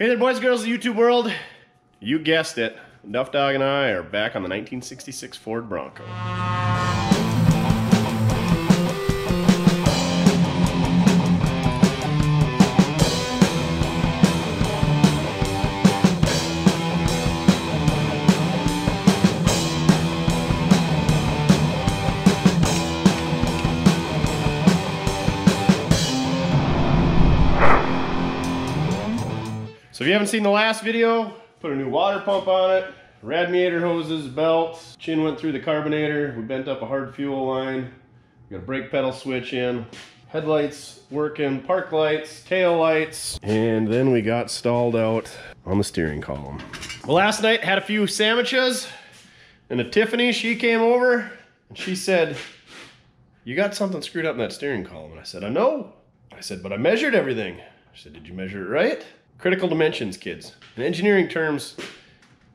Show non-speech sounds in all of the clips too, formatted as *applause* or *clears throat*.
Hey there, boys and girls of the YouTube world. You guessed it. Duff Dog and I are back on the 1966 Ford Bronco. So if you haven't seen the last video, put a new water pump on it, radiator hoses, belts, chin went through the carburetor, we bent up a hard fuel line, we got a brake pedal switch in, headlights working, park lights, tail lights, and then we got stalled out on the steering column. Well, last night had a few sandwiches, and a Tiffany, she came over, and she said, you got something screwed up in that steering column. And I said, I know. I said, but I measured everything. She said, did you measure it right? Critical dimensions, kids. In engineering terms,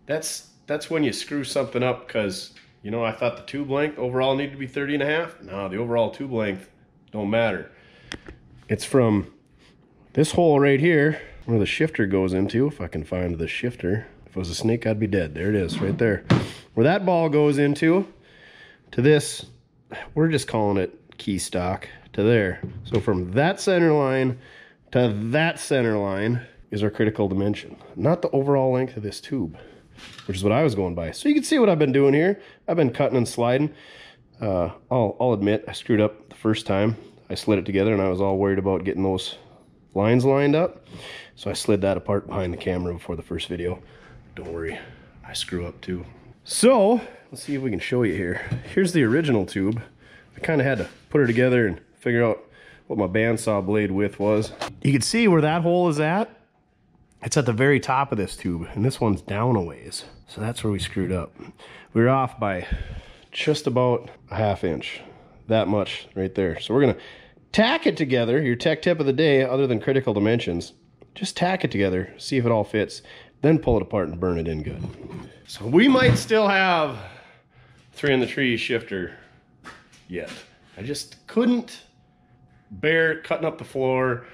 that's that's when you screw something up because, you know, I thought the tube length overall needed to be 30 and a half. No, the overall tube length don't matter. It's from this hole right here where the shifter goes into, if I can find the shifter. If it was a snake, I'd be dead. There it is, right there. Where that ball goes into, to this, we're just calling it key stock, to there. So from that center line to that center line, is our critical dimension, not the overall length of this tube, which is what I was going by. So you can see what I've been doing here. I've been cutting and sliding. Uh, I'll, I'll admit I screwed up the first time. I slid it together and I was all worried about getting those lines lined up. So I slid that apart behind the camera before the first video. Don't worry, I screw up too. So let's see if we can show you here. Here's the original tube. I kind of had to put her together and figure out what my bandsaw blade width was. You can see where that hole is at. It's at the very top of this tube, and this one's down a ways. So that's where we screwed up. We were off by just about a half inch. That much right there. So we're gonna tack it together, your tech tip of the day, other than critical dimensions. Just tack it together, see if it all fits, then pull it apart and burn it in good. So we might still have three in the tree shifter yet. I just couldn't bear cutting up the floor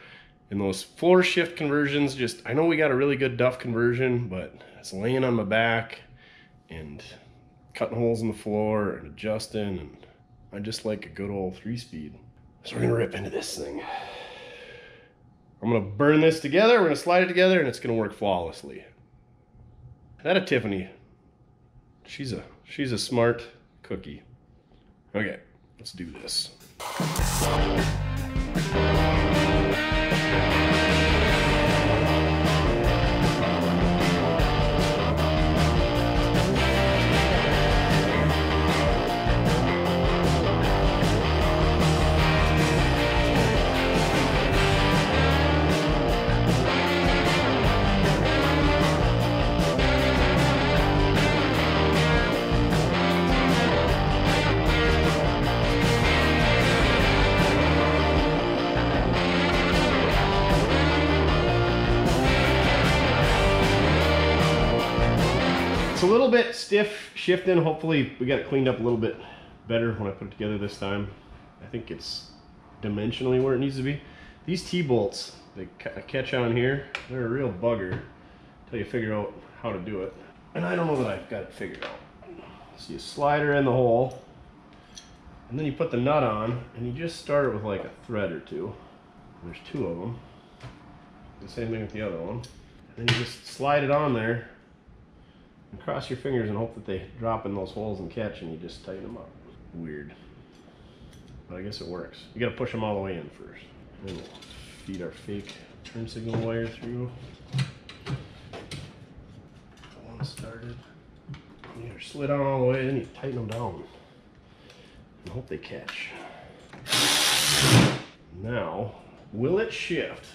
and those floor shift conversions just i know we got a really good duff conversion but it's laying on my back and cutting holes in the floor and adjusting and i just like a good old three speed. So we're gonna rip into this thing. I'm gonna burn this together we're gonna slide it together and it's gonna work flawlessly. That a tiffany? She's a she's a smart cookie. Okay let's do this shifting. Hopefully we got it cleaned up a little bit better when I put it together this time. I think it's dimensionally where it needs to be. These T-bolts, they catch on here. They're a real bugger until you figure out how to do it. And I don't know that I've got it figured out. So you slide her in the hole, and then you put the nut on, and you just start it with like a thread or two. There's two of them. The same thing with the other one. And then you just slide it on there, cross your fingers and hope that they drop in those holes and catch and you just tighten them up. Weird. But I guess it works. You gotta push them all the way in first. Then we'll feed our fake turn signal wire through. One started. You're slid on all the way, then you tighten them down. And hope they catch. Now, will it shift?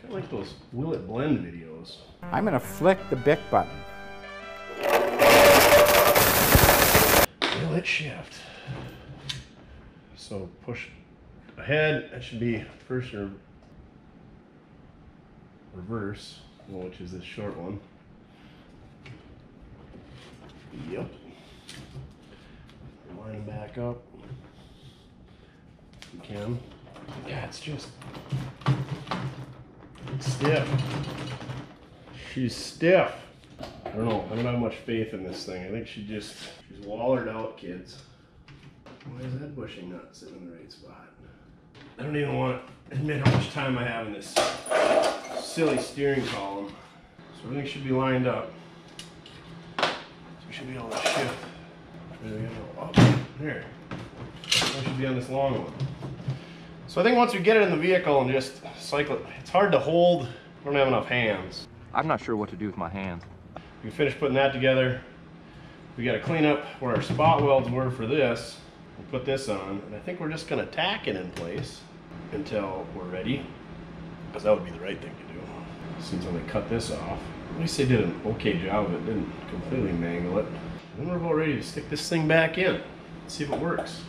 Kind of like those will it blend videos. I'm gonna flick the Bic button. Will it shift? So push ahead. That should be first or reverse, which is this short one. Yep. Line back up. If you can. Yeah, it's just stiff. She's stiff. I don't know. I don't have much faith in this thing. I think she just, she's wallered out, kids. Why is that bushing not sitting in the right spot? I don't even want to admit how much time I have in this silly steering column. So everything should be lined up. So we should be able to shift. There go. Oh. I should be on this long one. So I think once we get it in the vehicle and just cycle it, it's hard to hold. I don't have enough hands. I'm not sure what to do with my hands. We finished putting that together. We got to clean up where our spot welds were for this. We'll put this on, and I think we're just going to tack it in place until we're ready, because that would be the right thing to do. Since they cut this off, at least they did an okay job of it, didn't completely mangle it. Then we're about ready to stick this thing back in, see if it works.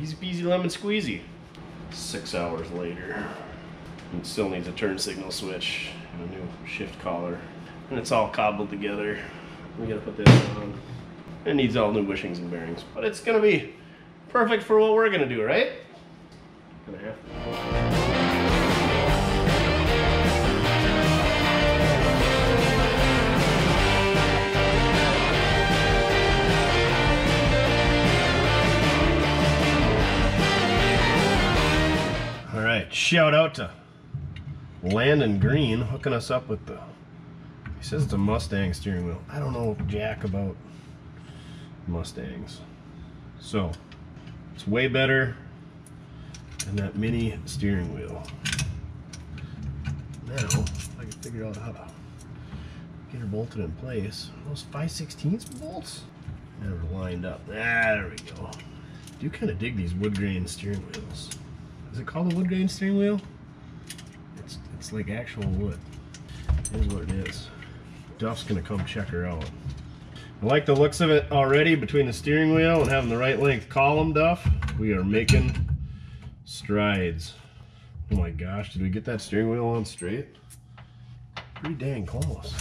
Easy peasy lemon squeezy. Six hours later, it still needs a turn signal switch and a new shift collar and it's all cobbled together. We gotta put this on. It needs all new bushings and bearings, but it's gonna be perfect for what we're gonna do, right? Gonna have to. Shout out to Landon Green hooking us up with the he says it's a Mustang steering wheel. I don't know jack about Mustangs. So, it's way better than that mini steering wheel. Now, I can figure out how to get her bolted in place. Those 5 16 bolts never lined up. Ah, there we go. I do kind of dig these wood grain steering wheels. Is it called a wood grain steering wheel? It's, it's like actual wood. Here's what it is. Duff's gonna come check her out. I like the looks of it already between the steering wheel and having the right length column, Duff. We are making strides. Oh my gosh, did we get that steering wheel on straight? Pretty dang close.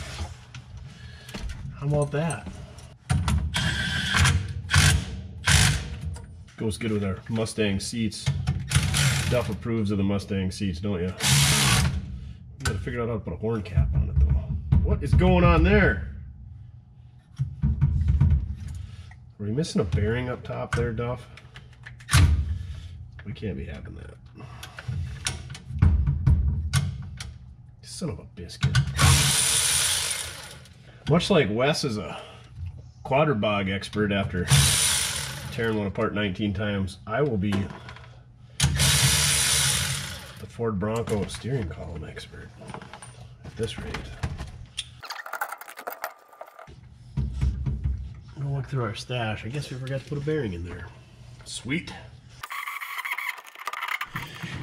How about that? Goes good with our Mustang seats. Duff approves of the Mustang seats, don't you? Gotta figure out how to put a horn cap on it though. What is going on there? Are we missing a bearing up top there, Duff? We can't be having that. Son of a biscuit. Much like Wes is a Quadrabog expert after tearing one apart 19 times, I will be the Ford Bronco steering column expert at this rate. Look through our stash. I guess we forgot to put a bearing in there. Sweet.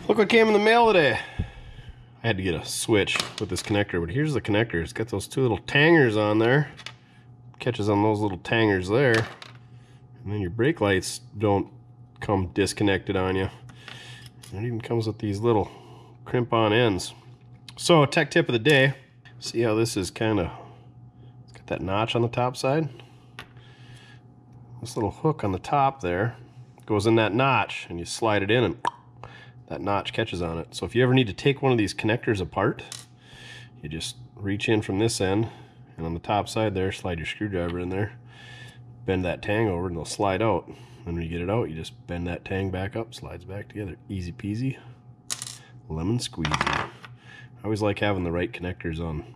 Look what came in the mail today. I had to get a switch with this connector, but here's the connector. It's got those two little tangers on there. Catches on those little tangers there. And then your brake lights don't come disconnected on you. And it even comes with these little crimp-on ends. So, tech tip of the day. See how this is kind of, it's got that notch on the top side? This little hook on the top there goes in that notch and you slide it in and that notch catches on it. So if you ever need to take one of these connectors apart, you just reach in from this end and on the top side there, slide your screwdriver in there, bend that tang over and it'll slide out. And when you get it out, you just bend that tang back up, slides back together. Easy peasy, lemon squeezy. I always like having the right connectors on,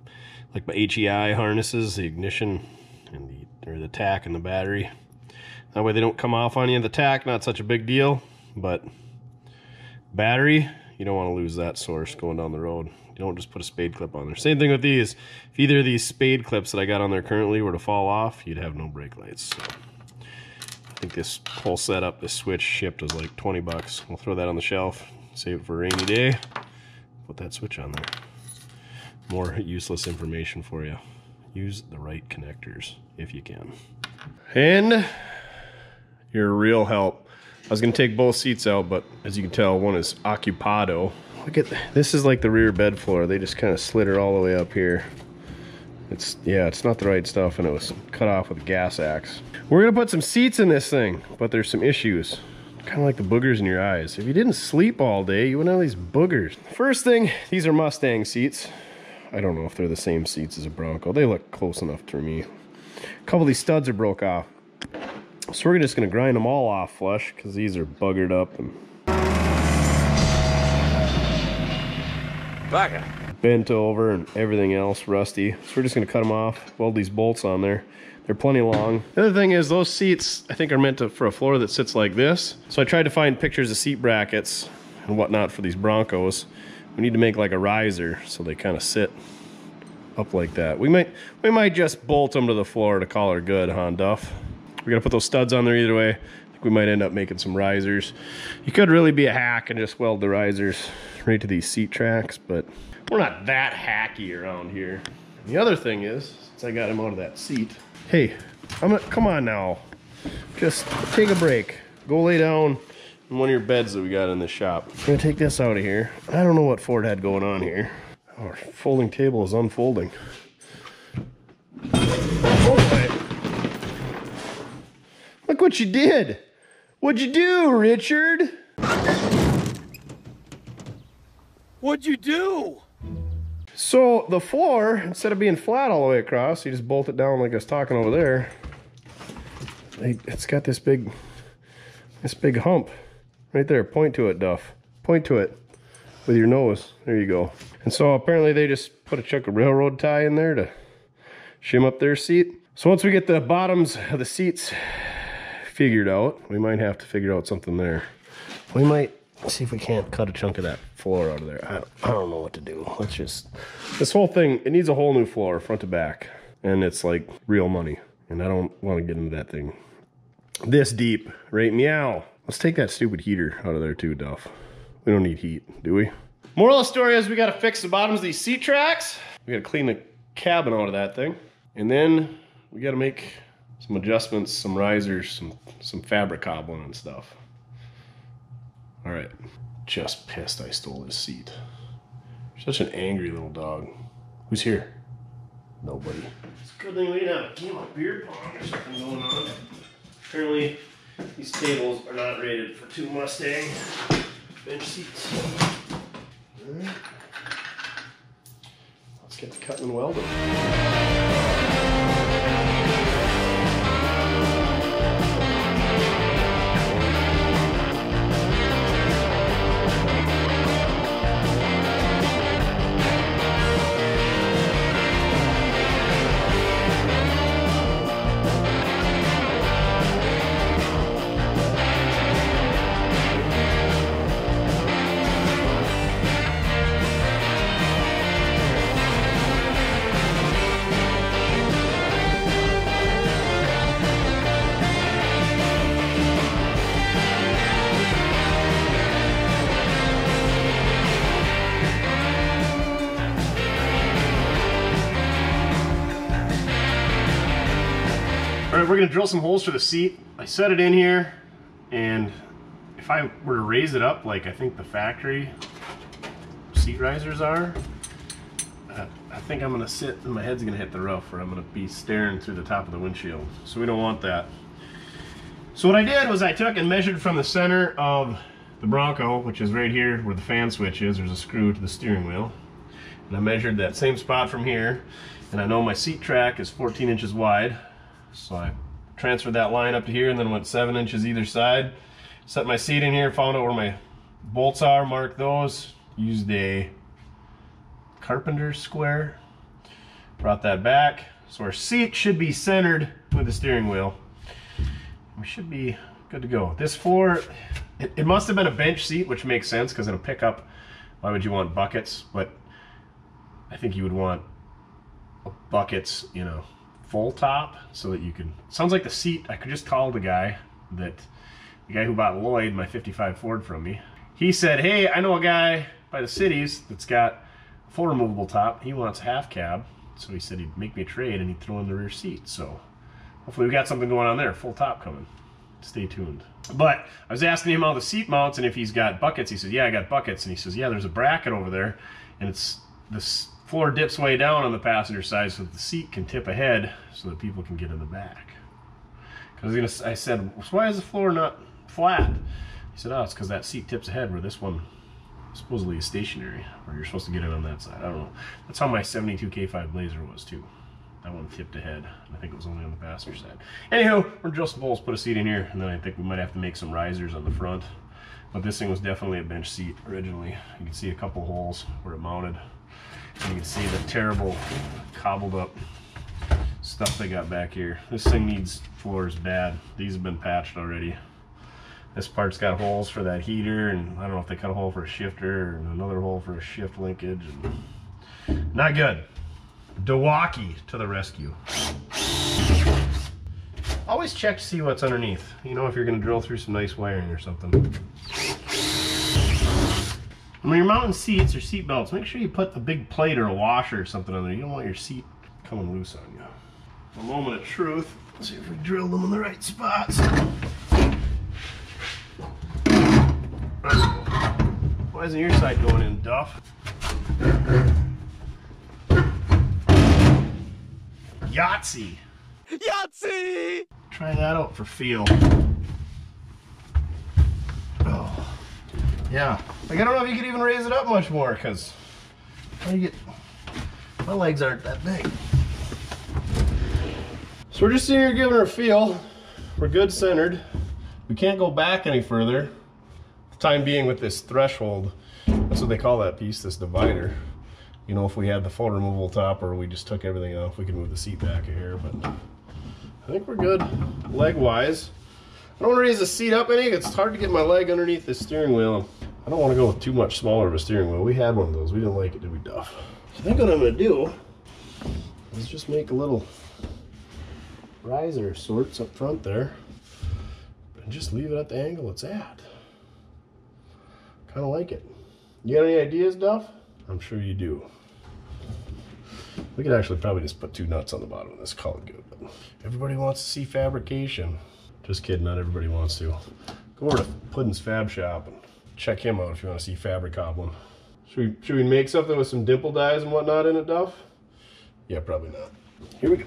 like my HEI harnesses, the ignition and the, or the tach and the battery. That way they don't come off on you. In the tach, not such a big deal, but battery, you don't want to lose that source going down the road. You don't just put a spade clip on there. Same thing with these. If either of these spade clips that I got on there currently were to fall off, you'd have no brake lights. So I think this whole setup, this switch shipped was like 20 bucks. We'll throw that on the shelf, save it for a rainy day. Put that switch on there. More useless information for you. Use the right connectors if you can. And you're a real help. I was gonna take both seats out, but as you can tell, one is occupado. Look at this is like the rear bed floor. They just kind of slid her all the way up here. It's yeah, it's not the right stuff, and it was cut off with a gas axe. We're gonna put some seats in this thing, but there's some issues. Kind of like the boogers in your eyes. If you didn't sleep all day, you wouldn't have these boogers. First thing, these are Mustang seats. I don't know if they're the same seats as a Bronco. They look close enough to me. A couple of these studs are broke off. So we're just gonna grind them all off flush because these are buggered up and Bugger. bent over and everything else rusty. So we're just gonna cut them off, weld these bolts on there. They're plenty long. The other thing is those seats, I think are meant to, for a floor that sits like this. So I tried to find pictures of seat brackets and whatnot for these Broncos. We need to make like a riser so they kind of sit up like that. We might, we might just bolt them to the floor to call her good, huh, Duff? We're gonna put those studs on there either way. I think we might end up making some risers. You could really be a hack and just weld the risers right to these seat tracks, but we're not that hacky around here. The other thing is, since I got him out of that seat, hey, I'm gonna, come on now. Just take a break. Go lay down in one of your beds that we got in the shop. I'm gonna take this out of here. I don't know what Ford had going on here. Our folding table is unfolding. Oh. Look what you did. What'd you do, Richard? What'd you do? So the floor, instead of being flat all the way across, you just bolt it down like I was talking over there. It's got this big, this big hump right there. Point to it, Duff. Point to it with your nose. There you go. And so apparently they just put a chunk of railroad tie in there to shim up their seat. So once we get the bottoms of the seats figured out, we might have to figure out something there. We might see if we can't cut a chunk of that floor out of there. I don't, I don't know what to do. Let's just this whole thing. It needs a whole new floor, front to back, and it's like real money. And I don't want to get into that thing this deep. Right? Meow. Let's take that stupid heater out of there too, Duff. We don't need heat, do we? Moral of the story is we got to fix the bottoms of these seat tracks. We got to clean the cabin out of that thing, and then we got to make some adjustments, some risers, some some fabric cobbling and stuff. All right. Just pissed I stole his seat. Such an angry little dog. Who's here? Nobody. It's a good thing we didn't have a game of beer pong or something going on. Apparently, these tables are not rated for two Mustang bench seats. Let's get to cutting and welding. We're gonna drill some holes for the seat. I set it in here, and if I were to raise it up like I think the factory seat risers are, uh, I think I'm gonna sit and my head's gonna hit the roof, or I'm gonna be staring through the top of the windshield. So we don't want that. So what I did was I took and measured from the center of the Bronco, which is right here where the fan switch is. There's a screw to the steering wheel. And I measured that same spot from here. And I know my seat track is 14 inches wide. So I transferred that line up to here and then went seven inches either side. Set my seat in here, found out where my bolts are, marked those. Used a carpenter square. Brought that back. So our seat should be centered with the steering wheel. We should be good to go. This floor, it, it must have been a bench seat, which makes sense because it'll pick up. why would you want buckets? But I think you would want buckets, you know, full top so that you can. Sounds like the seat. I could just call the guy that the guy who bought Lloyd my '55 Ford from me. He said, "Hey, I know a guy by the cities that's got a full removable top. He wants half cab." So he said he'd make me a trade and he'd throw in the rear seat. So hopefully we got something going on there. Full top coming. Stay tuned. But I was asking him all the seat mounts and if he's got buckets. He says, "Yeah, I got buckets." And he says, "Yeah, there's a bracket over there, and it's this floor dips way down on the passenger side so the seat can tip ahead so that people can get in the back." Because gonna, I said, so "Why is the floor not flat?" He said, "Oh, it's because that seat tips ahead where this one supposedly is stationary, or you're supposed to get it on that side. I don't know. That's how my 72K5 Blazer was too. That one tipped ahead. I think it was only on the passenger side. Anywho, we're just holes, put a seat in here, and then I think we might have to make some risers on the front. But this thing was definitely a bench seat originally. You can see a couple holes where it mounted. You can see the terrible cobbled up stuff they got back here. This thing needs floors bad. These have been patched already. This part's got holes for that heater, and I don't know if they cut a hole for a shifter and another hole for a shift linkage. Not good. Dewaki to the rescue. Always check to see what's underneath. You know if you're going to drill through some nice wiring or something. When you're mounting seats or seat belts, make sure you put a big plate or a washer or something on there. You don't want your seat coming loose on you. A moment of truth. Let's see if we drill them in the right spots. Why isn't your side going in, Duff? Yahtzee. Yahtzee! Try that out for feel. Yeah. Like I don't know if you could even raise it up much more because my legs aren't that big. So we're just sitting here giving her a feel. We're good centered. We can't go back any further. Time being with this threshold, that's what they call that piece, this divider. You know, if we had the full removable top or we just took everything off, we could move the seat back here, but I think we're good leg wise. I don't want to raise the seat up any. It's hard to get my leg underneath the steering wheel. I don't want to go with too much smaller of a steering wheel. We had one of those. We didn't like it, did we, Duff? So I think what I'm going to do is just make a little riser sorts up front there and just leave it at the angle it's at. Kind of like it. You got any ideas, Duff? I'm sure you do. We could actually probably just put two nuts on the bottom of this, call it good. But everybody wants to see fabrication. Just kidding, not everybody wants to. Go over to Puddin's Fab Shop and check him out if you want to see fabric cobbling. Should we, should we make something with some dimple dies and whatnot in it, Duff? Yeah, probably not. Here we go.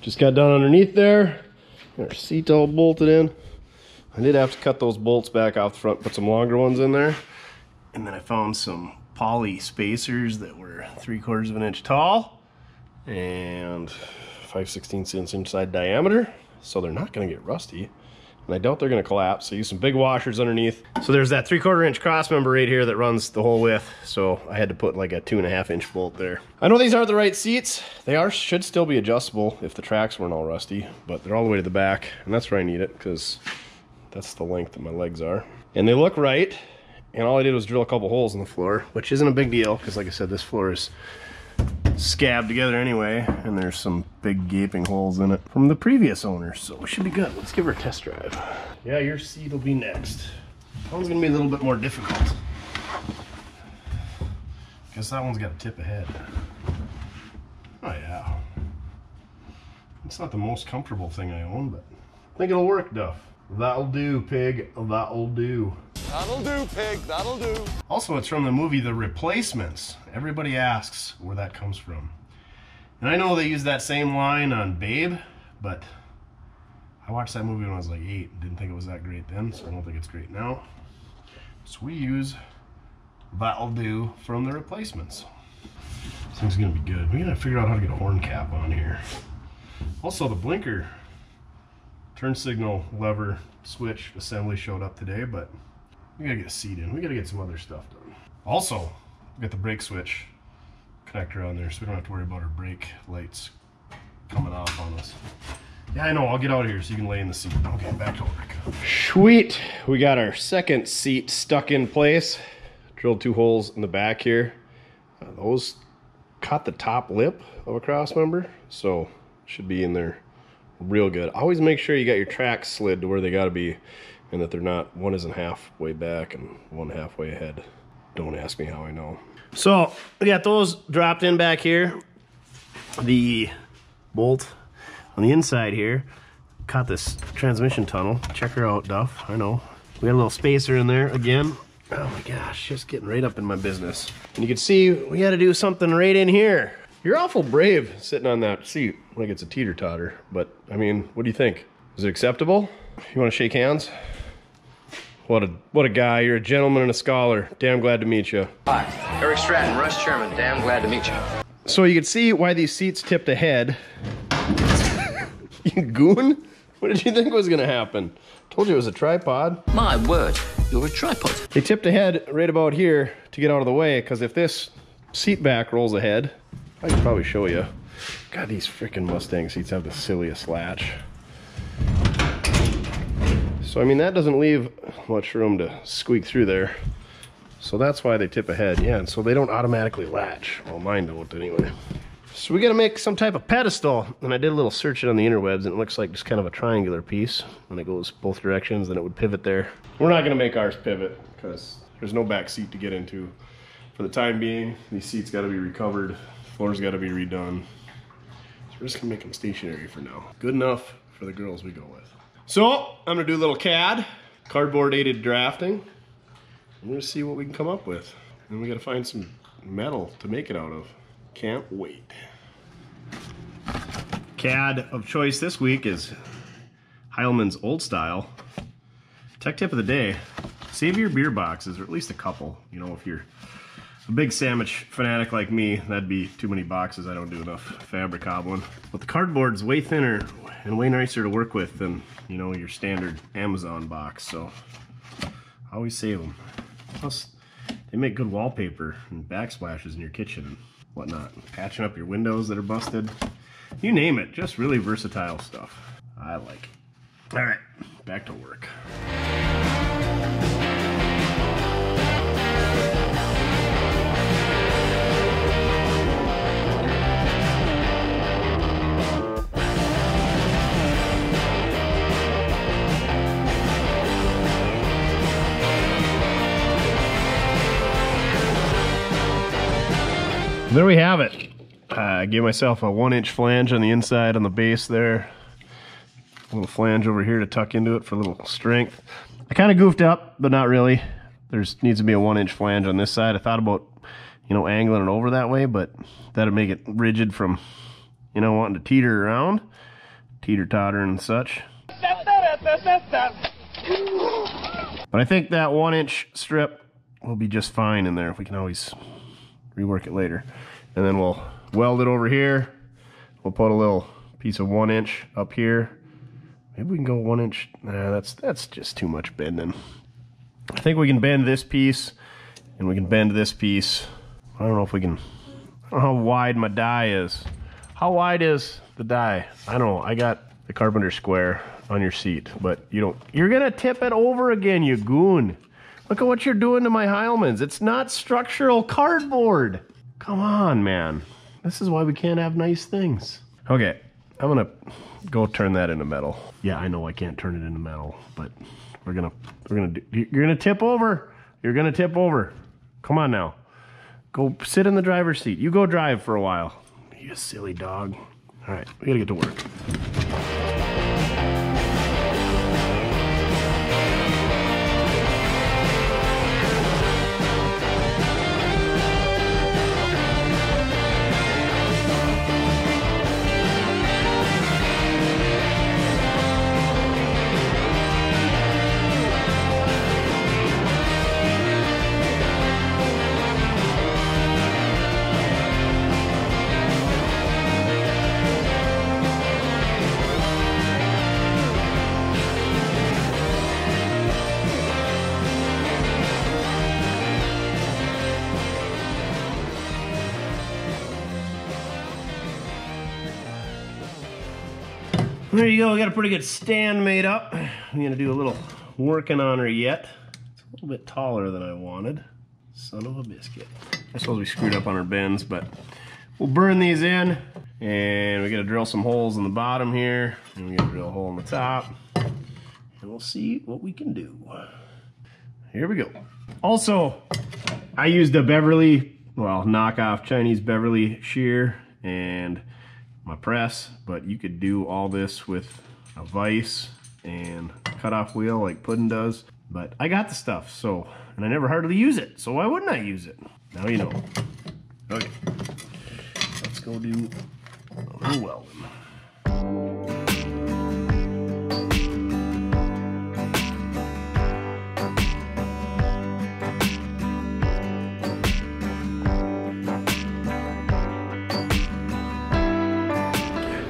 Just got done underneath there. Got our seat all bolted in. I did have to cut those bolts back off the front, put some longer ones in there. And then I found some poly spacers that were three quarters of an inch tall and 5 16 inch inside diameter. So they're not gonna get rusty. And I doubt they're gonna collapse. So use some big washers underneath. So there's that three quarter inch cross member right here that runs the whole width. So I had to put like a two and a half inch bolt there. I know these aren't the right seats. They are should still be adjustable if the tracks weren't all rusty, but they're all the way to the back. And that's where I need it because that's the length that my legs are. And they look right. And all I did was drill a couple holes in the floor, which isn't a big deal because like I said, this floor is scabbed together anyway, and there's some big gaping holes in it from the previous owner, so it should be good. Let's give her a test drive. Yeah, your seat will be next. That one's gonna be a little bit more difficult. Guess that one's got a tip ahead. Oh yeah. It's not the most comfortable thing I own, but I think it'll work, Duff. That'll do, pig. That'll do. That'll do, pig. That'll do. Also, it's from the movie The Replacements. Everybody asks where that comes from. And I know they use that same line on Babe, but I watched that movie when I was like eight. Didn't think it was that great then, so I don't think it's great now. So we use That'll Do from The Replacements. This thing's gonna be good. We gotta figure out how to get a horn cap on here. Also, the blinker turn signal lever switch assembly showed up today, but we gotta get a seat in. We gotta get some other stuff done. Also, we got the brake switch connector on there, so we don't have to worry about our brake lights coming off on us. Yeah, I know. I'll get out of here so you can lay in the seat. Okay, back to work. Sweet. We got our second seat stuck in place. Drilled two holes in the back here. Uh, those caught the top lip of a cross member, so should be in there real good. Always make sure you got your tracks slid to where they got to be and that they're not, one isn't halfway back and one halfway ahead. Don't ask me how I know. So we got those dropped in back here. The bolt on the inside here caught this transmission tunnel. Check her out, Duff. I know. We got a little spacer in there again. Oh my gosh, just getting right up in my business. And you can see we got to do something right in here. You're awful brave sitting on that seat like it's a teeter totter. But I mean, what do you think? Is it acceptable? You want to shake hands? What a what a guy. You're a gentleman and a scholar. Damn glad to meet you. Hi, Eric Stratton, Rush Chairman. Damn glad to meet you. So you can see why these seats tipped ahead. *laughs* you goon? What did you think was gonna happen? Told you it was a tripod. My word, you're a tripod. They tipped ahead right about here to get out of the way, because if this seat back rolls ahead, I can probably show you. God, these freaking Mustang seats have the silliest latch. So, I mean, that doesn't leave much room to squeak through there. So that's why they tip ahead. Yeah, and so they don't automatically latch. Well, mine don't anyway. So we gotta make some type of pedestal. And I did a little searching on the interwebs and it looks like just kind of a triangular piece. And it goes both directions and it would pivot there. We're not gonna make ours pivot because there's no back seat to get into. For the time being, these seats gotta be recovered. Floor's gotta be redone. So we're just gonna make them stationary for now. Good enough for the girls we go with. So I'm gonna do a little CAD, cardboard aided drafting. I'm gonna see what we can come up with. And we gotta find some metal to make it out of. Can't wait. CAD of choice this week is Heileman's Old Style. Tech tip of the day, save your beer boxes, or at least a couple. You know, if you're a big sandwich fanatic like me, that'd be too many boxes. I don't do enough fabric cobbling. But the cardboard's way thinner and way nicer to work with than, you know, your standard Amazon box. So I always save them. Plus, they make good wallpaper and backsplashes in your kitchen and whatnot. Patching up your windows that are busted. You name it, just really versatile stuff. I like it. All right, back to work. There we have it. Uh, I gave myself a one inch flange on the inside on the base there. A little flange over here to tuck into it for a little strength. I kind of goofed up, but not really. There's needs to be a one inch flange on this side. I thought about, you know, angling it over that way, but that'd make it rigid from, you know, wanting to teeter around, teeter totter and such. But I think that one inch strip will be just fine in there. If we can always rework it later. And then we'll weld it over here. We'll put a little piece of one inch up here. Maybe we can go one inch. Nah, that's that's just too much bending. I think we can bend this piece and we can bend this piece. I don't know if we can, I don't know how wide my die is. How wide is the die? I don't know. I got the carpenter square on your seat, but you don't, you're gonna tip it over again, you goon. Look at what you're doing to my Heilemans. It's not structural cardboard. Come on, man. This is why we can't have nice things. Okay, I'm gonna go turn that into metal. Yeah, I know I can't turn it into metal, but we're gonna we're gonna do, you're gonna tip over. You're gonna tip over. Come on now. Go sit in the driver's seat. You go drive for a while. You silly dog. All right, we gotta get to work. There you go. We got a pretty good stand made up. I'm gonna do a little working on her yet. It's a little bit taller than I wanted. Son of a biscuit. I suppose we screwed up on our bends, but we'll burn these in. And we gotta drill some holes in the bottom here. And we gotta drill a hole in the top. And we'll see what we can do. Here we go. Also, I used a Beverly, well, knockoff Chinese Beverly shear and my press, but you could do all this with a vise and cutoff wheel like Puddin does. But I got the stuff, so, and I never hardly use it, so why wouldn't I use it? Now you know. Okay, let's go do a little welding.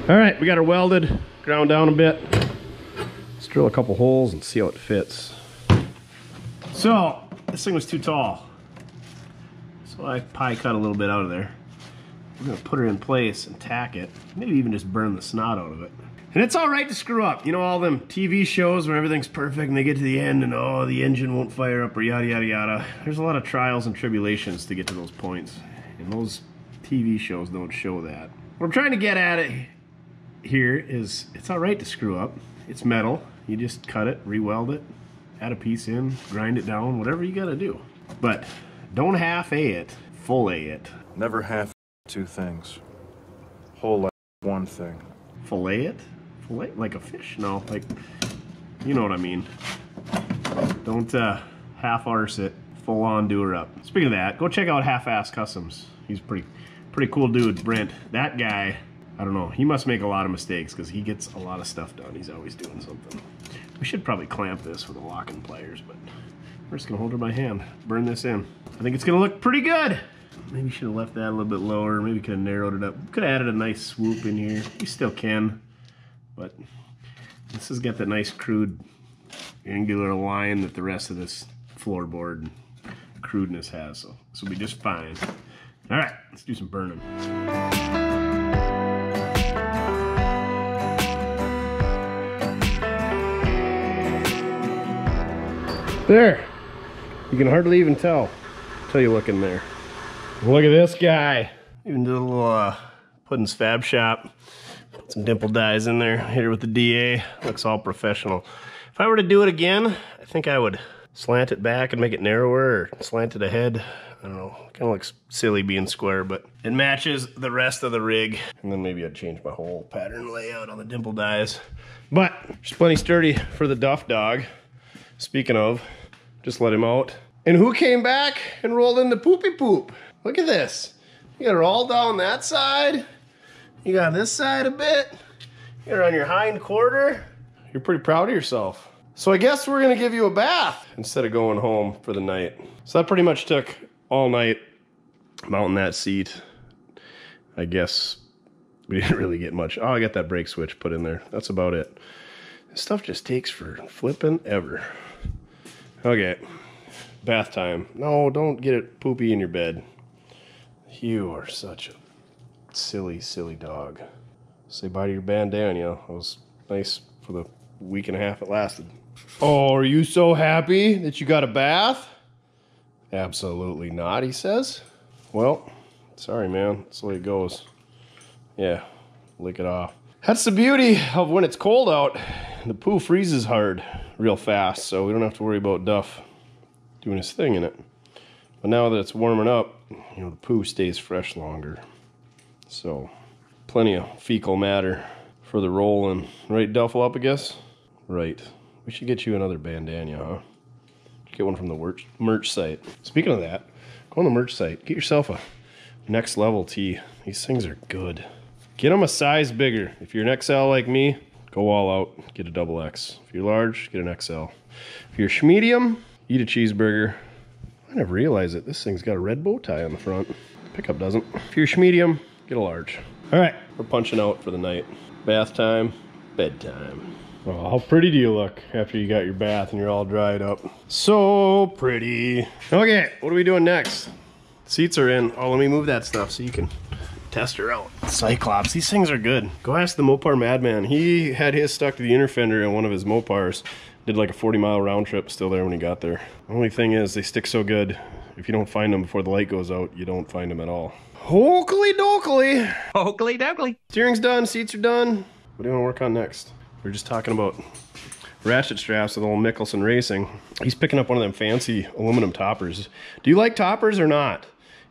All right, we got her welded, ground down a bit. Let's drill a couple holes and see how it fits. So, this thing was too tall. So I pie cut a little bit out of there. We're gonna put her in place and tack it. Maybe even just burn the snot out of it. And it's all right to screw up. You know all them TV shows where everything's perfect and they get to the end and oh, the engine won't fire up or yada yada yada. There's a lot of trials and tribulations to get to those points. And those TV shows don't show that. What I'm trying to get at it here is it's all right to screw up. It's metal. You just cut it, re-weld it, add a piece in, grind it down, whatever you gotta do. But don't half A it, full A it. Never half two things. Whole one thing. Fillet it? Fillet like a fish? No, like you know what I mean. Don't uh, half arse it, full on do her up. Speaking of that, go check out Half Ass Customs. He's pretty pretty cool dude, Brent. That guy, I don't know, he must make a lot of mistakes because he gets a lot of stuff done. He's always doing something. We should probably clamp this with a locking pliers, but we're just gonna hold her by hand, burn this in. I think it's gonna look pretty good. Maybe should have left that a little bit lower. Maybe could have narrowed it up. Could have added a nice swoop in here. You still can, but this has got that nice crude angular line that the rest of this floorboard crudeness has. So this will be just fine. All right, let's do some burning. There. You can hardly even tell until you look in there. Look at this guy. Even did a little uh, Puddin's Fab Shop. Put some dimple dies in there. Hit her with the DA. Looks all professional. If I were to do it again, I think I would slant it back and make it narrower or slant it ahead. I don't know. Kind of looks silly being square, but it matches the rest of the rig. And then maybe I'd change my whole pattern layout on the dimple dies. But she's plenty sturdy for the Duff dog. Speaking of, just let him out. And who came back and rolled in the poopy poop? Look at this. You got her all down that side. You got this side a bit. You're on your hind quarter. You're pretty proud of yourself. So I guess we're gonna give you a bath instead of going home for the night. So that pretty much took all night mounting that seat. I guess *laughs* we didn't really get much. Oh, I got that brake switch put in there. That's about it. This stuff just takes for flipping ever. Okay, bath time. No, don't get it poopy in your bed. You are such a silly, silly dog. Say bye to your bandana. You know, It was nice for the week and a half it lasted. Oh, are you so happy that you got a bath? Absolutely not, he says. Well, sorry, man. That's the way it goes. Yeah, lick it off. That's the beauty of when it's cold out. The poo freezes hard real fast, so we don't have to worry about Duff doing his thing in it. But now that it's warming up, you know, the poo stays fresh longer. So, plenty of fecal matter for the rolling. Right, Duffel up, I guess? Right. We should get you another bandana, huh? Get one from the merch, merch site. Speaking of that, go on the merch site. Get yourself a next level tee. These things are good. Get them a size bigger. If you're an XL like me, go all out. Get a double X. If you're large, get an XL. If you're medium, eat a cheeseburger. I never realized it. This thing's got a red bow tie on the front. Pickup doesn't. If you're medium, get a large. All right, we're punching out for the night. Bath time, bedtime. Oh, how pretty do you look after you got your bath and you're all dried up? So pretty. Okay, what are we doing next? Seats are in. Oh, let me move that stuff so you can test her out. Cyclops, these things are good. Go ask the Mopar Madman. He had his stuck to the inner fender in one of his Mopars. Did like a 40 mile round trip, still there when he got there. Only thing is, they stick so good. If you don't find them before the light goes out, you don't find them at all. Oakley dokley. Oakley dokley. Steering's done, seats are done. What do you want to work on next? We are just talking about ratchet straps with old Mickelson Racing. He's picking up one of them fancy aluminum toppers. Do you like toppers or not?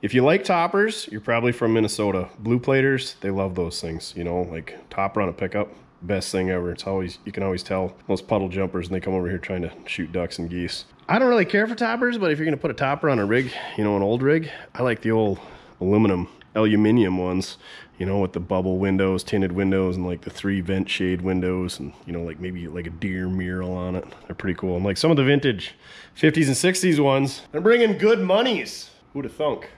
If you like toppers, you're probably from Minnesota. Blue platers, they love those things. You know, like topper on a pickup, best thing ever. It's always you can always tell most puddle jumpers, and they come over here trying to shoot ducks and geese. I don't really care for toppers, but if you're gonna put a topper on a rig, you know, an old rig, I like the old aluminum, aluminium ones. You know, with the bubble windows, tinted windows, and like the three vent shade windows, and you know, like maybe like a deer mural on it. They're pretty cool. And like some of the vintage 50s and 60s ones, they're bringing good monies. Who'd have thunk?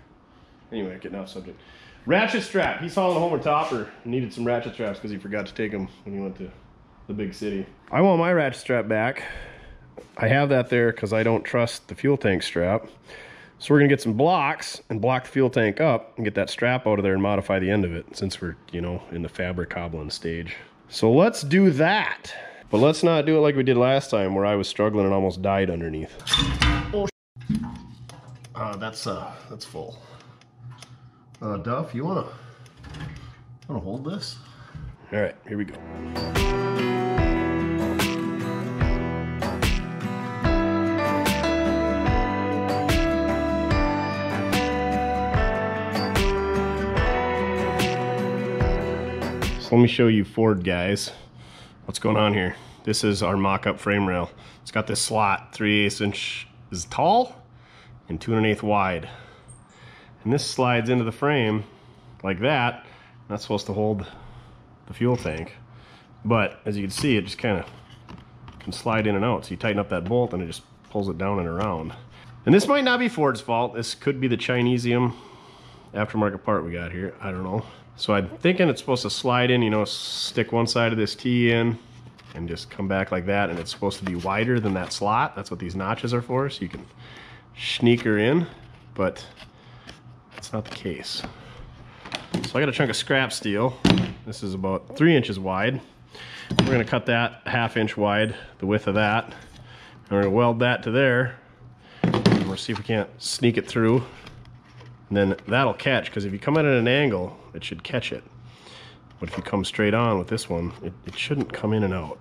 Anyway, getting off subject. Ratchet strap. He's hauling a Homer topper. Needed some ratchet straps because he forgot to take them when he went to the big city. I want my ratchet strap back. I have that there because I don't trust the fuel tank strap. So we're gonna get some blocks and block the fuel tank up and get that strap out of there and modify the end of it since we're, you know, in the fabric cobbling stage. So let's do that. But let's not do it like we did last time where I was struggling and almost died underneath. Oh, uh, that's, uh, that's full. Uh, Duff, you wanna, wanna hold this? All right, here we go. So let me show you Ford guys. What's going on here? This is our mock-up frame rail. It's got this slot, 3 8 inch is tall and 2 and 8 wide. And this slides into the frame like that. That's supposed to hold the fuel tank. But as you can see, it just kind of can slide in and out. So you tighten up that bolt and it just pulls it down and around. And this might not be Ford's fault. This could be the Chinesium aftermarket part we got here. I don't know. So I'm thinking it's supposed to slide in, you know, stick one side of this T in and just come back like that. And it's supposed to be wider than that slot. That's what these notches are for, so you can sneak her in, but that's not the case. So I got a chunk of scrap steel. This is about three inches wide. We're gonna cut that half inch wide, the width of that. And we're gonna weld that to there. And we'll see if we can't sneak it through and then that'll catch because if you come in at an angle it should catch it but if you come straight on with this one it, it shouldn't come in and out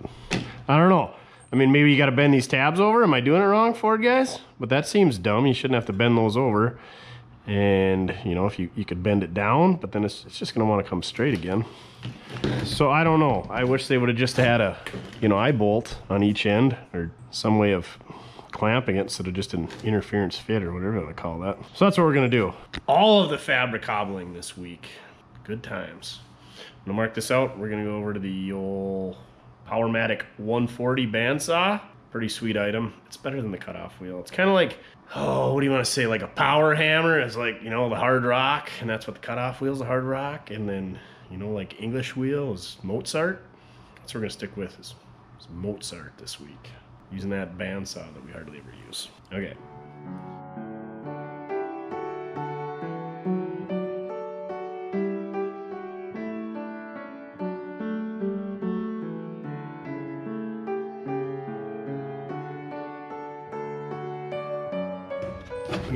I don't know I mean maybe you got to bend these tabs over am I doing it wrong Ford guys but that seems dumb you shouldn't have to bend those over and you know if you, you could bend it down but then it's, it's just gonna want to come straight again so I don't know I wish they would have just had a you know eye bolt on each end or some way of clamping it instead of just an interference fit or whatever they call that. So that's what we're gonna do. All of the fabric cobbling this week. Good times. I'm gonna mark this out. We're gonna go over to the old Powermatic 140 bandsaw. Pretty sweet item. It's better than the cutoff wheel. It's kind of like, oh, what do you want to say? Like a power hammer is like, you know, the hard rock, and that's what the cutoff wheel is, the hard rock. And then, you know, like English wheel is Mozart. That's what we're gonna stick with is, is Mozart this week using that bandsaw that we hardly ever use. Okay.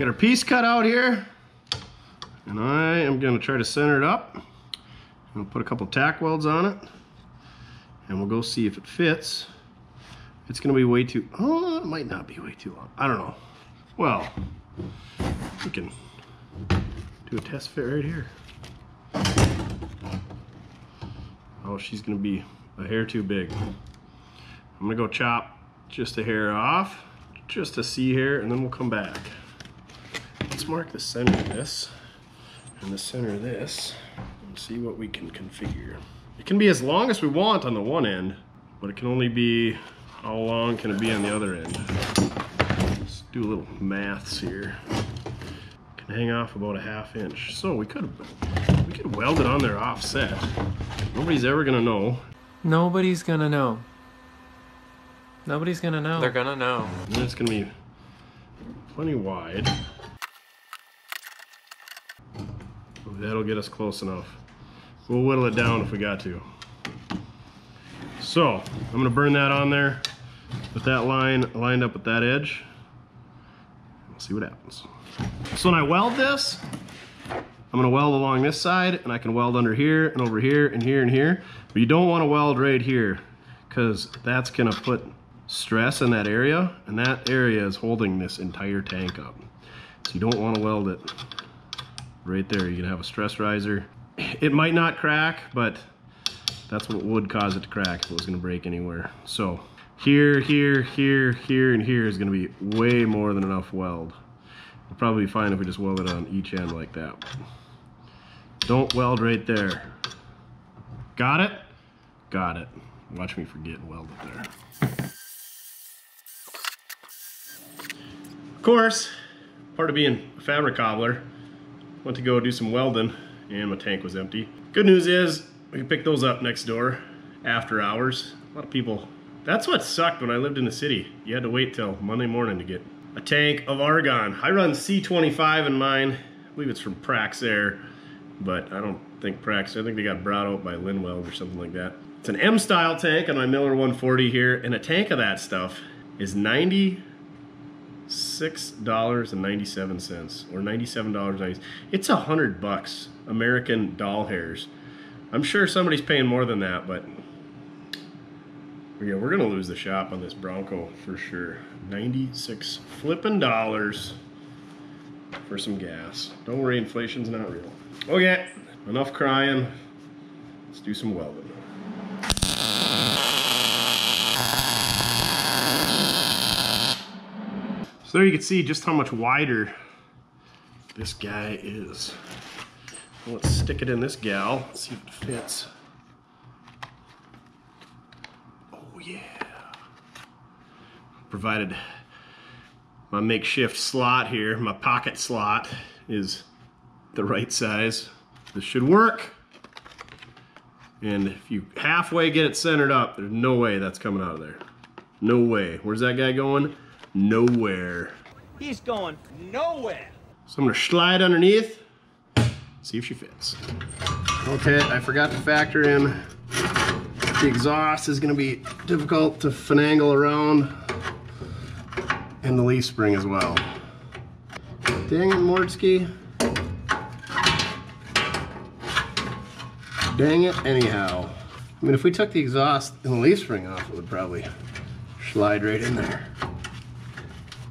Our piece cut out here. And I am gonna try to center it up. We'll put a couple tack welds on it. And we'll go see if it fits. It's gonna be way too, oh, it might not be way too long. I don't know. Well, we can do a test fit right here. Oh, she's gonna be a hair too big. I'm gonna go chop just a hair off, just a C hair, and then we'll come back. Let's mark the center of this and the center of this and see what we can configure. It can be as long as we want on the one end, but it can only be how long can it be on the other end? Let's do a little maths here. Can hang off about a half inch. So we could we could weld it on there offset. Nobody's ever gonna know. Nobody's gonna know. Nobody's gonna know. They're gonna know. And it's gonna be plenty wide. That'll get us close enough. We'll whittle it down if we got to. So I'm gonna burn that on there with that line lined up with that edge. We'll see what happens. So when I weld this, I'm gonna weld along this side and I can weld under here and over here and here and here. But you don't wanna weld right here because that's gonna put stress in that area and that area is holding this entire tank up. So you don't wanna weld it right there. You can have a stress riser. It might not crack, but that's what would cause it to crack if it was gonna break anywhere. So here, here, here, here, and here is gonna be way more than enough weld. We'll probably be fine if we just weld it on each end like that. Don't weld right there. Got it? Got it. Watch me forget and weld it there. Of course, part of being a fabric cobbler, went to go do some welding and my tank was empty. Good news is we can pick those up next door after hours. A lot of people, that's what sucked when I lived in the city. You had to wait till Monday morning to get a tank of argon. I run C25 in mine. I believe it's from Praxair, but I don't think Praxair, I think they got brought out by Linweld or something like that. It's an M style tank on my Miller 140 here, and a tank of that stuff is 90 six dollars and ninety seven cents or ninety seven dollars. It's a hundred bucks American doll hairs. I'm sure somebody's paying more than that, but yeah, we're gonna lose the shop on this Bronco for sure. Ninety six flipping dollars for some gas. Don't worry, inflation's not real. Okay, enough crying. Let's do some welding. So there you can see just how much wider this guy is. Let's stick it in this gal, see if it fits. Oh yeah. Provided my makeshift slot here, my pocket slot is the right size. This should work. And if you halfway get it centered up, there's no way that's coming out of there. No way. Where's that guy going? Nowhere. He's going nowhere. So I'm gonna slide underneath, see if she fits. Okay, I forgot to factor in the exhaust is gonna be difficult to finagle around and the leaf spring as well. Dang it, Mortske. Dang it, anyhow. I mean, if we took the exhaust and the leaf spring off, it would probably slide right in there.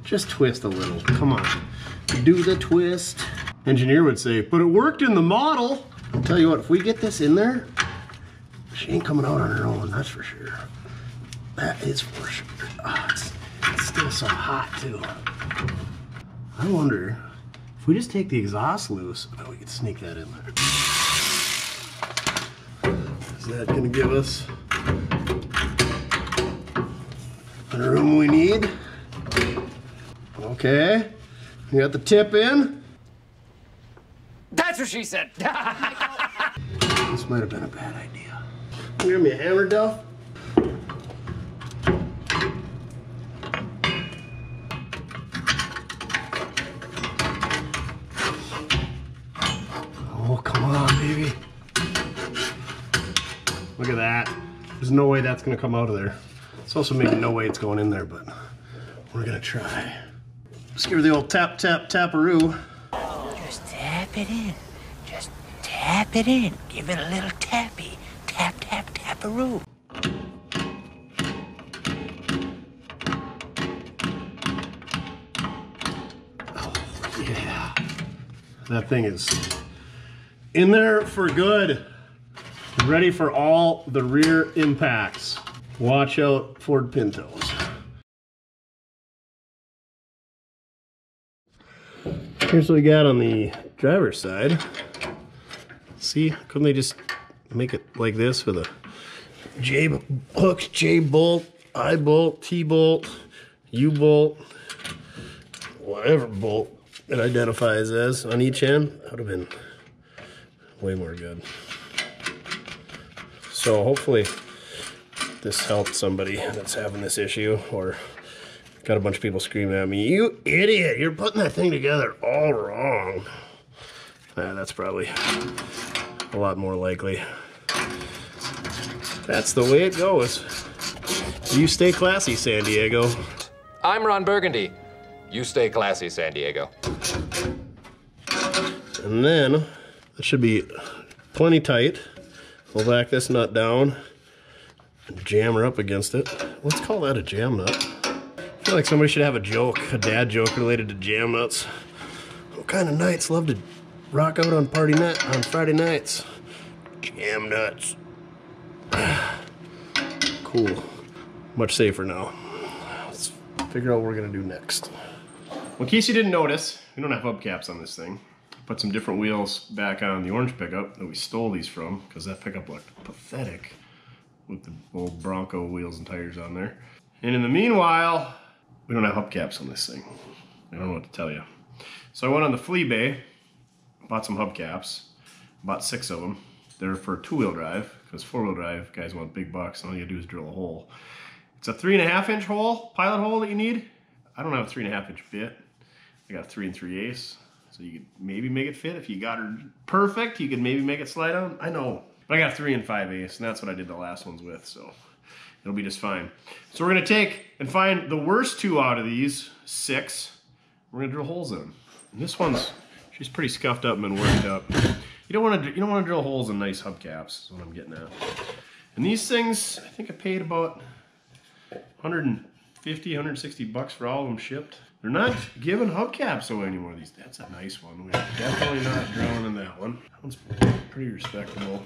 Just twist a little. Come on. Do the twist. Engineer would say, but it worked in the model. I'll tell you what, if we get this in there, she ain't coming out on her own, that's for sure. That is for sure. Oh, it's, it's still so hot, too. I wonder if we just take the exhaust loose, I we could sneak that in there. Is that gonna give us the room we need? Okay. You got the tip in? That's what she said. *laughs* This might have been a bad idea. Give me a hammer, Duff. Oh, come on, baby. Look at that. There's no way that's gonna come out of there. It's also maybe no way it's going in there, but we're gonna try. Just give her the old tap, tap, taparoo. Just tap it in. Just tap it in. Give it a little tappy. Tap, tap, taparoo. Oh, yeah. That thing is in there for good. Ready for all the rear impacts. Watch out Ford Pintos. Here's what we got on the driver's side. See, couldn't they just make it like this with a J hook, J bolt, I bolt, T bolt, U bolt, whatever bolt it identifies as on each end? That would have been way more good. So hopefully this helped somebody that's having this issue or got a bunch of people screaming at me, you idiot, you're putting that thing together all wrong. Yeah, that's probably a lot more likely. That's the way it goes. You stay classy, San Diego. I'm Ron Burgundy. You stay classy, San Diego. And then it should be plenty tight. We'll back this nut down and jam her up against it. Let's call that a jam nut. Feel like somebody should have a joke, a dad joke related to jam nuts. What kind of nights love to rock out on party night on Friday nights? Jam nuts. *sighs* cool. Much safer now. Let's figure out what we're gonna do next. Well, in case you didn't notice, we don't have hubcaps on this thing. Put some different wheels back on the orange pickup that we stole these from because that pickup looked pathetic with the old Bronco wheels and tires on there. And in the meanwhile, we don't have hubcaps on this thing. I don't know what to tell you. So I went on the flea bay, bought some hubcaps. Bought six of them. They're for two-wheel drive, because four-wheel drive, guys want big bucks, and all you gotta do is drill a hole. It's a three and a half inch hole, pilot hole that you need. I don't have a three and a half inch bit. I got three and three eighths. So you could maybe make it fit. If you got her perfect, you could maybe make it slide on. I know. But I got three and five eighths, and that's what I did the last ones with, so it'll be just fine. So we're gonna take and find the worst two out of these, six. We're gonna drill holes in. And this one's, she's pretty scuffed up and worked up. You don't wanna, you don't wanna drill holes in nice hubcaps, is what I'm getting at. And these things, I think I paid about 150, 160 bucks for all of them shipped. They're not giving hubcaps away anymore. These that's a nice one. We're definitely not drilling in that one. That one's pretty respectable.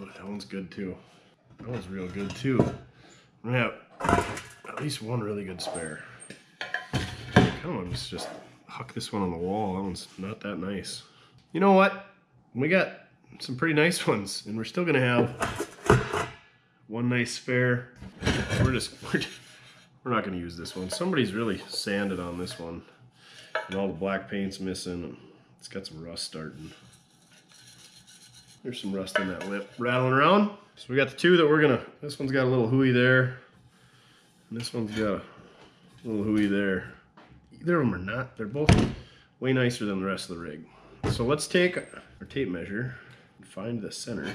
Oh, that one's good too. That one's real good too. I'm have at least one really good spare. Kind of want just huck this one on the wall. That one's not that nice. You know what? We got some pretty nice ones, and we're still gonna have one nice spare. We're just *laughs* we're, we're not gonna use this one. Somebody's really sanded on this one, and all the black paint's missing. It's got some rust starting. There's some rust in that lip rattling around. So we got the two that we're gonna. This one's got a little hooey there, and this one's got a little hooey there. Either of them are not. They're both way nicer than the rest of the rig. So let's take our tape measure and find the center.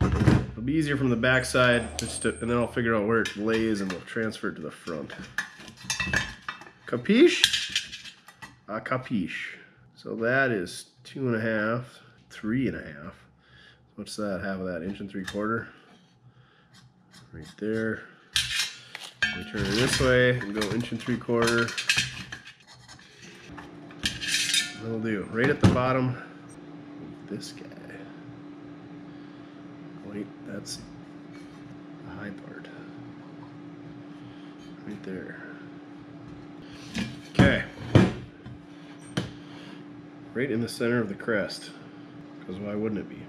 It'll be easier from the back side, just to, and then I'll figure out where it lays and we'll transfer it to the front. Capiche? Ah, capiche. So that is two and a half, three and a half. What's that? Half of that, inch and three quarter. Right there. We turn it this way and go inch and three quarter. That'll do. Right at the bottom, this guy. Oh, wait, that's the high part. Right there. Okay. Right in the center of the crest. Because why wouldn't it be?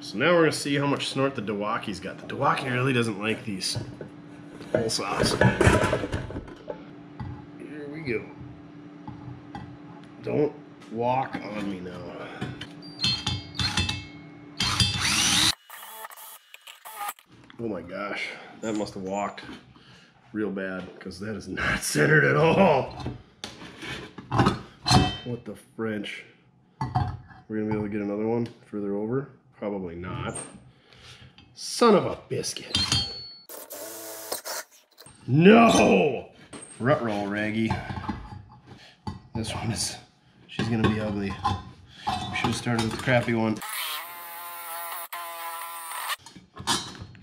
So now we're going to see how much snort the Dawaki's got. The Dawaki really doesn't like these hole saws. Here we go. Don't walk on me now. Oh my gosh, that must have walked real bad because that is not *laughs* centered at all. What the French? We're gonna be able to get another one further over? Probably not. Son of a biscuit. No! Rut roll, Raggy. This one is, she's gonna be ugly. We should have started with the crappy one.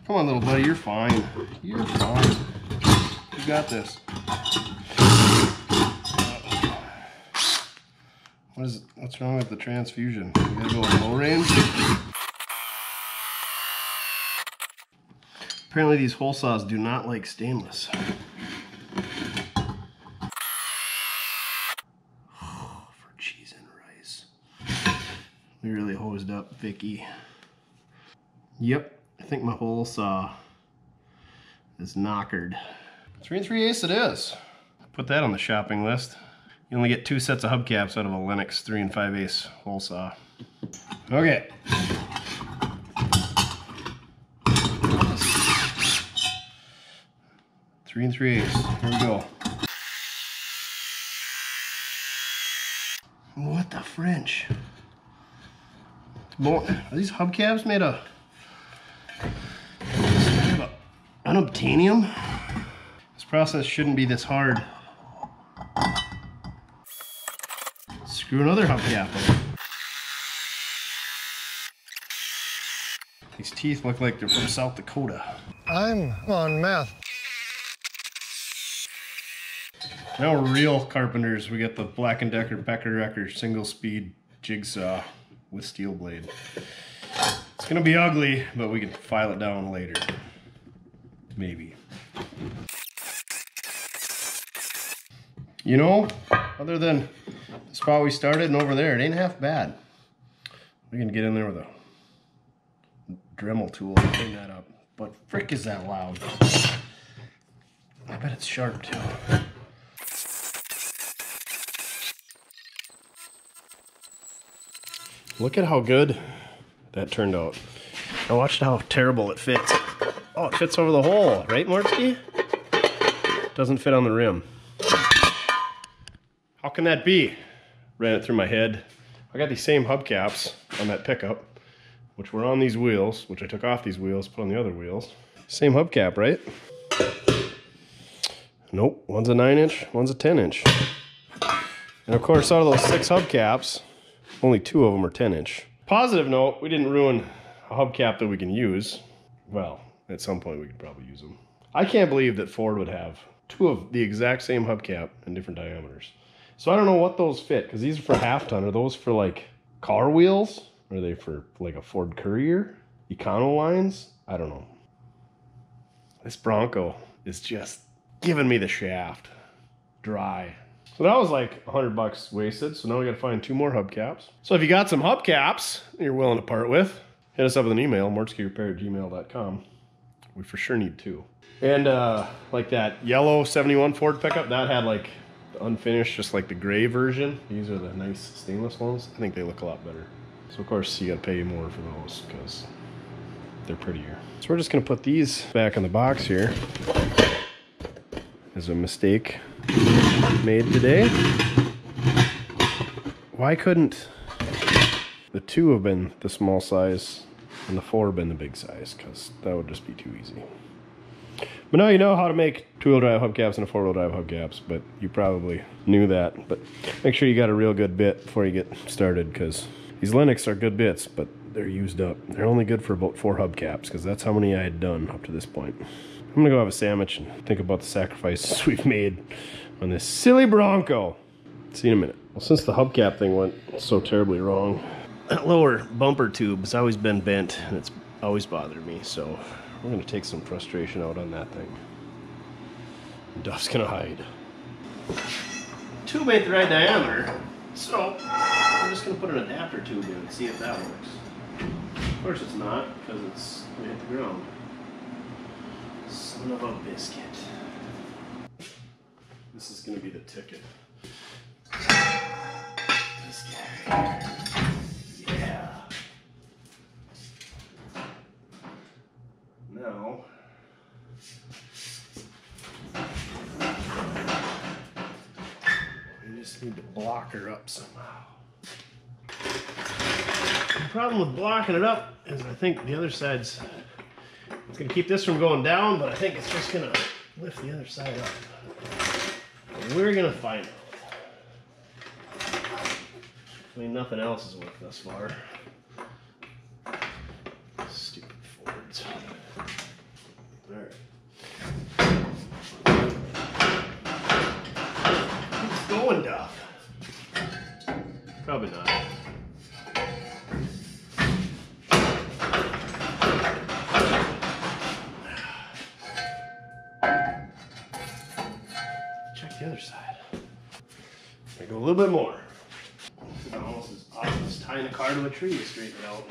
Come on, little buddy, you're fine. You're fine. You got this. What is? What's wrong with the transfusion? You gotta go low range. Apparently, these hole saws do not like stainless. *sighs* For cheese and rice. We really hosed up Vicky. Yep, I think my hole saw is knockered. Three and three eighths it is. Put that on the shopping list. You only get two sets of hubcaps out of a Lenox three and five eighths hole saw. Okay. Three and three eighths. Here we go. What the French? Are these hubcaps made of unobtainium? This process shouldn't be this hard. Screw another hubcap in. These teeth look like they're from South Dakota. I'm on meth. Now we're real carpenters. We got the Black & Decker Becker Recker single speed jigsaw with steel blade. It's gonna be ugly, but we can file it down later. Maybe. You know, other than spot we started and over there, it ain't half bad. We can get in there with a Dremel tool and clean that up. But frick is that loud. I bet it's sharp too. Look at how good that turned out. Now watch how terrible it fits. Oh, it fits over the hole, right, Mortske? Doesn't fit on the rim. How can that be? Ran it through my head. I got these same hubcaps on that pickup, which were on these wheels, which I took off these wheels, put on the other wheels. Same hubcap, right? Nope, one's a 9 inch, one's a 10 inch. And of course, out of those six hubcaps, only two of them are 10 inch. Positive note, we didn't ruin a hubcap that we can use. Well, at some point we could probably use them. I can't believe that Ford would have two of the exact same hubcap in different diameters. So I don't know what those fit, because these are for half ton. Are those for like car wheels? Are they for like a Ford Courier? Econo lines? I don't know. This Bronco is just giving me the shaft. Dry. So that was like 100 bucks wasted. So now we got to find two more hubcaps. So if you got some hubcaps you're willing to part with, hit us up with an email, mortskerepair at gmail.com. We for sure need two. And uh, like that yellow 71 Ford pickup, that had like unfinished, just like the gray version. These are the nice stainless ones. I think they look a lot better. So of course you got to pay more for those because they're prettier. So we're just to put these back in the box here. As a mistake made today. Why couldn't the two have been the small size and the four have been the big size? Because that would just be too easy. But now you know how to make two-wheel drive hubcaps and a four-wheel drive hubcaps, but you probably knew that. But make sure you got a real good bit before you get started, because these Lenox are good bits, but they're used up. They're only good for about four hubcaps, because that's how many I had done up to this point. I'm gonna go have a sandwich and think about the sacrifices *laughs* we've made on this silly Bronco. See you in a minute. Well, since the hubcap thing went so terribly wrong, that lower bumper tube has always been bent, and it's always bothered me, so we're gonna take some frustration out on that thing. Duff's gonna hide. Tube ain't the right diameter, so I'm just gonna put an adapter tube in and see if that works. Of course it's not, because it's gonna hit the ground. Son of a biscuit. This is gonna be the ticket. This guy. Yeah. Now. We need to block her up somehow. The problem with blocking it up is I think the other side's it's gonna keep this from going down, but I think it's just gonna lift the other side up. We're gonna find out. I mean, nothing else has worked thus far. Little bit more. This is almost as awesome as tying a car to a tree to straighten it out.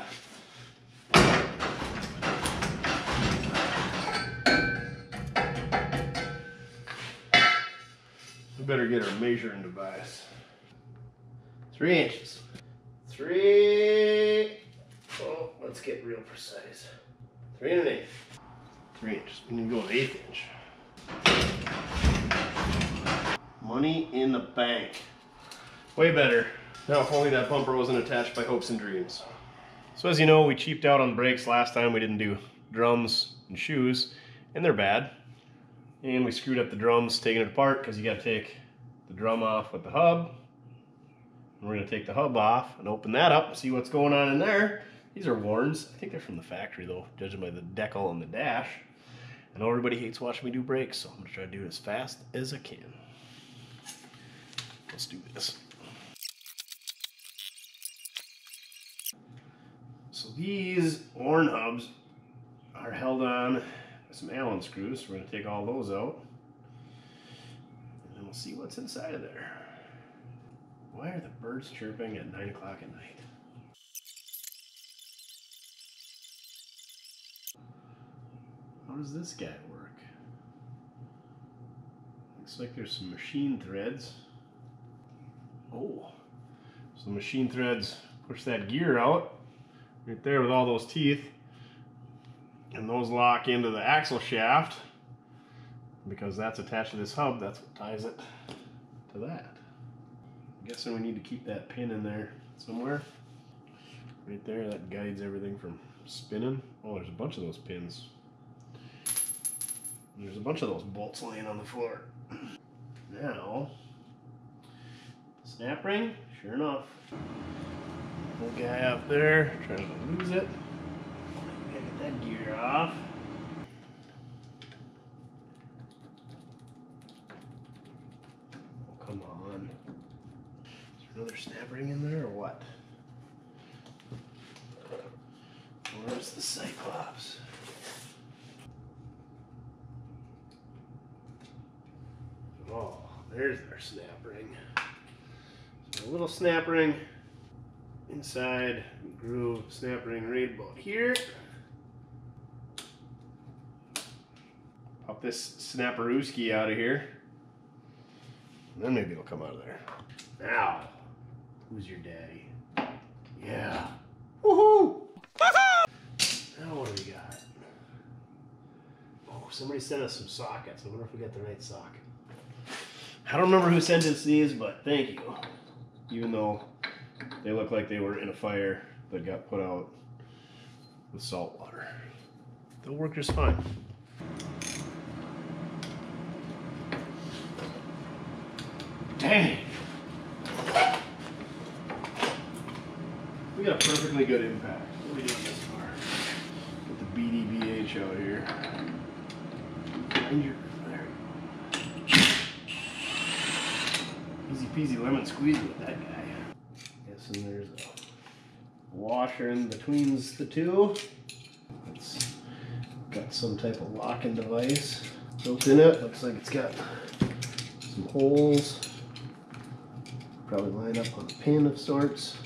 We better get our measuring device. Three inches. Three. Oh, let's get real precise. Three and an eighth. Three inches. We need to go an eighth inch. Money in the bank. Way better. Now, if only that bumper wasn't attached by hopes and dreams. So as you know, we cheaped out on brakes last time. We didn't do drums and shoes, and they're bad. And we screwed up the drums taking it apart because you got to take the drum off with the hub. And we're going to take the hub off and open that up, and see what's going on in there. These are Warns. I think they're from the factory though, judging by the decal on the dash. I know everybody hates watching me do brakes, so I'm going to try to do it as fast as I can. Let's do this. These Warn hubs are held on with some Allen screws. We're going to take all those out. And then we'll see what's inside of there. Why are the birds chirping at 9 o'clock at night? How does this guy work? Looks like there's some machine threads. Oh, so the machine threads push that gear out right there with all those teeth. And those lock into the axle shaft because that's attached to this hub. That's what ties it to that. I'm guessing we need to keep that pin in there somewhere. Right there, that guides everything from spinning. Oh, there's a bunch of those pins. There's a bunch of those bolts laying on the floor. Now, snap ring, sure enough. Little guy up there trying to lose it. Get that gear off. Oh, come on. Is there another snap ring in there or what? Where's the Cyclops? Oh, there's our snap ring. So a little snap ring inside groove snap ring right about here. Pop this snapperooski out of here. And then maybe it'll come out of there. Now, who's your daddy? Yeah. Woohoo! Now what do we got? Oh, somebody sent us some sockets. I wonder if we got the right socket. I don't remember who sent us these, but thank you. Even though they look like they were in a fire that got put out with salt water. They'll work just fine. Dang! We got a perfectly good impact. What are we doing this far? Get the BDBH out here. Find there. Easy peasy lemon squeezy with that guy. Guessing there's a washer in between the two. It's got some type of locking device built in it. Looks like it's got some holes. Probably line up on a pin of sorts.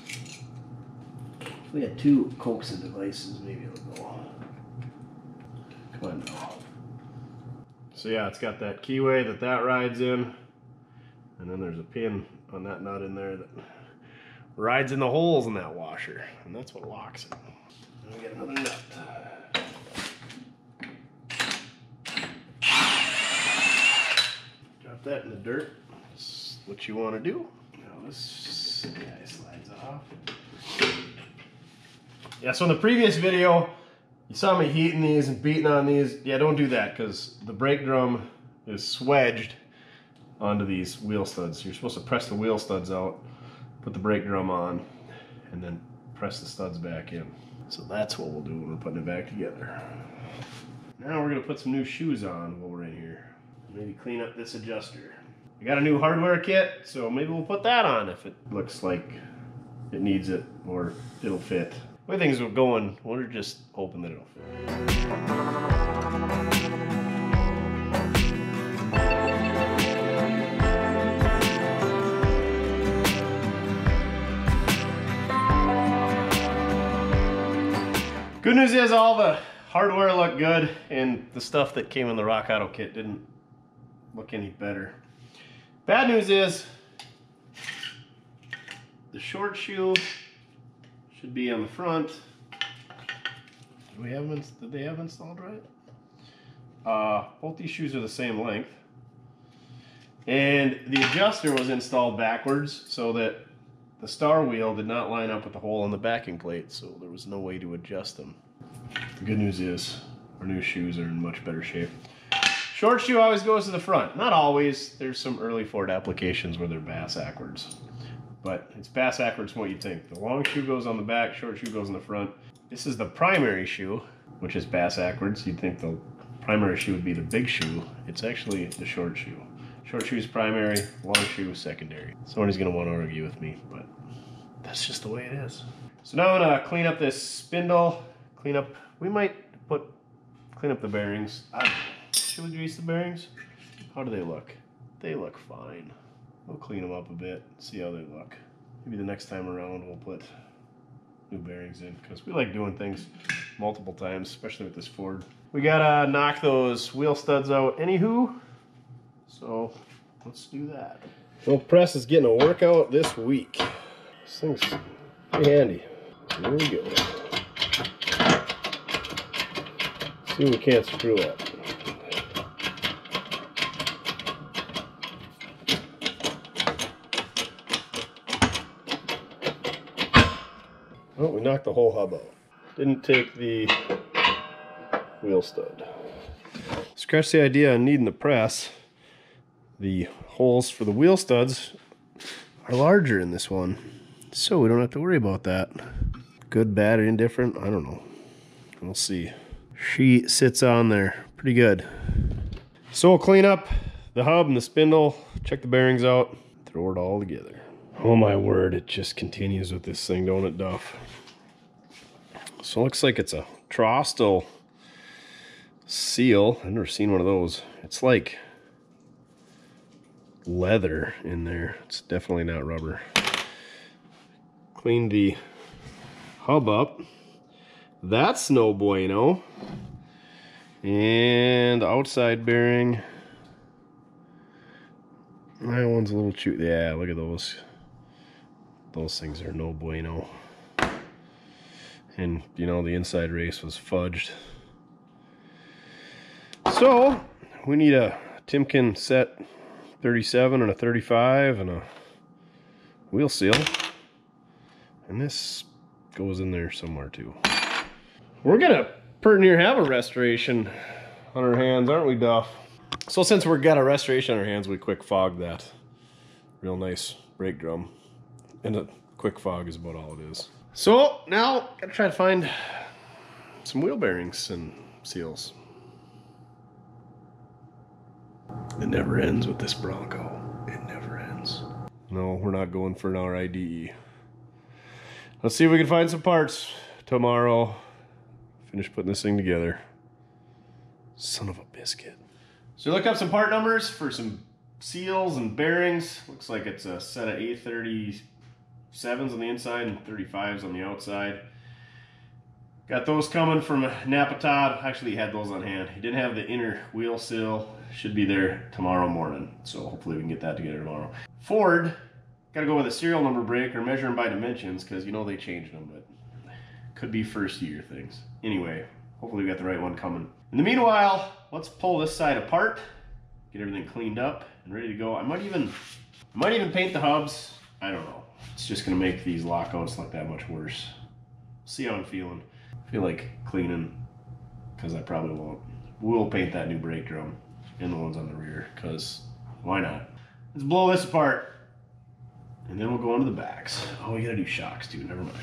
If we had two coaxing devices, maybe it'll go. Come on now. So yeah, it's got that keyway that that rides in. And then there's a pin on that nut in there that rides in the holes in that washer. And that's what locks it. Another nut. Drop that in the dirt. That's what you want to do. Now this guy slides off. Yeah, so in the previous video, you saw me heating these and beating on these. Yeah, don't do that because the brake drum is swedged onto these wheel studs. You're supposed to press the wheel studs out, put the brake drum on, and then press the studs back in. So that's what we'll do when we're putting it back together. Now we're gonna put some new shoes on while we're in here. Maybe clean up this adjuster. I got a new hardware kit, so maybe we'll put that on if it looks like it needs it or it'll fit. The way things are going, we're just hoping that it'll fit. Good news is all the hardware looked good and the stuff that came in the Rock Auto kit didn't look any better. Bad news is the short shoe should be on the front. Do we have them, did they have installed right? Uh, both these shoes are the same length. And the adjuster was installed backwards so that the star wheel did not line up with the hole in the backing plate, so there was no way to adjust them. The good news is our new shoes are in much better shape. Short shoe always goes to the front. Not always. There's some early Ford applications where they're bass backwards. But it's bass backwards from what you think. The long shoe goes on the back, short shoe goes in the front. This is the primary shoe, which is bass backwards. You'd think the primary shoe would be the big shoe. It's actually the short shoe. Short shoe is primary, long shoe is secondary. Somebody's gonna want to argue with me, but that's just the way it is. So now I'm gonna clean up this spindle, clean up, we might put, clean up the bearings. I. Should we grease the bearings? How do they look? They look fine. We'll clean them up a bit, see how they look. Maybe the next time around we'll put new bearings in because we like doing things multiple times, especially with this Ford. We gotta knock those wheel studs out anywho. So let's do that. Well, press is getting a workout this week. This thing's Pretty handy. There we go. See we can't screw up. Oh, we knocked the whole hub out. Didn't take the wheel stud. Scratch the idea of needing the press. The holes for the wheel studs are larger in this one. So we don't have to worry about that. Good, bad, indifferent, I don't know. We'll see. She sits on there pretty good. So we'll clean up the hub and the spindle, check the bearings out, throw it all together. Oh my word, it just continues with this thing, don't it, Duff? So it looks like it's a Trostel seal. I've never seen one of those. It's like leather in there. It's definitely not rubber. Cleaned the hub up. That's no bueno. And the outside bearing. That one's a little chew. Yeah, look at those. Those things are no bueno. And, you know, the inside race was fudged. So, we need a Timken set 37 and a 35 and a wheel seal. And this goes in there somewhere too. We're gonna pretty near have a restoration on our hands, aren't we, Duff? So since we've got a restoration on our hands, we quick fog that. Real nice brake drum. And a quick fog is about all it is. So now, gotta try to find some wheel bearings and seals. It never ends with this Bronco. It never ends. No, we're not going for an RIDE. Let's see if we can find some parts tomorrow. Finish putting this thing together. Son of a biscuit. So look up some part numbers for some seals and bearings. Looks like it's a set of A37s on the inside and 35s on the outside. Got those coming from Napa Todd. Actually, had those on hand. He didn't have the inner wheel seal. Should be there tomorrow morning. So hopefully we can get that together tomorrow. Ford, got to go with a serial number break or measure them by dimensions because you know they changed them, but could be first year things. Anyway, hopefully we got the right one coming. In the meanwhile, let's pull this side apart, get everything cleaned up and ready to go. I might even, might even paint the hubs. I don't know. It's just gonna make these lockouts look that much worse. See how I'm feeling. Feel like cleaning, because I probably won't. We'll paint that new brake drum and the ones on the rear, because why not? Let's blow this apart. And then we'll go into the backs. Oh, we gotta do shocks too, never mind.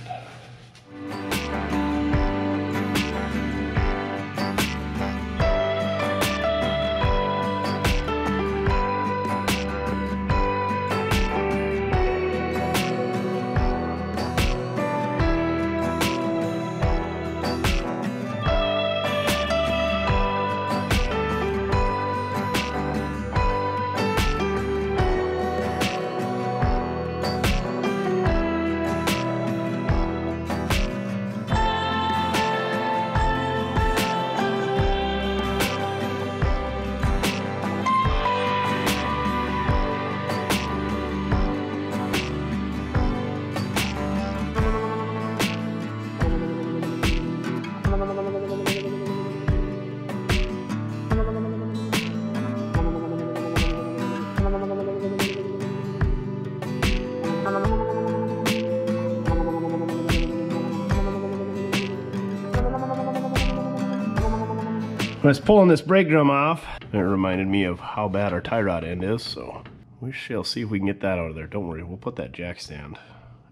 When I was pulling this brake drum off, it reminded me of how bad our tie rod end is, so we shall see if we can get that out of there. Don't worry, we'll put that jack stand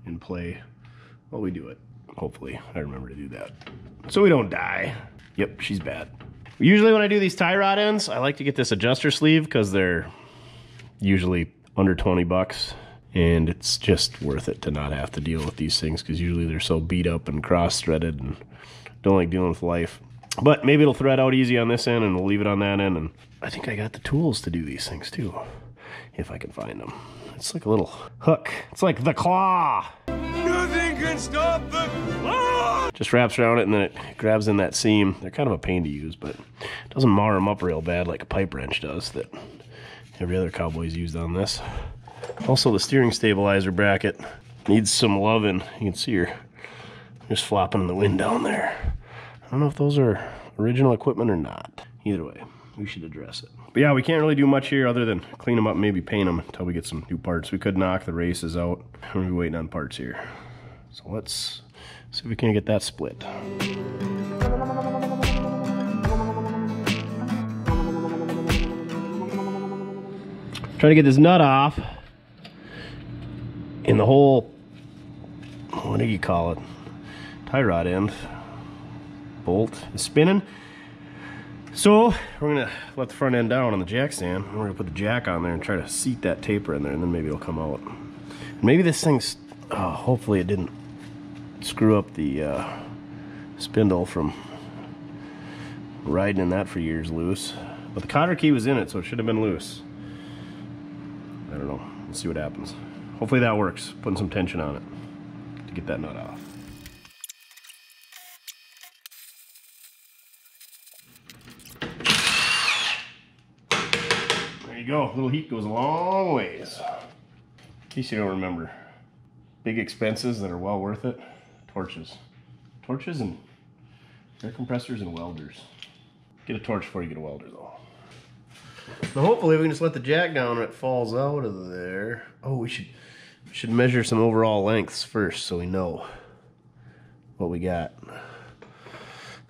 in play while we do it. Hopefully, I remember to do that. So we don't die. Yep, she's bad. Usually when I do these tie rod ends, I like to get this adjuster sleeve because they're usually under 20 bucks and it's just worth it to not have to deal with these things because usually they're so beat up and cross-threaded and don't like dealing with life. But maybe it'll thread out easy on this end and we'll leave it on that end. And I think I got the tools to do these things too, if I can find them. It's like a little hook. It's like the claw. Nothing can stop the claw! Just wraps around it and then it grabs in that seam. They're kind of a pain to use, but it doesn't mar them up real bad like a pipe wrench does that every other cowboy's used on this. Also the steering stabilizer bracket. needs some loving. You can see her just flopping in the wind down there. I don't know if those are original equipment or not. Either way, we should address it. But yeah, we can't really do much here other than clean them up, maybe paint them until we get some new parts. We could knock the races out. We'll be waiting on parts here. So let's see if we can get that split. Trying to get this nut off in the whole, what do you call it? Tie rod end. Bolt is spinning. So we're gonna let the front end down on the jack stand. And we're gonna put the jack on there and try to seat that taper in there and then maybe it'll come out. Maybe this thing's, oh, hopefully it didn't screw up the uh, spindle from riding in that for years loose. But the cotter key was in it, so it should have been loose. I don't know. We'll see what happens. Hopefully that works. Putting some tension on it to get that nut off. There you go. A little heat goes a long ways. In case you don't remember, big expenses that are well worth it. Torches. Torches and air compressors and welders. Get a torch before you get a welder though. Now hopefully we can just let the jack down and it falls out of there. Oh, we should we should measure some overall lengths first so we know what we got.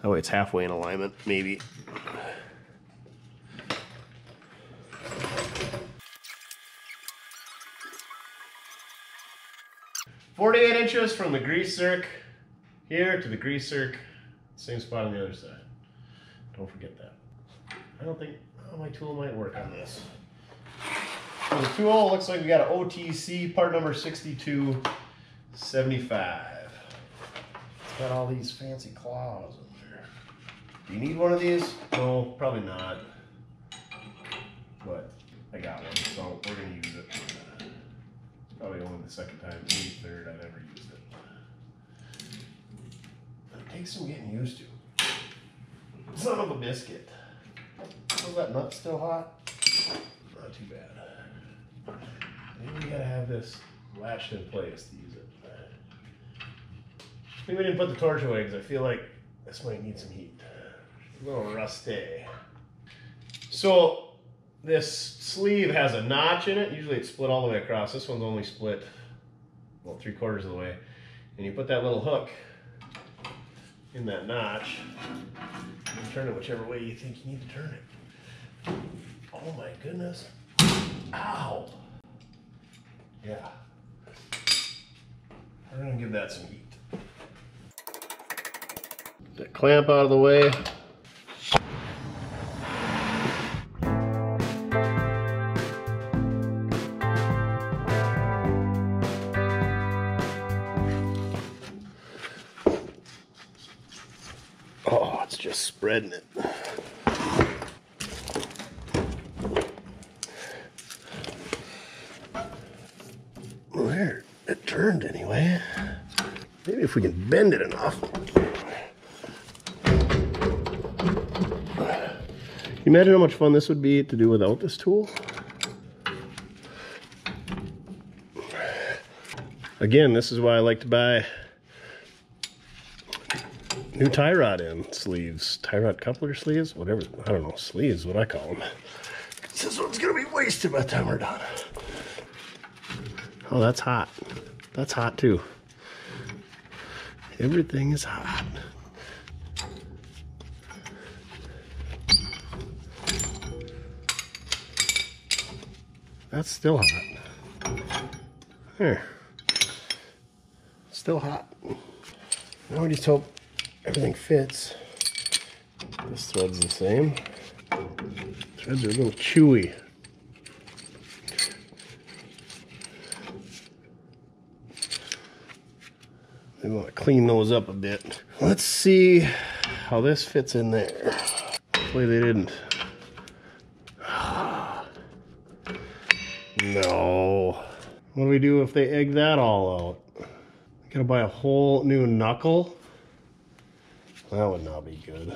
That way it's halfway in alignment, maybe. Forty-eight inches from the grease zerk here to the grease zerk, same spot on the other side. Don't forget that. I don't think oh, my tool might work on this. So the tool looks like we got an OTC part number 6275. It's got all these fancy claws in there. Do you need one of these? No, probably not. But I got one, so we're gonna use it. It's probably only the second time, maybe third I've ever used it. But it takes some getting used to. Son of a biscuit. Was that nut still hot? Not too bad. Maybe we gotta have this latched in place to use it. Maybe we didn't put the torch away because I feel like this might need some heat. A little rusty. So this sleeve has a notch in it. Usually it's split all the way across. This one's only split well three quarters of the way. And you put that little hook in that notch. and turn it whichever way you think you need to turn it. Oh my goodness. Ow. Yeah. We're gonna give that some heat. That clamp out of the way. It's just spreading it. Well, there, it turned anyway. Maybe if we can bend it enough. You imagine how much fun this would be to do without this tool? Again, this is why I like to buy new tie rod end sleeves, tie rod coupler sleeves, whatever. I don't know, sleeves, what I call them. This one's gonna be wasted by the time we're done. Oh, that's hot. That's hot too. Everything is hot. That's still hot. There. Still hot. Now we just hope everything fits. This thread's the same. Threads are a little chewy. We want to clean those up a bit. Let's see how this fits in there. Hopefully they didn't. *sighs* No. What do we do if they egg that all out? Gotta buy a whole new knuckle? That would not be good.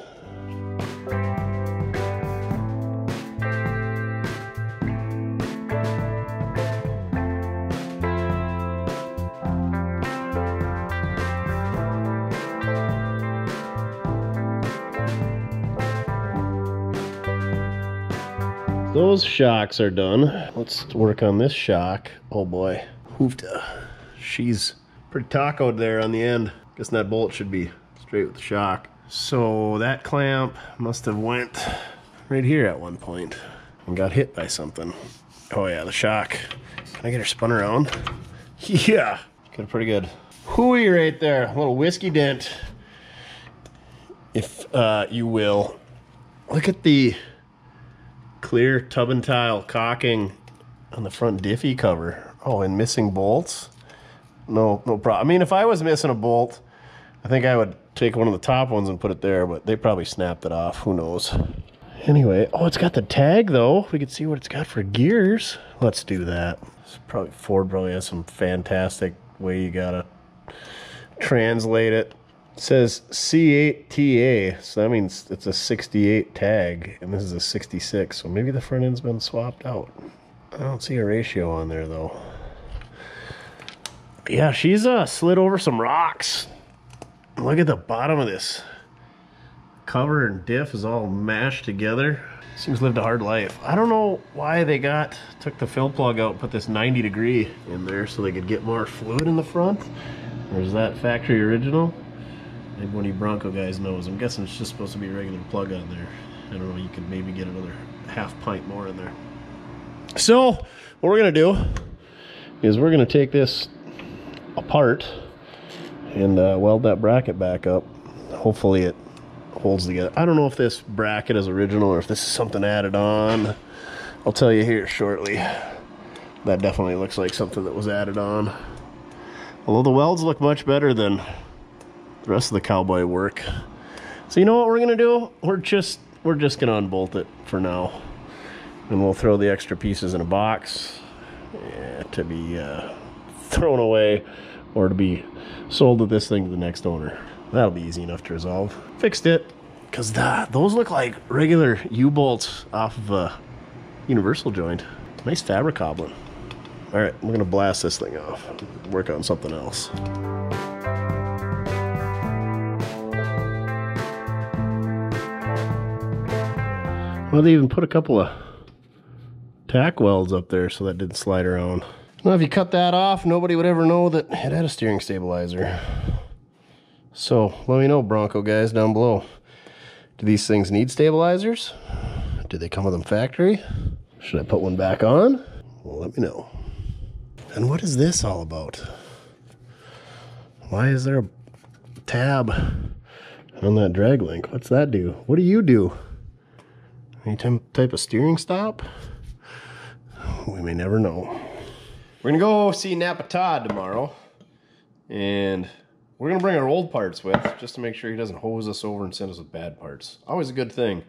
Those shocks are done. Let's work on this shock. Oh boy. Hoofda. She's pretty tacoed there on the end. Guess that bolt should be straight with the shock. So that clamp must have went right here at one point and got hit by something. Oh yeah, the shock. Can I get her spun around? *laughs* Yeah. Got it pretty good. Hooey right there. A little whiskey dent. If uh, you will. Look at the clear tub and tile caulking on the front diffie cover. Oh, and missing bolts? No, no problem. I mean, if I was missing a bolt, I think I would take one of the top ones and put it there, but they probably snapped it off. Who knows? Anyway, oh, it's got the tag though. We can see what it's got for gears. Let's do that. It's probably Ford probably has some fantastic way you gotta translate it. It says C8TA, so that means it's a 68 tag, and this is a 66, so maybe the front end's been swapped out. I don't see a ratio on there though. Yeah, she's uh, slid over some rocks. Look at the bottom of this. Cover and diff is all mashed together. Seems lived a hard life. I don't know why they got, took the fill plug out, put this 90 degree in there so they could get more fluid in the front. Or is that factory original? Maybe one of you Bronco guys knows. I'm guessing it's just supposed to be a regular plug on there. I don't know, you could maybe get another half pint more in there. So, what we're gonna do is we're gonna take this apart and uh, weld that bracket back up. Hopefully it holds together. I don't know if this bracket is original or if this is something added on. I'll tell you here shortly. That definitely looks like something that was added on. Although the welds look much better than the rest of the cowboy work. So you know what we're gonna do? We're just we're just gonna unbolt it for now. And we'll throw the extra pieces in a box yeah, to be uh, thrown away or to be sold this thing to the next owner. That'll be easy enough to resolve. Fixed it, because those look like regular U-bolts off of a universal joint. Nice fabric cobbling. All right, we're gonna blast this thing off. Work on something else. Well, they even put a couple of tack welds up there so that didn't slide around. Now, if you cut that off, nobody would ever know that it had a steering stabilizer. So, let me know, Bronco guys, down below. Do these things need stabilizers? Do they come with them factory? Should I put one back on? Well, let me know. And what is this all about? Why is there a tab on that drag link? What's that do? What do you do? Any type of steering stop? We may never know. We're gonna go see Napa Todd tomorrow, and we're gonna bring our old parts with just to make sure he doesn't hose us over and send us with bad parts. Always a good thing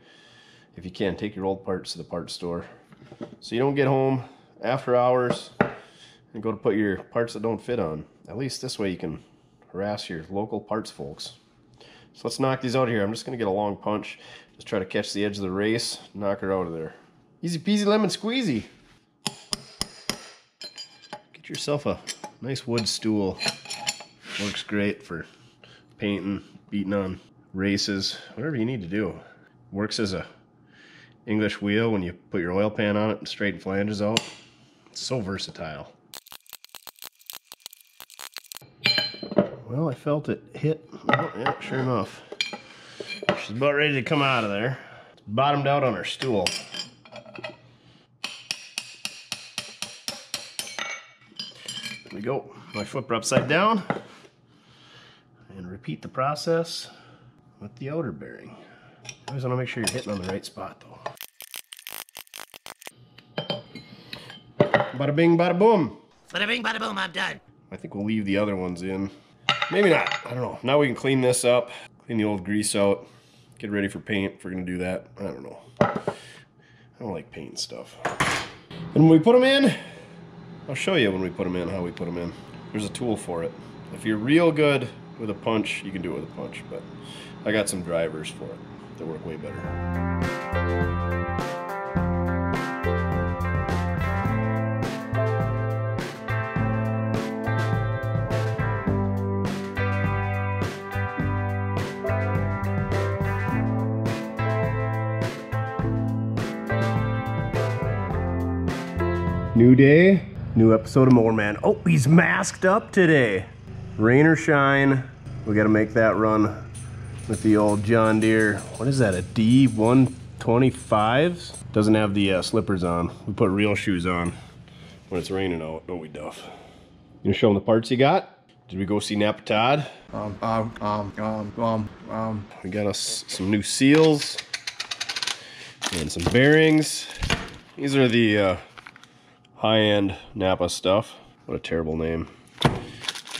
if you can take your old parts to the parts store, so you don't get home after hours and go to put your parts that don't fit on. At least this way you can harass your local parts folks. So let's knock these out here. I'm just gonna get a long punch. Just try to catch the edge of the race, knock her out of there. Easy peasy lemon squeezy. Yourself a nice wood stool. Works great for painting, beating on races, whatever you need to do. Works as a English wheel when you put your oil pan on it and straighten flanges out. It's so versatile. Well, I felt it hit. Oh, yeah, sure enough. She's about ready to come out of there. It's bottomed out on her stool. We go. My flipper upside down. And repeat the process with the outer bearing. Always want to make sure you're hitting on the right spot though. Bada bing, bada boom. Bada bing, bada boom, I'm done. I think we'll leave the other ones in. Maybe not, I don't know. Now we can clean this up, clean the old grease out, get ready for paint if we're gonna do that. I don't know. I don't like paint stuff. And when we put them in, I'll show you when we put them in, how we put them in. There's a tool for it. If you're real good with a punch, you can do it with a punch, but I got some drivers for it that work way better. New day, new episode of More Man. Oh, he's masked up today. Rain or shine, we gotta make that run with the old John Deere. What is that, a D125s? Doesn't have the uh, slippers on. We put real shoes on when it's raining out, don't we, Duff? You gonna show them the parts you got? Did we go see Napa Todd? Um, um, um, um, um, um. We got us some new seals and some bearings. These are the uh, high-end Napa stuff. What a terrible name.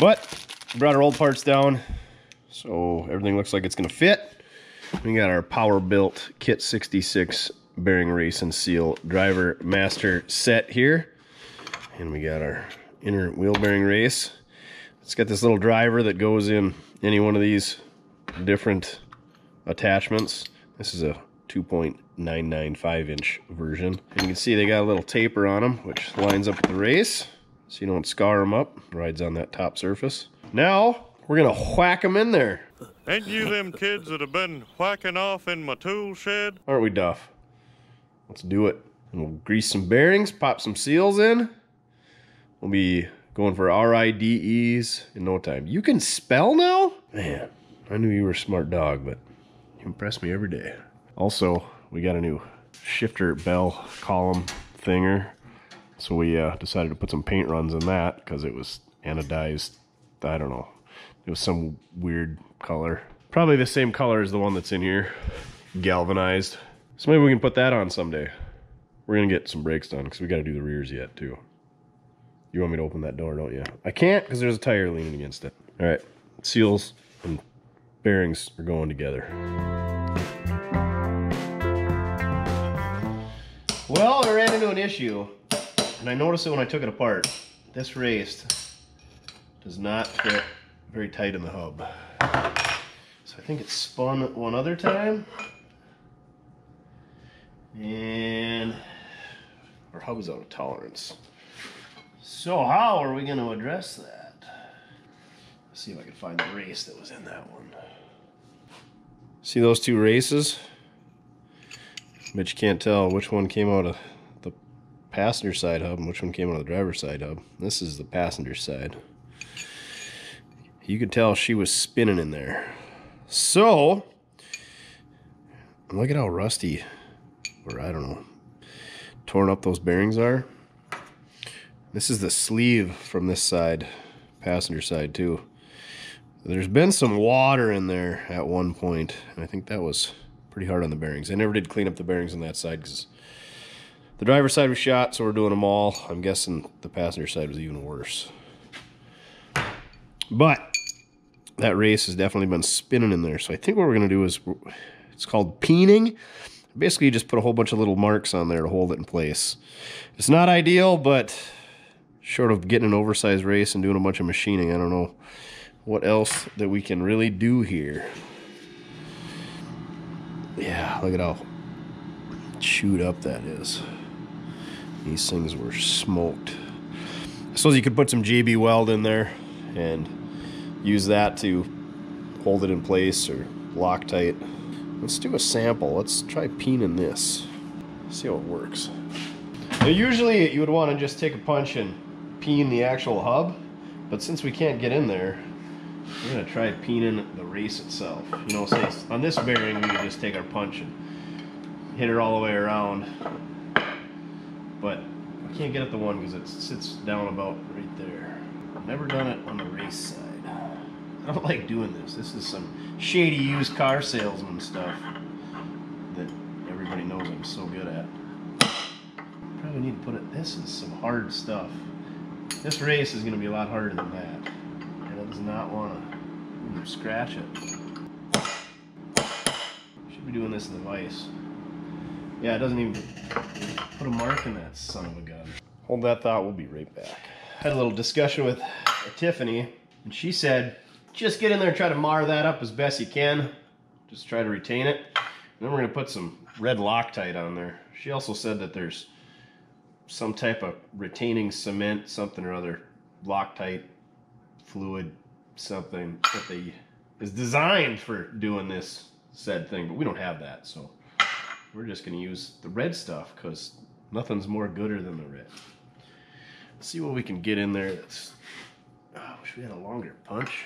But brought our old parts down, so everything looks like it's gonna fit. We got our Powerbuilt Kit 66 bearing race and seal driver master set here. And we got our inner wheel bearing race. It's got this little driver that goes in any one of these different attachments. This is a 2.995 inch version. And you can see they got a little taper on them, which lines up with the race. So you don't scar them up. Rides on that top surface. Now, we're gonna whack them in there. Ain't you them kids that have been whacking off in my tool shed? Aren't we, Duff? Let's do it. And we'll grease some bearings, pop some seals in. We'll be going for RIDEs in no time. You can spell now? Man, I knew you were a smart dog, but you impress me every day. Also, we got a new shifter bell column thinger. So we uh, decided to put some paint runs in that because it was anodized. I don't know. It was some weird color. Probably the same color as the one that's in here. Galvanized. So maybe we can put that on someday. We're going to get some brakes done because we got to do the rears yet too. You want me to open that door, don't you? I can't because there's a tire leaning against it. All right, seals and bearings are going together. Well, I ran into an issue, and I noticed it when I took it apart. This race does not fit very tight in the hub. So I think it spun one other time. And our hub is out of tolerance. So how are we going to address that? Let's see if I can find the race that was in that one. See those two races? But you can't tell which one came out of the passenger side hub and which one came out of the driver's side hub. This is the passenger side. You could tell she was spinning in there. So, look at how rusty, or I don't know, torn up those bearings are. This is the sleeve from this side, passenger side too. There's been some water in there at one point, and I think that was pretty hard on the bearings. I never did clean up the bearings on that side because the driver's side was shot, so we're doing them all. I'm guessing the passenger side was even worse. But that race has definitely been spinning in there. So I think what we're going to do is, it's called peening. Basically, you just put a whole bunch of little marks on there to hold it in place. It's not ideal, but short of getting an oversized race and doing a bunch of machining, I don't know what else that we can really do here. Yeah, look at how chewed up that is. These things were smoked. I suppose you could put some JB Weld in there and use that to hold it in place or Loctite. Let's do a sample. Let's try peening this. See how it works. Now usually you would want to just take a punch and peen the actual hub, but since we can't get in there, we're gonna try peening the race itself. You know, say on this bearing we could just take our punch and hit it all the way around, but I can't get at the one because it sits down about right there. I've never done it on the race side. I don't like doing this. This is some shady used car salesman stuff that everybody knows I'm so good at. Probably need to put it, this is some hard stuff. This race is to be a lot harder than that. Does not want to scratch it. Should be doing this in the vise. Yeah, it doesn't even put a mark in that son of a gun. Hold that thought, we'll be right back. Had a little discussion with Tiffany, and she said, just get in there and try to mar that up as best you can. Just try to retain it. And then we're going to put some red Loctite on there. She also said that there's some type of retaining cement, something or other, Loctite fluid, something that they is designed for doing this said thing, but we don't have that, so we're just to use the red stuff because nothing's more gooder than the red. see what we can get in there. That's, oh, I wish we had a longer punch.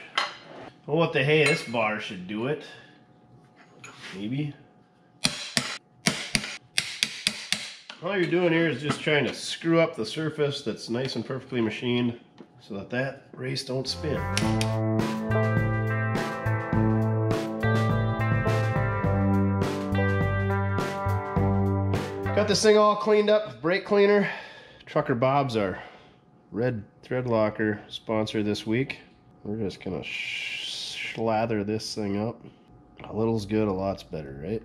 Well, what the hey, this bar should do it. Maybe. All you're doing here is just trying to screw up the surface that's nice and perfectly machined so that that race don't spin. Got this thing all cleaned up brake cleaner. Trucker Bob's our red thread locker sponsor this week. We're just gonna slather this thing up. A little's good, a lot's better, right?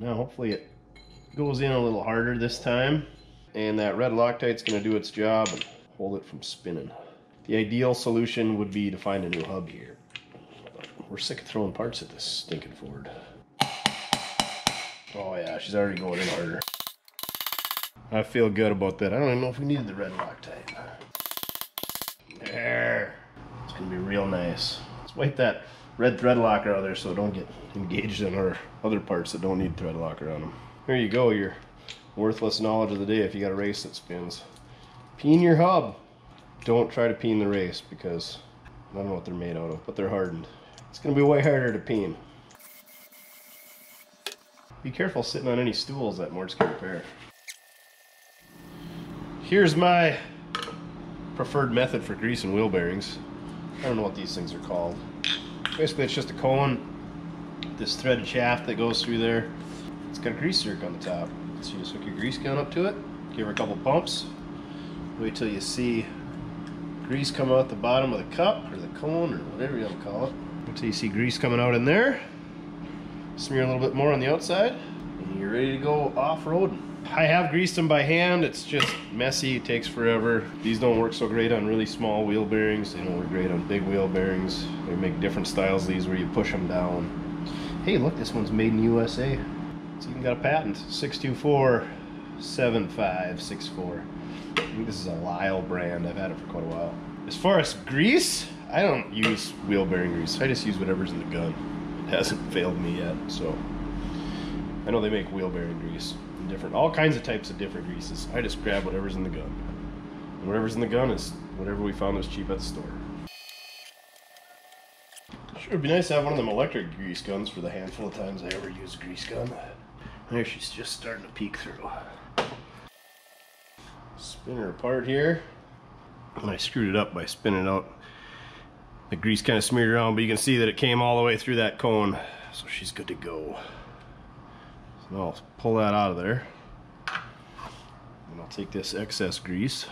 Now hopefully it goes in a little harder this time and that red Loctite's gonna do its job hold it from spinning. The ideal solution would be to find a new hub here. We're sick of throwing parts at this stinking Ford. Oh yeah, she's already going in harder. I feel good about that. I don't even know if we needed the red Loctite. There. It's gonna be real nice. Let's wipe that red thread locker out of there so don't get engaged in our other parts that don't need thread locker on them. There you go, your worthless knowledge of the day if you got a race that spins. Peen your hub. Don't try to peen the race because I don't know what they're made out of, but they're hardened. It's gonna be way harder to peen. Be careful sitting on any stools that Mortske Repair. Here's my preferred method for greasing wheel bearings. I don't know what these things are called. Basically, it's just a cone, this threaded shaft that goes through there. It's got a grease zerk on the top. So you just hook your grease gun up to it, give her a couple pumps, wait till you see grease come out the bottom of the cup or the cone or whatever you want to call it. Until you see grease coming out in there. Smear a little bit more on the outside, and you're ready to go off-roading. I have greased them by hand. It's just messy. It takes forever. These don't work so great on really small wheel bearings. They don't work great on big wheel bearings. They make different styles these where you push them down. Hey, look, this one's made in USA. It's even got a patent. 624-7564. I think this is a Lisle brand. I've had it for quite a while. As far as grease, I don't use wheel bearing grease. I just use whatever's in the gun. It hasn't failed me yet, so. I know they make wheel bearing grease different, all kinds of types of different greases. I just grab whatever's in the gun. And whatever's in the gun is whatever we found was cheap at the store. Sure, it'd be nice to have one of them electric grease guns for the handful of times I ever use a grease gun. There, she's just starting to peek through. Spin her apart here. And I screwed it up by spinning out. The grease kind of smeared around, but you can see that it came all the way through that cone. So she's good to go. So I'll pull that out of there. And I'll take this excess grease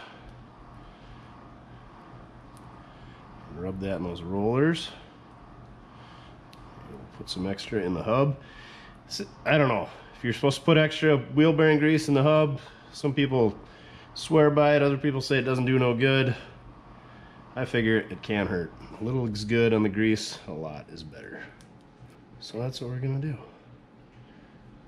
and rub that in those rollers. We'll put some extra in the hub. I don't know if you're supposed to put extra wheel bearing grease in the hub. Some people swear by it, other people say it doesn't do no good. I figure it can hurt. A little is good on the grease, a lot is better. So that's what we're gonna do.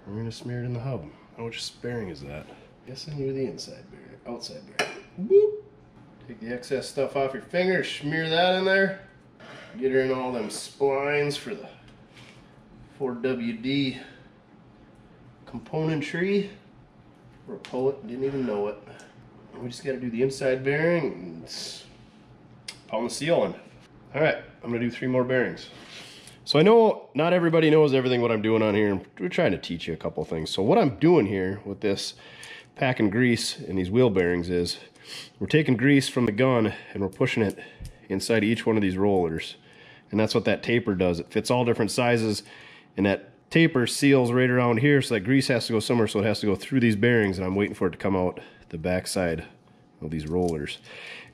We're gonna smear it in the hub. How much bearing is that? Guessing you're the inside bearing, outside bearing. Boop. Take the excess stuff off your finger, smear that in there. Get her in all them splines for the 4WD componentry. Poet, didn't even know it. We just gotta do the inside bearing and pound the seal in. All right, I'm gonna do three more bearings. So I know not everybody knows everything what I'm doing on here. We're trying to teach you a couple things. So what I'm doing here with this packing grease and these wheel bearings is we're taking grease from the gun and we're pushing it inside each one of these rollers. And that's what that taper does. It fits all different sizes and that taper seals right around here so that grease has to go somewhere so it has to go through these bearings and I'm waiting for it to come out the backside of these rollers.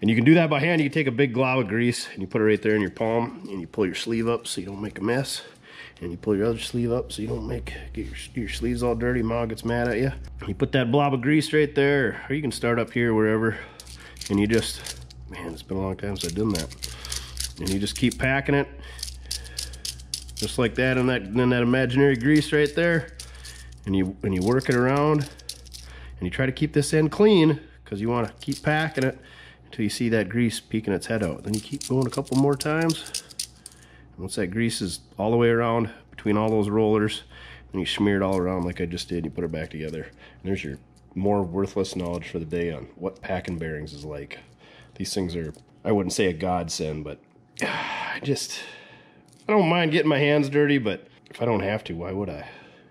And you can do that by hand. You can take a big glob of grease and you put it right there in your palm and you pull your sleeve up so you don't make a mess. And you pull your other sleeve up so you don't make get your, your sleeves all dirty. Mom gets mad at you. You put that blob of grease right there, or you can start up here wherever. And you just, man, it's been a long time since I've done that. And you just keep packing it, just like that, and that, and that imaginary grease right there. And you and you work it around, and you try to keep this end clean because you want to keep packing it until you see that grease peeking its head out. Then you keep going a couple more times. Once that grease is all the way around between all those rollers, and you smear it all around like I just did, and you put it back together. And there's your more worthless knowledge for the day on what packing bearings is like. These things are, I wouldn't say a godsend, but *sighs* I just, I don't mind getting my hands dirty, but if I don't have to, why would I?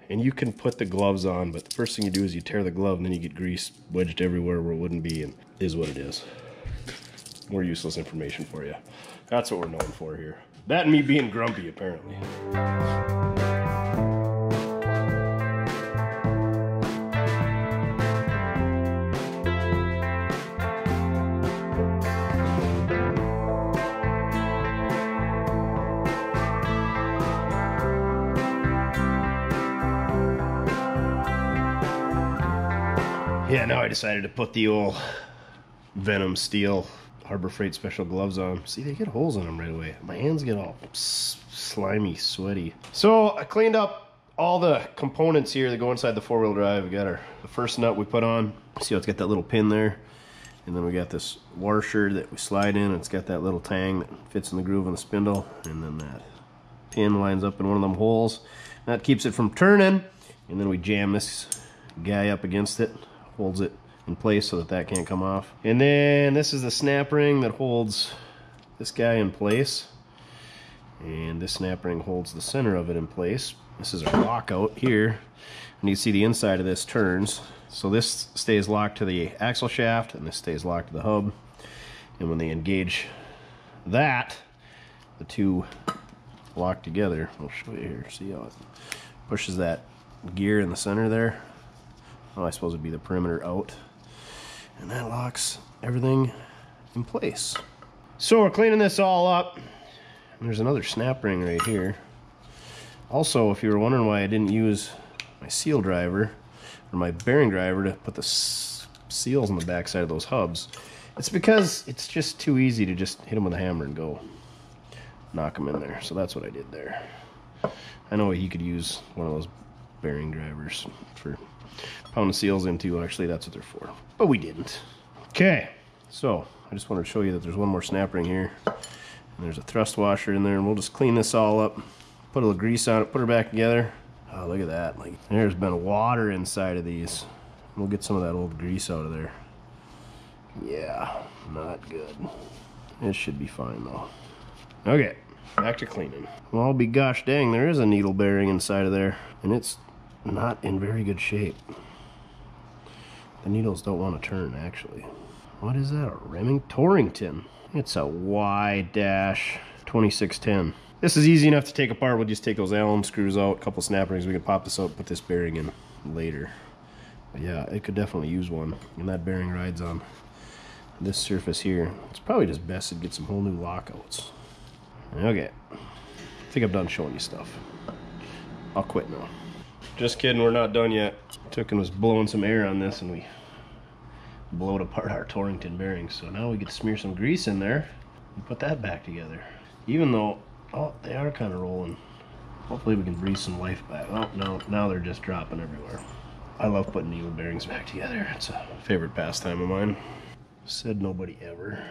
And you can put the gloves on, but the first thing you do is you tear the glove and then you get grease wedged everywhere where it wouldn't be, and is what it is. More useless information for you. That's what we're known for here. That and me being grumpy, apparently. I decided to put the old Venom Steel Harbor Freight special gloves on. See, they get holes in them right away. My hands get all slimy, sweaty. So I cleaned up all the components here that go inside the four-wheel drive. We got our the first nut we put on. See how it's got that little pin there? And then we got this washer that we slide in. It's got that little tang that fits in the groove on the spindle. And then that pin lines up in one of them holes. That keeps it from turning. And then we jam this guy up against it. Holds it in place so that that can't come off. And then this is the snap ring that holds this guy in place. And this snap ring holds the center of it in place. This is our lockout here. And you see the inside of this turns. So this stays locked to the axle shaft and this stays locked to the hub. And when they engage that, the two lock together. I'll show you here. See how it pushes that gear in the center there. I suppose it'd be the perimeter out and that locks everything in place. So we're cleaning this all up. There's another snap ring right here. Also, if you were wondering why I didn't use my seal driver or my bearing driver to put the seals on the back side of those hubs, it's because it's just too easy to just hit them with a hammer and go knock them in there. So that's what I did there. I know you could use one of those bearing drivers for pound the seals into. Actually, that's what they're for. But we didn't. Okay, so I just wanted to show you that there's one more snap ring here. And there's a thrust washer in there, and we'll just clean this all up. Put a little grease on it, put her back together. Oh, look at that. Like, there's been water inside of these. We'll get some of that old grease out of there. Yeah, not good. It should be fine, though. Okay, back to cleaning. Well, I'll be gosh dang, there is a needle bearing inside of there, and it's not in very good shape. The needles don't want to turn, actually. What is that, a Reming Torrington? It's a Y-2610. This is easy enough to take apart. We'll just take those Allen screws out, a couple snap rings. We can pop this out, put this bearing in later. But yeah, it could definitely use one. And that bearing rides on this surface here. It's probably just best to get some whole new lockouts. Okay. I think I'm done showing you stuff. I'll quit now. Just kidding, we're not done yet. Took and was blowing some air on this and we blowed apart our Torrington bearings. So now we get to smear some grease in there and put that back together. Even though, oh, they are kind of rolling. Hopefully we can breathe some life back. Oh, no, now they're just dropping everywhere. I love putting needle bearings back together. It's a favorite pastime of mine. Said nobody ever.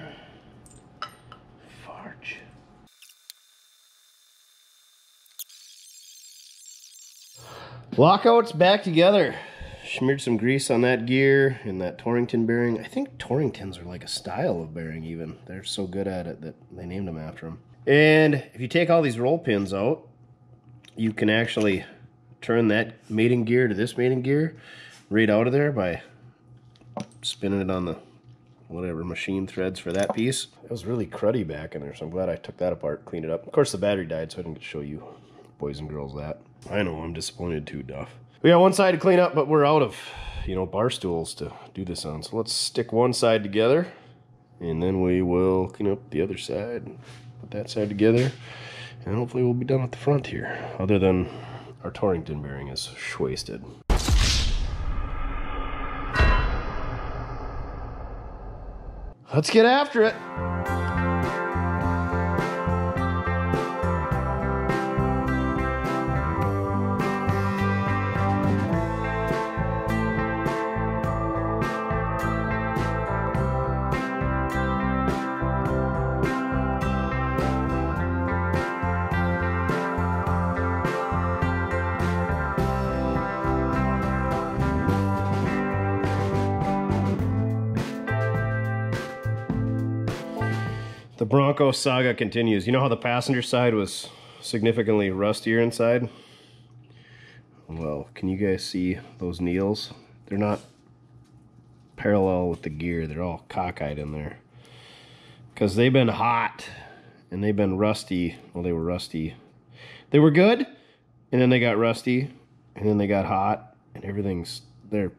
Lockouts back together. Smeared some grease on that gear and that Torrington bearing. I think Torringtons are like a style of bearing even. They're so good at it that they named them after them. And if you take all these roll pins out, you can actually turn that mating gear to this mating gear right out of there by spinning it on the whatever machine threads for that piece. It was really cruddy back in there, so I'm glad I took that apart, cleaned it up. Of course, the battery died, so I didn't get to show you boys and girls that. I know, I'm disappointed too, Duff. We got one side to clean up, but we're out of, you know, bar stools to do this on. So let's stick one side together, and then we will clean up the other side. Put that side together, and hopefully we'll be done with the front here. Other than our Torrington bearing is wasted. Let's get after it. Saga continues. You know how the passenger side was significantly rustier inside? Well, can you guys see those needles? They're not parallel with the gear. They're all cockeyed in there. Because they've been hot and they've been rusty. Well, they were rusty. They were good, and then they got rusty, and then they got hot, and everything's they're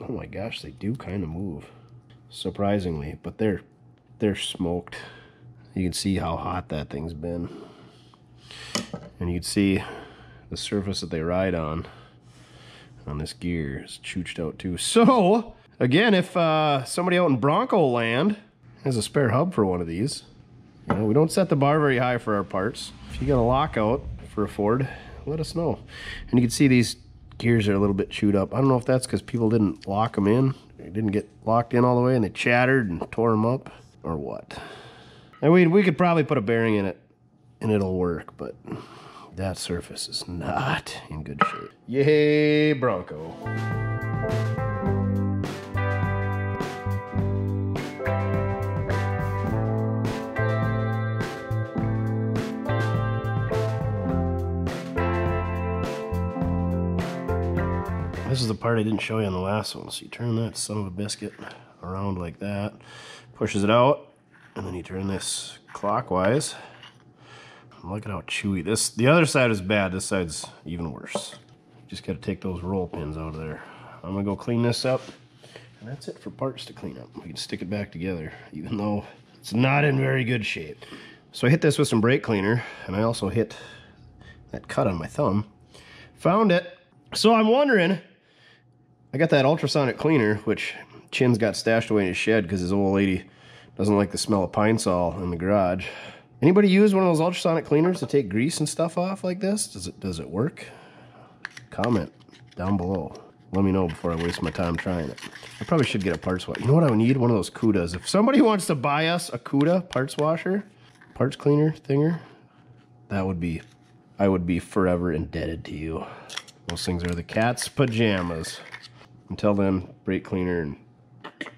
oh my gosh, they do kind of move. Surprisingly, but they're they're smoked. You can see how hot that thing's been. And you can see the surface that they ride on on this gear is chooched out too. *laughs* So, again, if uh, somebody out in Bronco land has a spare hub for one of these, you know, we don't set the bar very high for our parts. If you got a lockout for a Ford, let us know. And you can see these gears are a little bit chewed up. I don't know if that's because people didn't lock them in. They didn't get locked in all the way and they chattered and tore them up or what. And we, we could probably put a bearing in it and it'll work, but that surface is not in good shape. Yay, Bronco. This is the part I didn't show you on the last one. So you turn that son of a biscuit around like that, pushes it out, and then you turn this clockwise. Look at how chewy this. The other side is bad. This side's even worse. Just got to take those roll pins out of there. I'm gonna go clean this up, and that's it for parts to clean up. We can stick it back together, even though it's not in very good shape. So I hit this with some brake cleaner, and I also hit that cut on my thumb. Found it. So I'm wondering I got that ultrasonic cleaner, which Chin's got stashed away in his shed because his old lady doesn't like the smell of pine sol in the garage. Anybody use one of those ultrasonic cleaners to take grease and stuff off like this? Does it does it work? Comment down below. Let me know before I waste my time trying it. I probably should get a parts washer. You know what I would need? One of those Cudas. If somebody wants to buy us a Cuda parts washer, parts cleaner thinger, that would be, I would be forever indebted to you. Those things are the cat's pajamas. Until then, brake cleaner and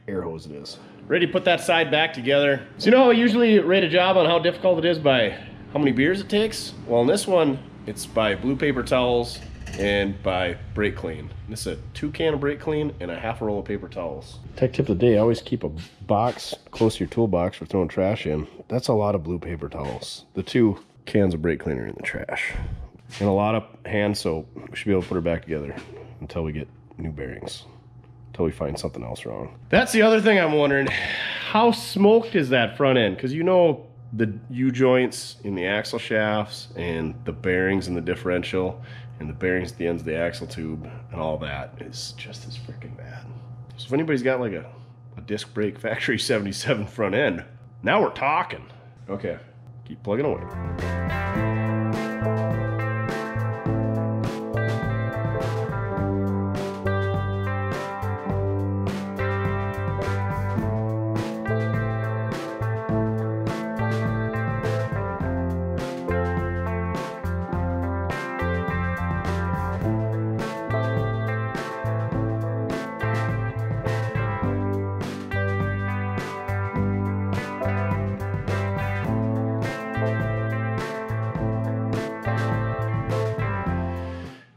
air hose it is. Ready to put that side back together. So you know how I usually rate a job on how difficult it is by how many beers it takes? Well, in this one, it's by blue paper towels and by brake clean. This is a two can of brake clean and a half a roll of paper towels. Tech tip of the day, always keep a box close to your toolbox for throwing trash in. That's a lot of blue paper towels. The two cans of brake cleaner in the trash. And a lot of hand soap. We should be able to put her back together until we get new bearings until we find something else wrong. That's the other thing I'm wondering. How smoked is that front end? Because you know the U-joints in the axle shafts and the bearings in the differential and the bearings at the ends of the axle tube and all that is just as freaking bad. So if anybody's got like a, a disc brake factory *laughs* 77 front end, now we're talking. Okay, keep plugging away.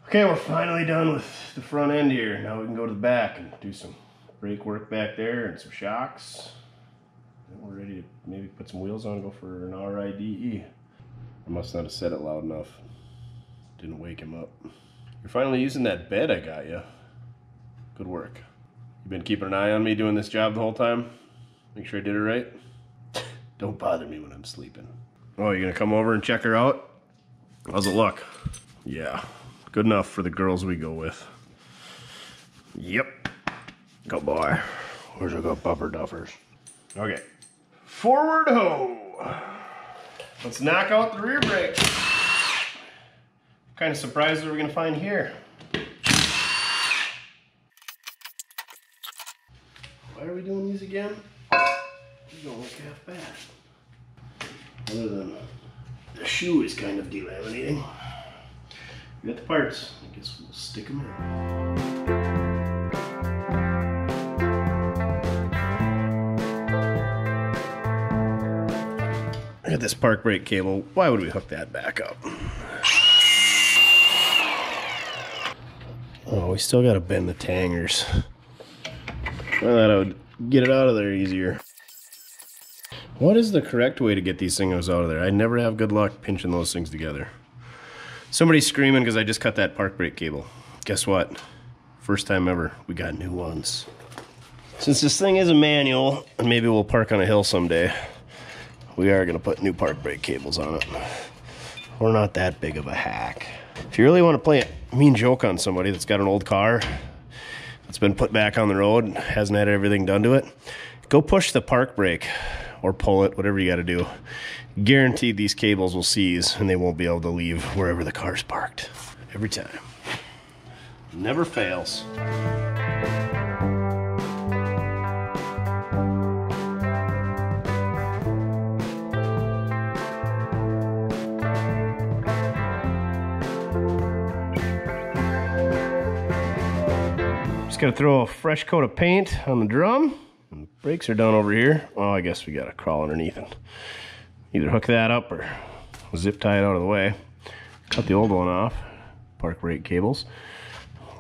Okay, we're finally done with the front end here. Now we can go to the back and do some brake work back there and some shocks. Then we're ready to maybe put some wheels on go for an RIDE. I must not have said it loud enough. Didn't wake him up. You're finally using that bed I got you. Good work. You've been keeping an eye on me doing this job the whole time? Make sure I did it right? *laughs* Don't bother me when I'm sleeping. Oh, you gonna come over and check her out? How's it look? Yeah. Good enough for the girls we go with. Yep. Go boy. Where's our good bumper duffers? Okay. Forward ho. Let's knock out the rear brake. What kind of surprises are we gonna find here? Why are we doing these again? These don't look half bad. Other than the shoe is kind of delaminating. We got the parts. I guess we'll stick them in. at this park brake cable. Why would we hook that back up? Oh, we still got to bend the tangers. I thought I would get it out of there easier. What is the correct way to get these things out of there? I never have good luck pinching those things together. Somebody's screaming because I just cut that park brake cable. Guess what? First time ever, we got new ones. Since this thing is a manual, and maybe we'll park on a hill someday, we are gonna put new park brake cables on it. We're not that big of a hack. If you really want to play a mean joke on somebody that's got an old car that's been put back on the road, hasn't had everything done to it, go push the park brake or pull it, whatever you got to do. Guaranteed these cables will seize and they won't be able to leave wherever the car's parked. Every time. Never fails. Just gotta throw a fresh coat of paint on the drum. And the brakes are done over here. Oh, I guess we gotta crawl underneath and either hook that up or zip tie it out of the way. Cut the old one off. Park brake cables.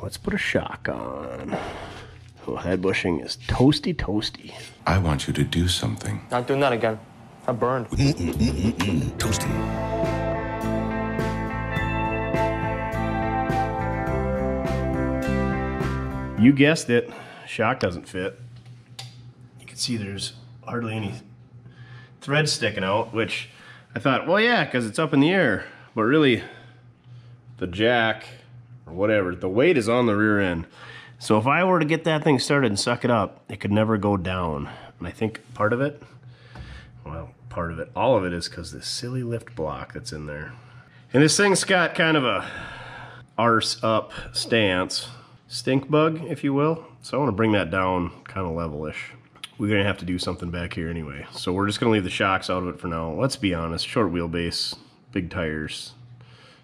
Let's put a shock on. Oh, head bushing is toasty toasty. I want you to do something. Not doing that again. I burned. Mm, mm, mm, toasty. You guessed it. Shock doesn't fit. You can see there's hardly any thread sticking out, which I thought, well, yeah, because it's up in the air. But really, the jack or whatever, the weight is on the rear end. So if I were to get that thing started and suck it up, it could never go down. And I think part of it, well, part of it, all of it is because this silly lift block that's in there. And this thing's got kind of a arse up stance, stink bug, if you will. So I want to bring that down kind of level-ish. We're going to have to do something back here anyway. So we're just going to leave the shocks out of it for now. Let's be honest, short wheelbase, big tires,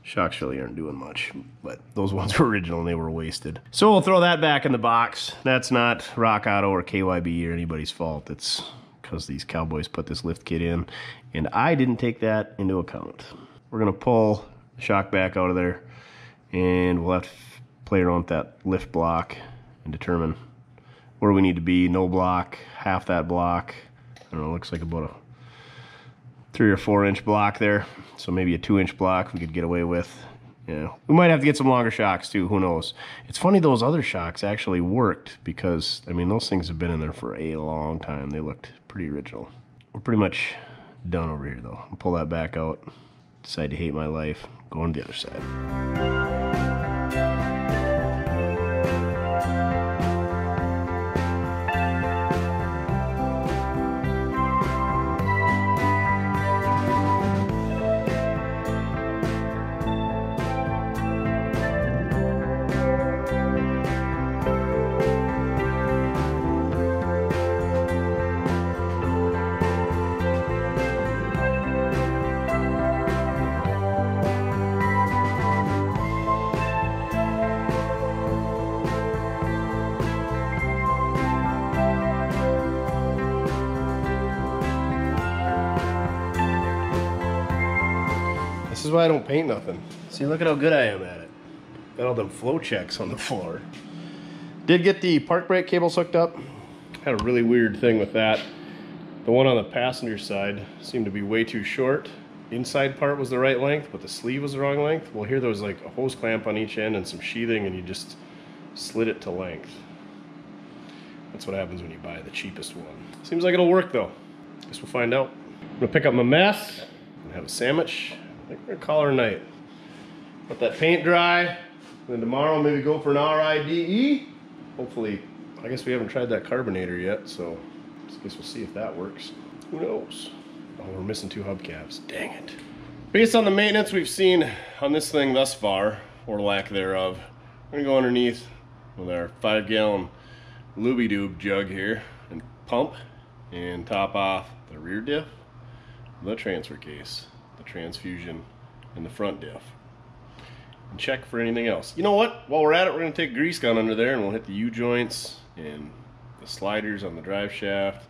Shocks really aren't doing much, but those *laughs* ones were original and they were wasted. So we'll throw that back in the box. That's not Rock Auto or KYB or anybody's fault. It's because these cowboys put this lift kit in and I didn't take that into account. We're gonna pull the shock back out of there and we'll have to play around with that lift block and determine where we need to be. No block, half that block. I don't know, looks like about a three or four inch block there. So maybe a two inch block we could get away with. Yeah, we might have to get some longer shocks too. Who knows? It's funny those other shocks actually worked because I mean those things have been in there for a long time. They looked pretty original. We're pretty much done over here though. I'll pull that back out. Decide to hate my life. Go on the other side. Paint nothing. See, look at how good I am at it. Got all them flow checks on the floor. Did get the park brake cables hooked up. Had a really weird thing with that. The one on the passenger side seemed to be way too short. Inside part was the right length, but the sleeve was the wrong length. Well, here there was like a hose clamp on each end and some sheathing, and you just slid it to length. That's what happens when you buy the cheapest one. Seems like it'll work though. Guess we'll find out. I'm gonna pick up my mess and have a sandwich. I think we're gonna call her night. Let that paint dry. Then tomorrow maybe go for an RIDE. Hopefully, I guess we haven't tried that carbonator yet, so I guess we'll see if that works. Who knows? Oh, we're missing two hubcaps. Dang it. Based on the maintenance we've seen on this thing thus far, or lack thereof, we're gonna go underneath with our five gallon Looby Doob jug here and pump and top off the rear diff, the transfer case, transfusion, and the front diff. And check for anything else. You know what? While we're at it, we're gonna take a grease gun under there and we'll hit the U-joints and the sliders on the drive shaft,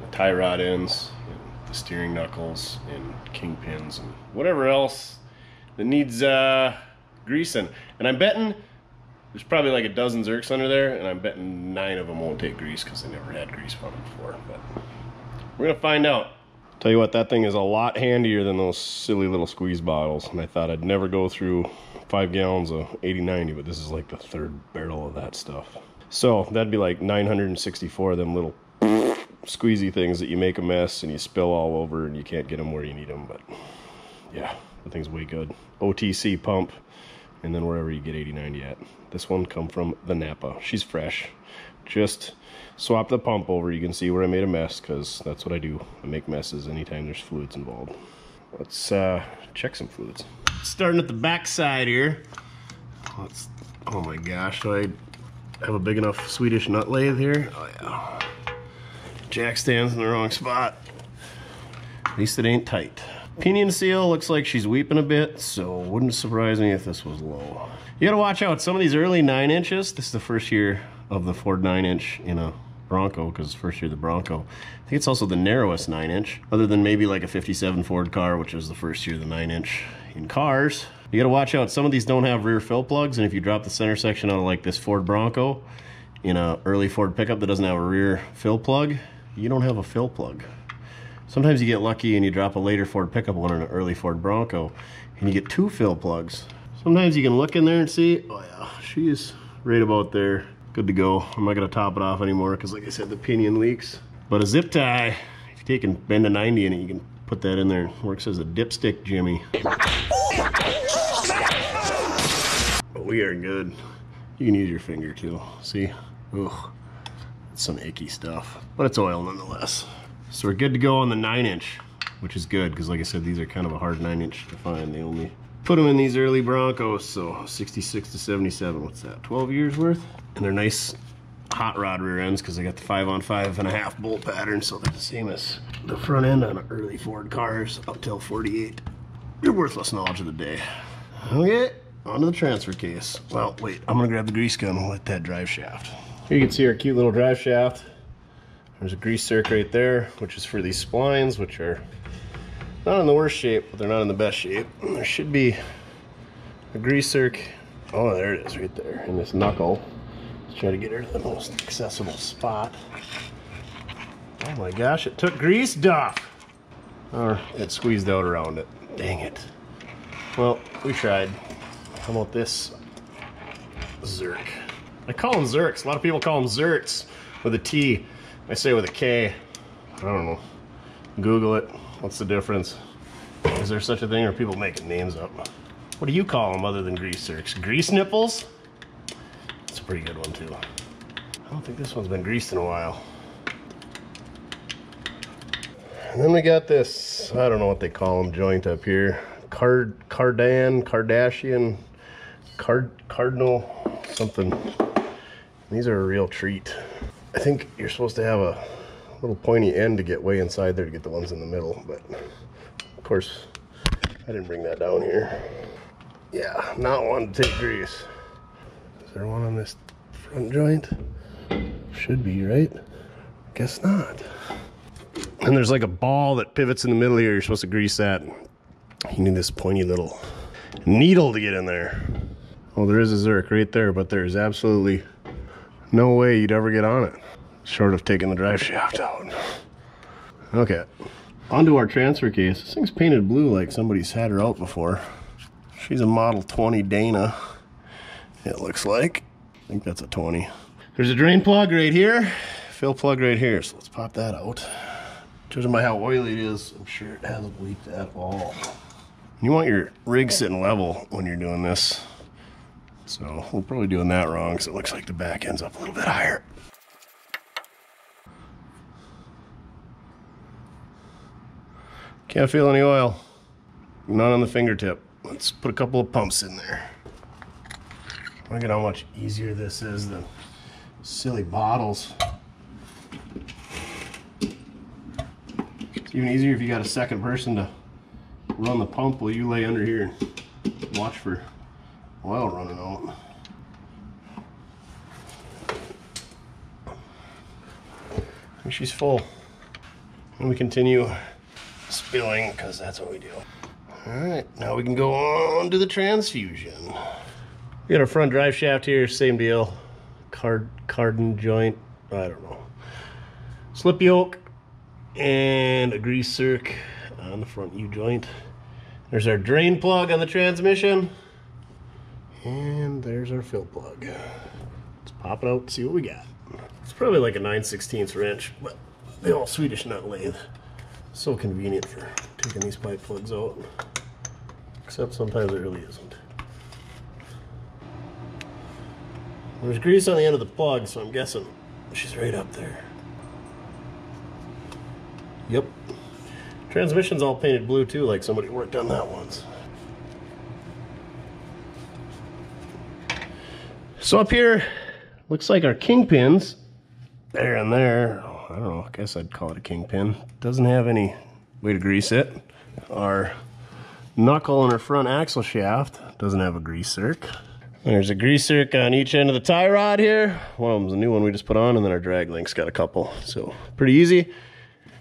the tie rod ends, and the steering knuckles and kingpins and whatever else that needs uh, greasing. And I'm betting there's probably like a dozen Zerks under there, and I'm betting nine of them won't take grease because they never had grease on them before. But we're gonna find out. Tell you what, that thing is a lot handier than those silly little squeeze bottles. And I thought I'd never go through five gallons of 80-90, but this is like the third barrel of that stuff. So that'd be like 964 of them little squeezy things that you make a mess and you spill all over and you can't get them where you need them. But yeah, the thing's way good. OTC pump, and then wherever you get 80-90 at. This one come from the Napa. She's fresh. Just swap the pump over. You can see where I made a mess because that's what I do. I make messes anytime there's fluids involved. Let's uh, check some fluids. Starting at the back side here. Let's, oh my gosh, do I have a big enough Swedish nut lathe here? Oh yeah. Jack stands in the wrong spot. At least it ain't tight. Pinion seal looks like she's weeping a bit, so wouldn't surprise me if this was low. You gotta watch out. Some of these early 9 inches, this is the first year of the Ford 9 inch in a Bronco, because first year the Bronco. I think it's also the narrowest 9 inch, other than maybe like a 57 Ford car, which was the first year of the 9 inch in cars. You gotta watch out. Some of these don't have rear fill plugs, and if you drop the center section of like this Ford Bronco in a early Ford pickup that doesn't have a rear fill plug, you don't have a fill plug. Sometimes you get lucky and you drop a later Ford pickup one in an early Ford Bronco, and you get two fill plugs. Sometimes you can look in there and see, oh yeah, she's right about there. Good to go. I'm not gonna top it off anymore because like I said, the pinion leaks. But a zip tie, if you take and bend a 90 in it, you can put that in there. Works as a dipstick Jimmy. But we are good. You can use your finger too. See? Ugh. It's some icky stuff. But it's oil nonetheless. So we're good to go on the 9 inch, which is good because like I said, these are kind of a hard 9 inch to find. They only put them in these early Broncos, so 66 to 77, what's that, 12 years worth? And they're nice hot rod rear ends because they got the five on five and a half bolt pattern, so they're the same as the front end on early Ford cars up till 48. Your worthless knowledge of the day. Okay, onto the transfer case. Well, wait, I'm gonna grab the grease gun and let that drive shaft. Here you can see our cute little drive shaft. There's a grease zerk right there, which is for these splines, which are not in the worst shape, but they're not in the best shape. *clears throat* There should be a grease zerk. Oh, there it is right there in this knuckle. Let's try to get her to the most accessible spot. Oh my gosh, it took grease duff. Or it squeezed out around it. Dang it. Well, we tried. How about this Zerk? I call them Zerks. A lot of people call them Zerts with a T. I say with a K. I don't know. Google it. What's the difference? Is there such a thing, or people making names up? What do you call them other than grease Zerks? Grease nipples? It's a pretty good one too. I don't think this one's been greased in a while. And then we got this, I don't know what they call them, joint up here. Card, Cardan, Kardashian, Card, Cardinal, something. These are a real treat. I think you're supposed to have a little pointy end to get way inside there to get the ones in the middle, but of course, I didn't bring that down here. Yeah, not one to take grease. Is there one on this front joint? Should be, right? Guess not. And there's like a ball that pivots in the middle here. You're supposed to grease that. You need this pointy little needle to get in there. Oh, there is a Zerk right there, but there's absolutely no way you'd ever get on it. Short of taking the drive shaft out. Okay, onto our transfer case. This thing's painted blue like somebody's had her out before. She's a Model 20 Dana, it looks like. I think that's a 20. There's a drain plug right here, fill plug right here, so let's pop that out. Judging by how oily it is, I'm sure it hasn't leaked at all. You want your rig sitting level when you're doing this. So we're probably doing that wrong because it looks like the back end's up a little bit higher. Can't feel any oil. None on the fingertip. Let's put a couple of pumps in there. Look at how much easier this is than silly bottles. It's even easier if you got a second person to run the pump while you lay under here and watch for oil running out. She's full. And we continue spilling because that's what we do. All right, now we can go on to the transfusion. We got our front drive shaft here, same deal. Card cardan joint, I don't know. Slip yoke and a grease zerk on the front U joint. There's our drain plug on the transmission. And there's our fill plug. Let's pop it out and see what we got. It's probably like a 9 16 wrench, but the old Swedish nut lathe. So convenient for taking these pipe plugs out. Except sometimes it really isn't. There's grease on the end of the plug, so I'm guessing she's right up there. Yep. Transmission's all painted blue too, like somebody worked on that once. So up here, looks like our kingpins, there and there, I don't know, I guess I'd call it a kingpin. Doesn't have any way to grease it. Our knuckle on our front axle shaft doesn't have a grease. There's a grease on each end of the tie rod here. One of them's a new one we just put on, and then our drag link's got a couple. So pretty easy.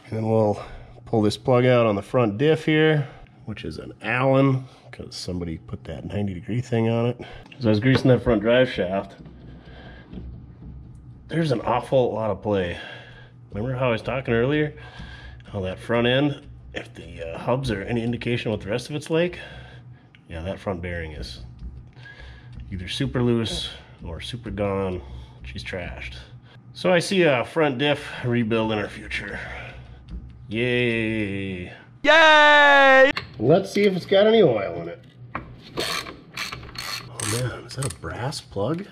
And then we'll pull this plug out on the front diff here, which is an Allen, because somebody put that 90 degree thing on it. As I was greasing that front drive shaft, there's an awful lot of play. Remember how I was talking earlier? How that front end, if the uh, hubs are any indication what the rest of it's like, yeah, that front bearing is either super loose or super gone. She's trashed. So I see a front diff rebuild in our future. Yay! Yay! Let's see if it's got any oil in it. Oh man, is that a brass plug?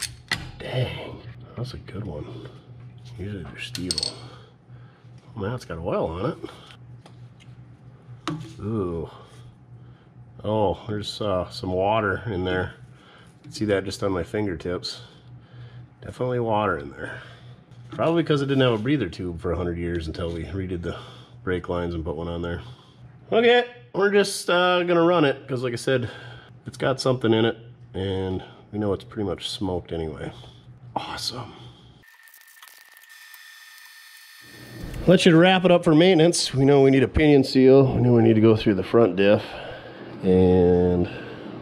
Dang, that's a good one. Usually they're steel. Man, it's got oil on it. Ooh. Oh, there's uh, some water in there. See that just on my fingertips. Definitely water in there. Probably because it didn't have a breather tube for 100 years until we redid the brake lines and put one on there. Okay, we're just uh, gonna run it because like I said, it's got something in it and we know it's pretty much smoked anyway. Awesome. Let you wrap it up for maintenance. We know we need a pinion seal. We know we need to go through the front diff. And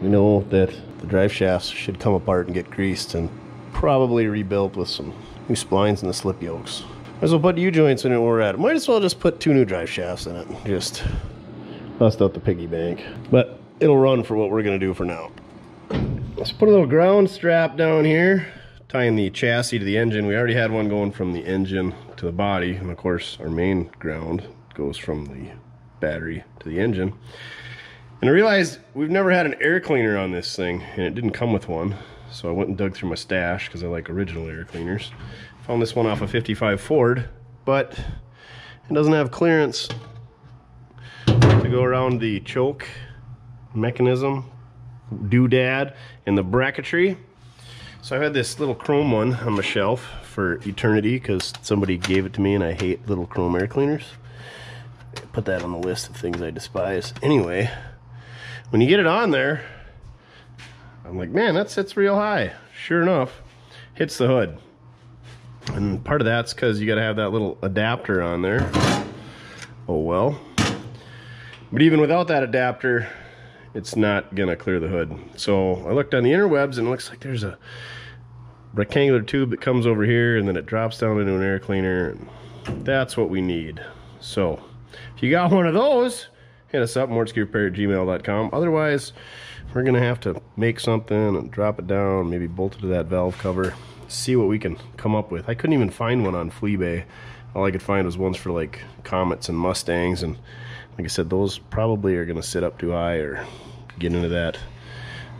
we know that the drive shafts should come apart and get greased and probably rebuilt with some new splines and the slip yokes. Might as well put U-joints in it we're at. Might as well just put two new drive shafts in it. Just bust out the piggy bank. But it'll run for what we're gonna do for now. Let's put a little ground strap down here, tying the chassis to the engine. We already had one going from the engine to the body. And of course, our main ground goes from the battery to the engine. And I realized we've never had an air cleaner on this thing, and it didn't come with one. So I went and dug through my stash, because I like original air cleaners. Found this one off a 55 Ford, but it doesn't have clearance to go around the choke mechanism, doodad, and the bracketry. So I had this little chrome one on my shelf for eternity, because somebody gave it to me, and I hate little chrome air cleaners. Put that on the list of things I despise. Anyway, when you get it on there, I'm like, man, that sits real high. Sure enough, hits the hood. And part of that's because you got to have that little adapter on there. Oh well. But even without that adapter, it's not going to clear the hood. So I looked on the interwebs and it looks like there's a rectangular tube that comes over here and then it drops down into an air cleaner. That's what we need. So if you got one of those, hit us up, mortskerepair at gmail.com. Otherwise, we're to have to make something and drop it down, maybe bolt it to that valve cover, see what we can come up with. I couldn't even find one on Fleabay. All I could find was ones for like Comets and Mustangs, and like I said, those probably are to sit up too high or get into that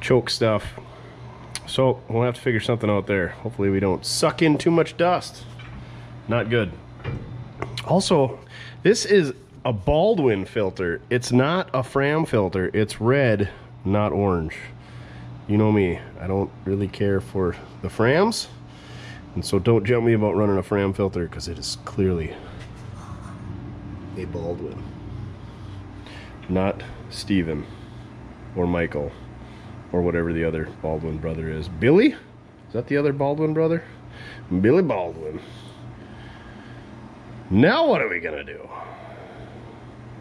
choke stuff. So we'll have to figure something out there. Hopefully we don't suck in too much dust. Not good. Also, this is a Baldwin filter. It's not a Fram filter. It's red, not orange. You know me. I don't really care for the Frams. And so don't jump me about running a Fram filter because it is clearly a Baldwin. Not Steven or Michael or whatever the other Baldwin brother is. Billy? Is that the other Baldwin brother? Billy Baldwin. Now what are we gonna do?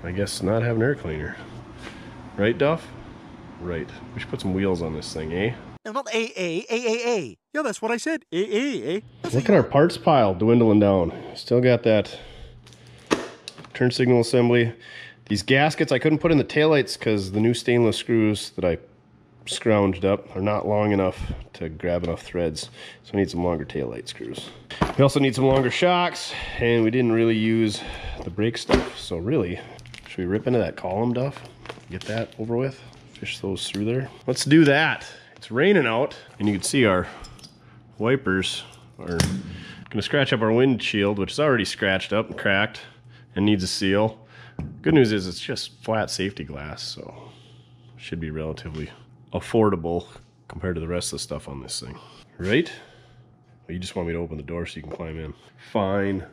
I guess not have an air cleaner. Right, Duff? Right. We should put some wheels on this thing, eh? No, not A A A A A. Yeah, that's what I said. A A A. Look at our parts pile dwindling down. Still got that turn signal assembly. These gaskets I couldn't put in the taillights because the new stainless screws that I scrounged up are not long enough to grab enough threads. So I need some longer taillight screws. We also need some longer shocks and we didn't really use the brake stuff. So really, should we rip into that column, Duff? Get that over with? Fish those through there? Let's do that. It's raining out and you can see our wipers are gonna scratch up our windshield, which is already scratched up and cracked and needs a seal. Good news is it's just flat safety glass, so should be relatively affordable compared to the rest of the stuff on this thing. Right? You just want me to open the door so you can climb in. Fine.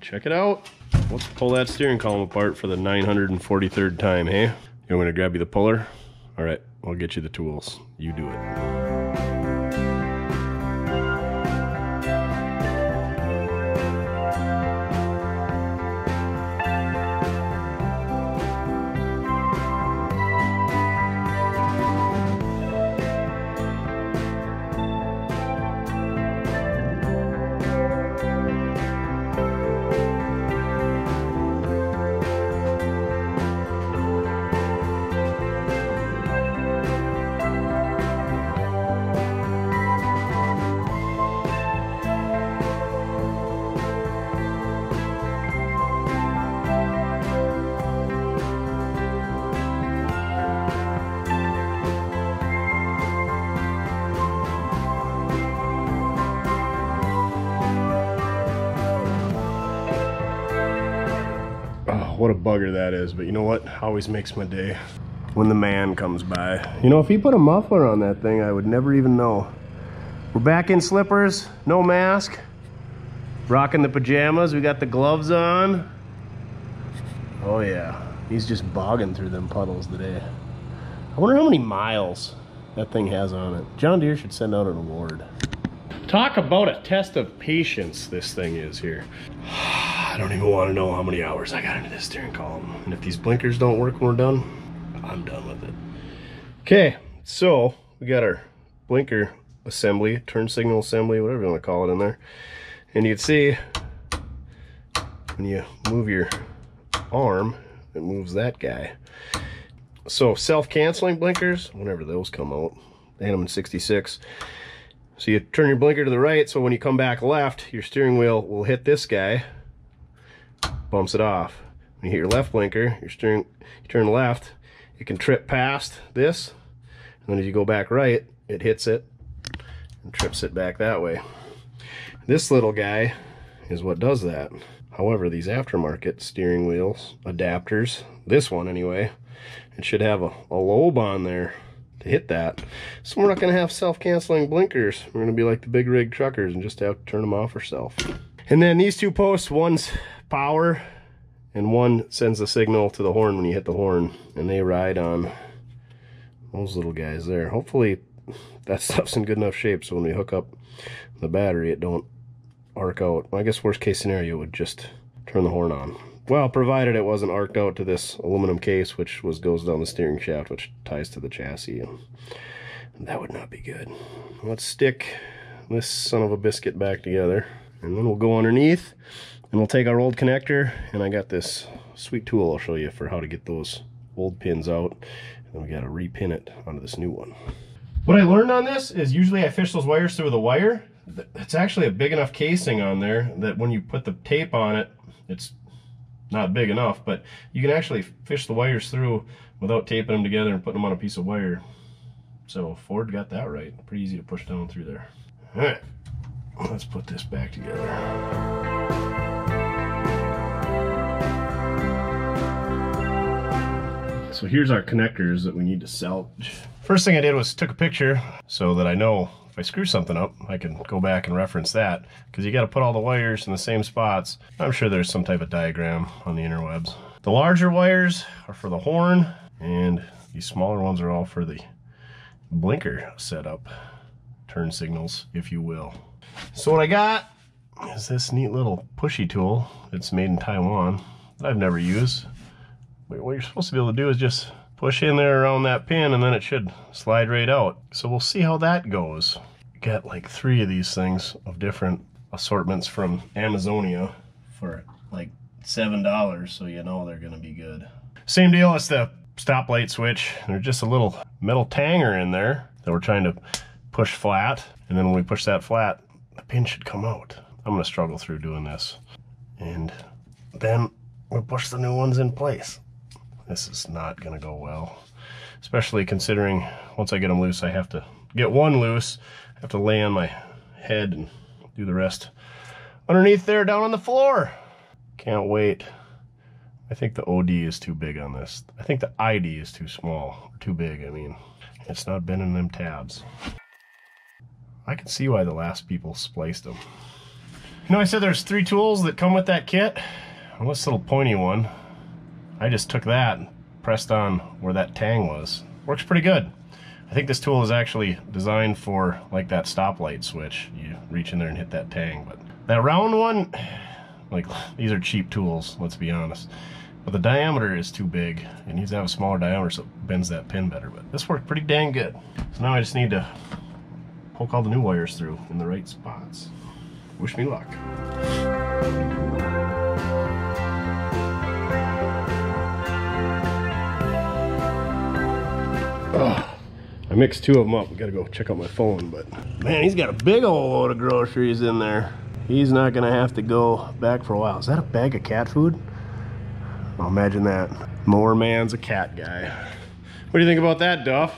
Check it out. Let's pull that steering column apart for the 943rd time, hey? You want me to grab you the puller? All right, I'll get you the tools. You do it. That is, but you know what? Always makes my day when the man comes by. You know, if he put a muffler on that thing, I would never even know. We're back in slippers, no mask, rocking the pajamas. We got the gloves on. Oh yeah, he's just bogging through them puddles today. I wonder how many miles that thing has on it. John Deere should send out an award. Talk about a test of patience this thing is here. I don't even want to know how many hours I got into this steering column. And if these blinkers don't work when we're done, I'm done with it. Okay, so we got our blinker assembly, turn signal assembly, whatever you want to call it in there. And you can see when you move your arm, it moves that guy. So self-canceling blinkers, whenever those come out, they had them in 66. So you turn your blinker to the right, so when you come back left, your steering wheel will hit this guy, bumps it off. When you hit your left blinker, your steering, you turn left, it can trip past this, and then as you go back right, it hits it and trips it back that way. This little guy is what does that. However, these aftermarket steering wheels, adapters, this one anyway, it should have a, a lobe on there to hit that. So we're not going to have self-canceling blinkers. We're going to be like the big rig truckers and just have to turn them off ourselves. And then these two posts, one's power and one sends a signal to the horn when you hit the horn and they ride on those little guys there. Hopefully that *laughs* stuff's in good enough shape so when we hook up the battery it don't arc out. I guess worst case scenario would just turn the horn on. Well, provided it wasn't arced out to this aluminum case, which was goes down the steering shaft, which ties to the chassis, that would not be good. Let's stick this son of a biscuit back together, and then we'll go underneath, and we'll take our old connector, and I got this sweet tool I'll show you for how to get those old pins out, and we got to repin it onto this new one. What I learned on this is usually I fish those wires through a wire. It's actually a big enough casing on there that when you put the tape on it, it's not big enough, but you can actually fish the wires through without taping them together and putting them on a piece of wire. So Ford got that right. Pretty easy to push down through there. All right, let's put this back together. So here's our connectors that we need to salvage. First thing I did was took a picture so that I know if I screw something up, I can go back and reference that because you got to put all the wires in the same spots. I'm sure there's some type of diagram on the interwebs. The larger wires are for the horn and these smaller ones are all for the blinker setup, turn signals, if you will. So what I got is this neat little pushy tool. It's made in Taiwan that I've never used. What you're supposed to be able to do is just push in there around that pin and then it should slide right out. So we'll see how that goes. Got like three of these things of different assortments from Amazonia for like seven dollars so you know they're gonna be good. Same deal as the stoplight switch. There's just a little metal tanger in there that we're trying to push flat. And then when we push that flat, the pin should come out. I'm gonna struggle through doing this. And then we'll push the new ones in place. This is not gonna go well. Especially considering once I get them loose, I have to get one loose. I have to lay on my head and do the rest underneath there down on the floor. Can't wait. I think the OD is too big on this. I think the ID is too small, or too big, I mean. It's not bending them tabs. I can see why the last people spliced them. You know, I said there's three tools that come with that kit. Well, this little pointy one, I just took that and pressed on where that tang was. Works pretty good. I think this tool is actually designed for like that stoplight switch. You reach in there and hit that tang, but that round one, *sighs* like these are cheap tools, let's be honest. But the diameter is too big. It needs to have a smaller diameter so it bends that pin better. But this worked pretty dang good. So now I just need to poke all the new wires through in the right spots. Wish me luck. Ugh. I mixed two of them up. We gotta go check out my phone, but man, he's got a big old load of groceries in there. He's not gonna have to go back for a while. Is that a bag of cat food? I'll imagine that. More man's a cat guy. What do you think about that, Duff?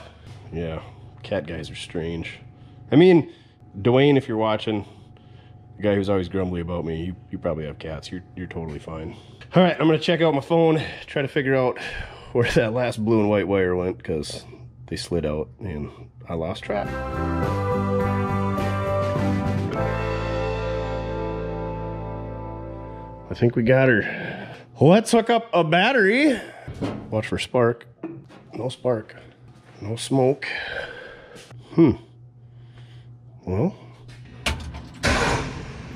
Yeah, cat guys are strange. I mean, Dwayne, if you're watching, the guy who's always grumbly about me, you, you probably have cats. You're, you're totally fine. All right, I'm gonna check out my phone, try to figure out where that last blue and white wire went, because they slid out and I lost track. I think we got her. Let's hook up a battery. Watch for spark. No spark. No smoke. Hmm. Well,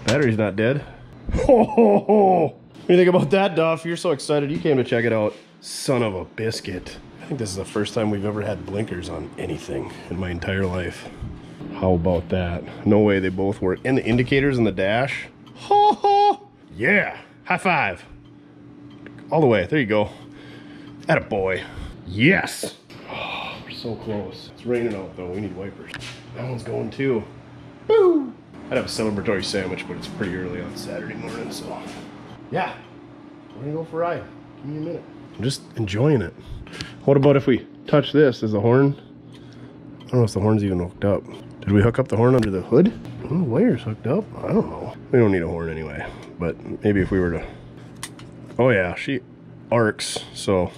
battery's not dead. Ho ho ho! What do you think about that, Duff? You're so excited you came to check it out. Son of a biscuit. I think this is the first time we've ever had blinkers on anything in my entire life. How about that? No way they both work. And the indicators in the dash. Ho ho! Yeah! High five! All the way. There you go. At a boy. Yes! Oh, we're so close. It's raining out though. We need wipers. That one's going too. Boo! I'd have a celebratory sandwich, but it's pretty early on Saturday morning, so. Yeah. We're gonna go for a ride. Give me a minute. I'm just enjoying it. What about if we touch this Is the horn? I don't know if the horn's even hooked up. Did we hook up the horn under the hood? Oh, the wire's hooked up. I don't know. We don't need a horn anyway. But maybe if we were to... Oh yeah, she arcs, so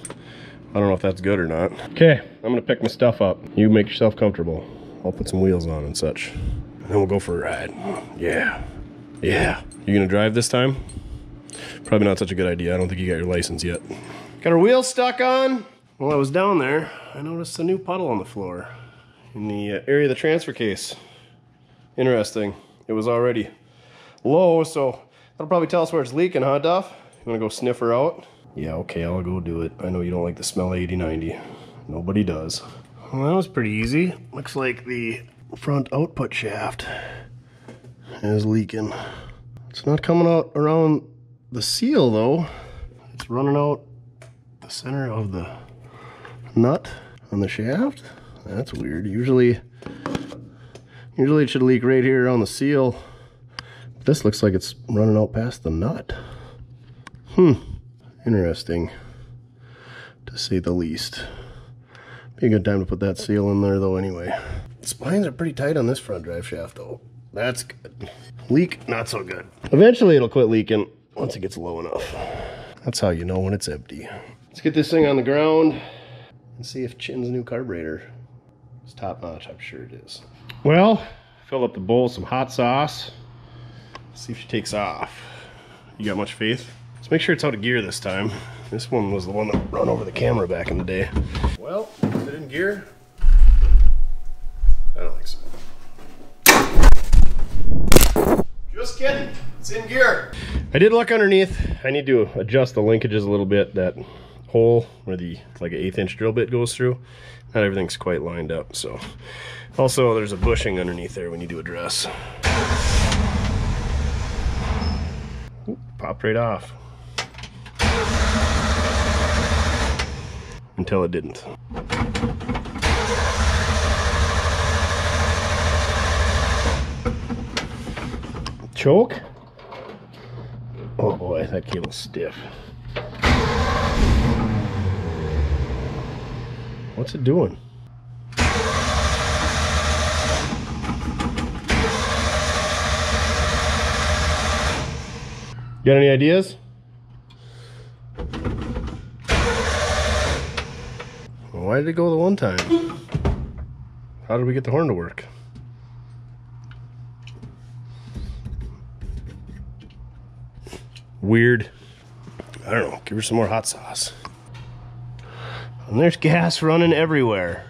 I don't know if that's good or not. Okay, I'm gonna pick my stuff up. You make yourself comfortable. I'll put some wheels on and such. And then we'll go for a ride. Yeah. Yeah. You gonna drive this time? Probably not such a good idea. I don't think you got your license yet. Got our wheels stuck on. While I was down there, I noticed a new puddle on the floor in the uh, area of the transfer case. Interesting. It was already low, so that'll probably tell us where it's leaking, huh, Duff? You wanna go sniff her out? Yeah, okay, I'll go do it. I know you don't like the smell of 8090. Nobody does. Well, that was pretty easy. Looks like the front output shaft is leaking. It's not coming out around the seal though. It's running out the center of the nut on the shaft. That's weird. Usually, usually it should leak right here on the seal. This looks like it's running out past the nut. Hmm, interesting to say the least. Be a good time to put that seal in there though anyway. The splines are pretty tight on this front drive shaft though. That's good. Leak, not so good. Eventually it'll quit leaking once it gets low enough. That's how you know when it's empty. Let's get this thing on the ground and see if Chin's new carburetor is top notch. I'm sure it is. Well, fill up the bowl with some hot sauce. See if she takes off. You got much faith? Let's make sure it's out of gear this time. This one was the one that run over the camera back in the day. Well, is it in gear? I don't think so. Just kidding. It's in gear. I did look underneath. I need to adjust the linkages a little bit. That hole where the like an eighth inch drill bit goes through. Not everything's quite lined up. So also there's a bushing underneath there we need to address. Oop, popped right off. Until it didn't. Choke? Oh boy, that cable's stiff. What's it doing? Got any ideas? Why did it go the one time? How did we get the horn to work? Weird. I don't know. Give her some more hot sauce. And there's gas running everywhere.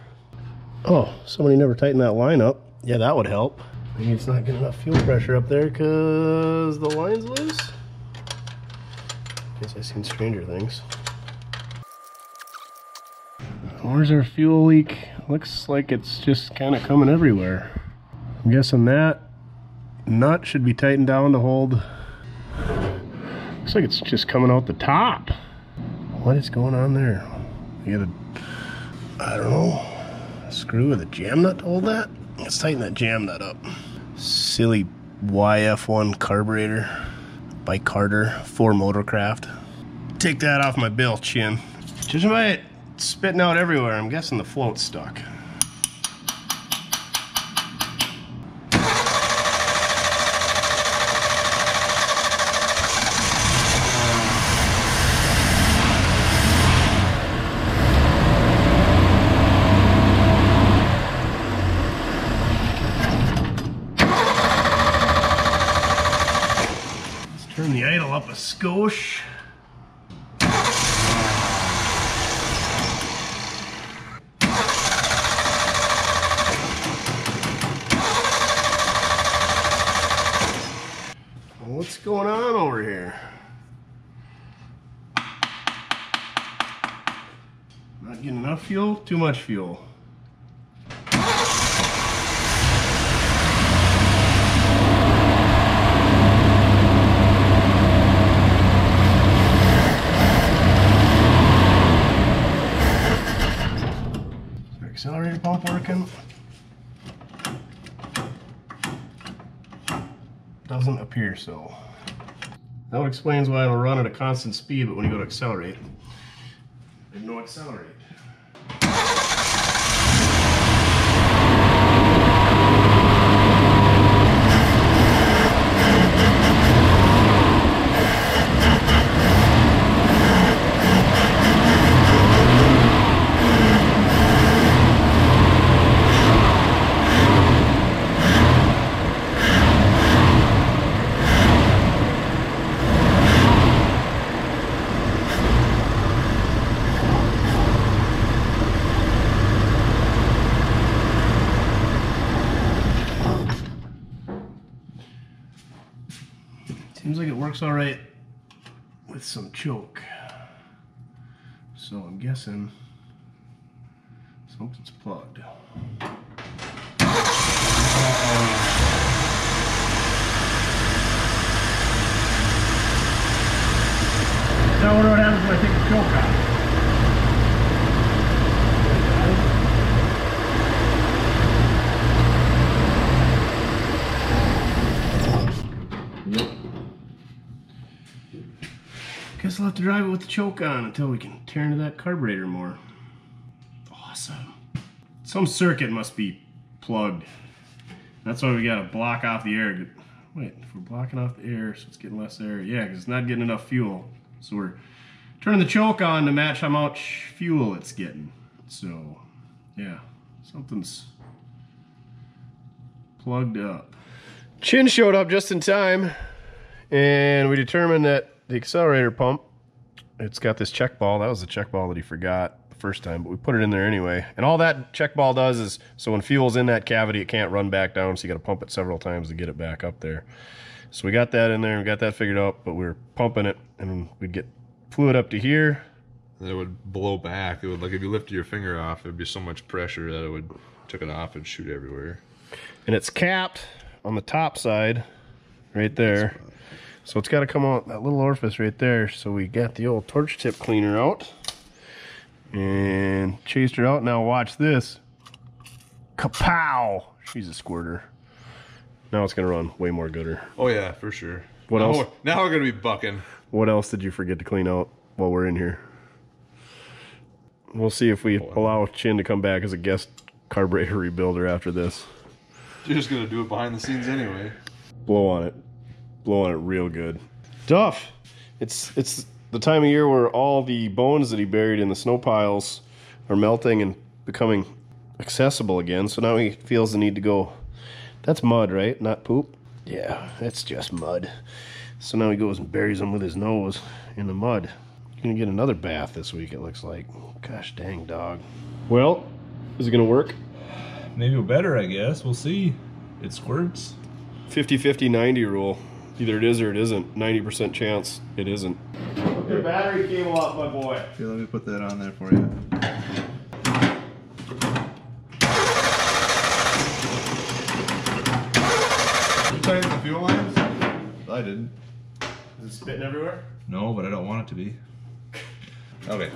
Oh, somebody never tightened that line up. Yeah, that would help. Maybe it's not getting enough fuel pressure up there because the line's loose. Guess I've seen stranger things. Where's our fuel leak? Looks like it's just kind of coming everywhere. I'm guessing that nut should be tightened down to hold. Looks like it's just coming out the top. What is going on there? You a, I don't know, screw with a jam nut to hold that? Let's tighten that jam nut up. Silly YF1 carburetor by Carter for Motorcraft. Take that off my bill, chin. Just by it spitting out everywhere, I'm guessing the float's stuck. Let's turn the idle up a skosh. What's going on over here? Not getting enough fuel? Too much fuel. Is our accelerator pump working? Doesn't appear so. That explains why it'll run at a constant speed, but when you go to accelerate, there's no accelerate. Seems like it works all right with some choke. So I'm guessing something's plugged. Now what happens when I take the choke out? Guess I'll have to drive it with the choke on until we can tear into that carburetor more. Awesome. Some circuit must be plugged. That's why we gotta block off the air. Wait, if we're blocking off the air, so it's getting less air. Yeah, because it's not getting enough fuel. So we're turning the choke on to match how much fuel it's getting. So, yeah, something's plugged up. Chin showed up just in time, and we determined that the accelerator pump, it's got this check ball. That was the check ball that he forgot the first time, but we put it in there anyway. And all that check ball does is, so when fuel's in that cavity, it can't run back down, so you gotta pump it several times to get it back up there. So we got that in there, we got that figured out, but we were pumping it, and we'd get fluid up to here. And it would blow back. It would, like, if you lifted your finger off, it would be so much pressure that it would, took it off and shoot everywhere. And it's capped on the top side, right there. So it's got to come out that little orifice right there. So we got the old torch tip cleaner out and chased her out. Now watch this. Kapow! She's a squirter. Now it's gonna run way more gooder. Oh yeah, for sure. What now else? We're, now we're gonna be bucking. What else did you forget to clean out while we're in here? We'll see if we allow Chin to come back as a guest carburetor *laughs* rebuilder after this. You're just gonna do it behind the scenes anyway. blow on it blow on it real good. Duff. It's it's the time of year where all the bones that he buried in the snow piles are melting and becoming accessible again. So now he feels the need to go. That's mud right? Not poop? Yeah that's just mud. So now he goes and buries them with his nose in the mud. He's gonna get another bath this week it looks like. Gosh dang dog. Well is it gonna work? Maybe better, I guess. We'll see. It squirts. 50 50 90 rule. Either it is or it isn't. 90% chance it isn't. Hook your battery cable up, my boy. Okay, let me put that on there for you. You tightened the fuel lines? I didn't. Is it spitting everywhere? No, but I don't want it to be. Okay.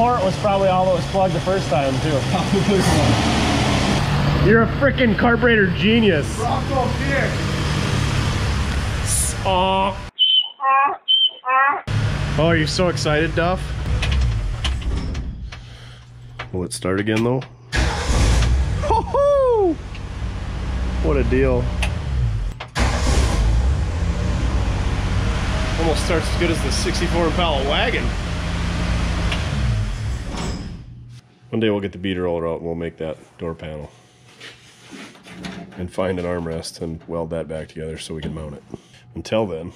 Port was probably all that was plugged the first time too. *laughs* You're a freaking carburetor genius. Aw. Oh, you're so excited, Duff? Will it start again though? Ho-ho! What a deal. Almost starts as good as the 64 Impala wagon. One day we'll get the beater roller out and we'll make that door panel. And find an armrest and weld that back together so we can mount it. Until then,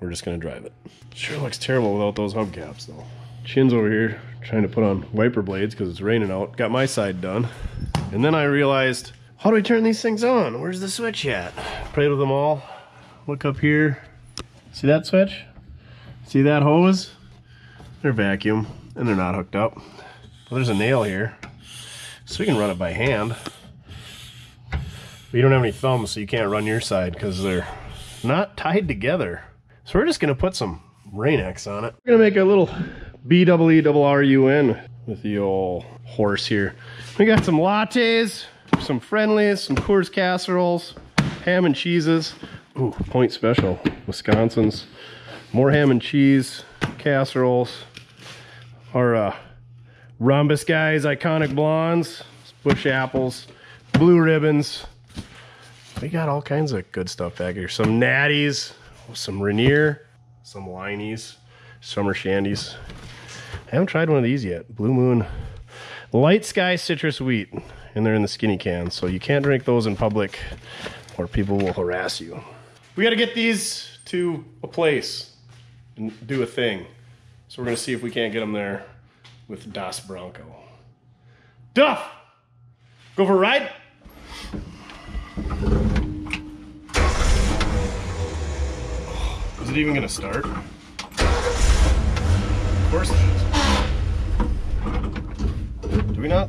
we're just gonna drive it. Sure looks terrible without those hubcaps though. Chin's over here trying to put on wiper blades because it's raining out. Got my side done. And then I realized, how do we turn these things on? Where's the switch at? Played with them all. Look up here. See that switch? See that hose? They're vacuum and they're not hooked up. Well, there's a nail here. So we can run it by hand. But you don't have any thumbs, so you can't run your side because they're not tied together. So we're just gonna put some Rain-X on it. We're gonna make a little B-double-E-double-R-U-N with the old horse here. We got some lattes, some friendlies, some Coors casseroles, ham and cheeses. Ooh, point special, Wisconsin's. More ham and cheese, casseroles. Our uh, Rhombus guys, iconic blondes, Busch apples, blue ribbons. We got all kinds of good stuff back here. Some natties, some Rainier, some Leinie's, summer shandies. I haven't tried one of these yet. Blue Moon Light Sky Citrus Wheat. And they're in the skinny cans, so you can't drink those in public or people will harass you. We got to get these to a place and do a thing. So we're to see if we can't get them there with Das Bronco. Duff! Go for a ride? Is it even to start? Of course it is. Do we not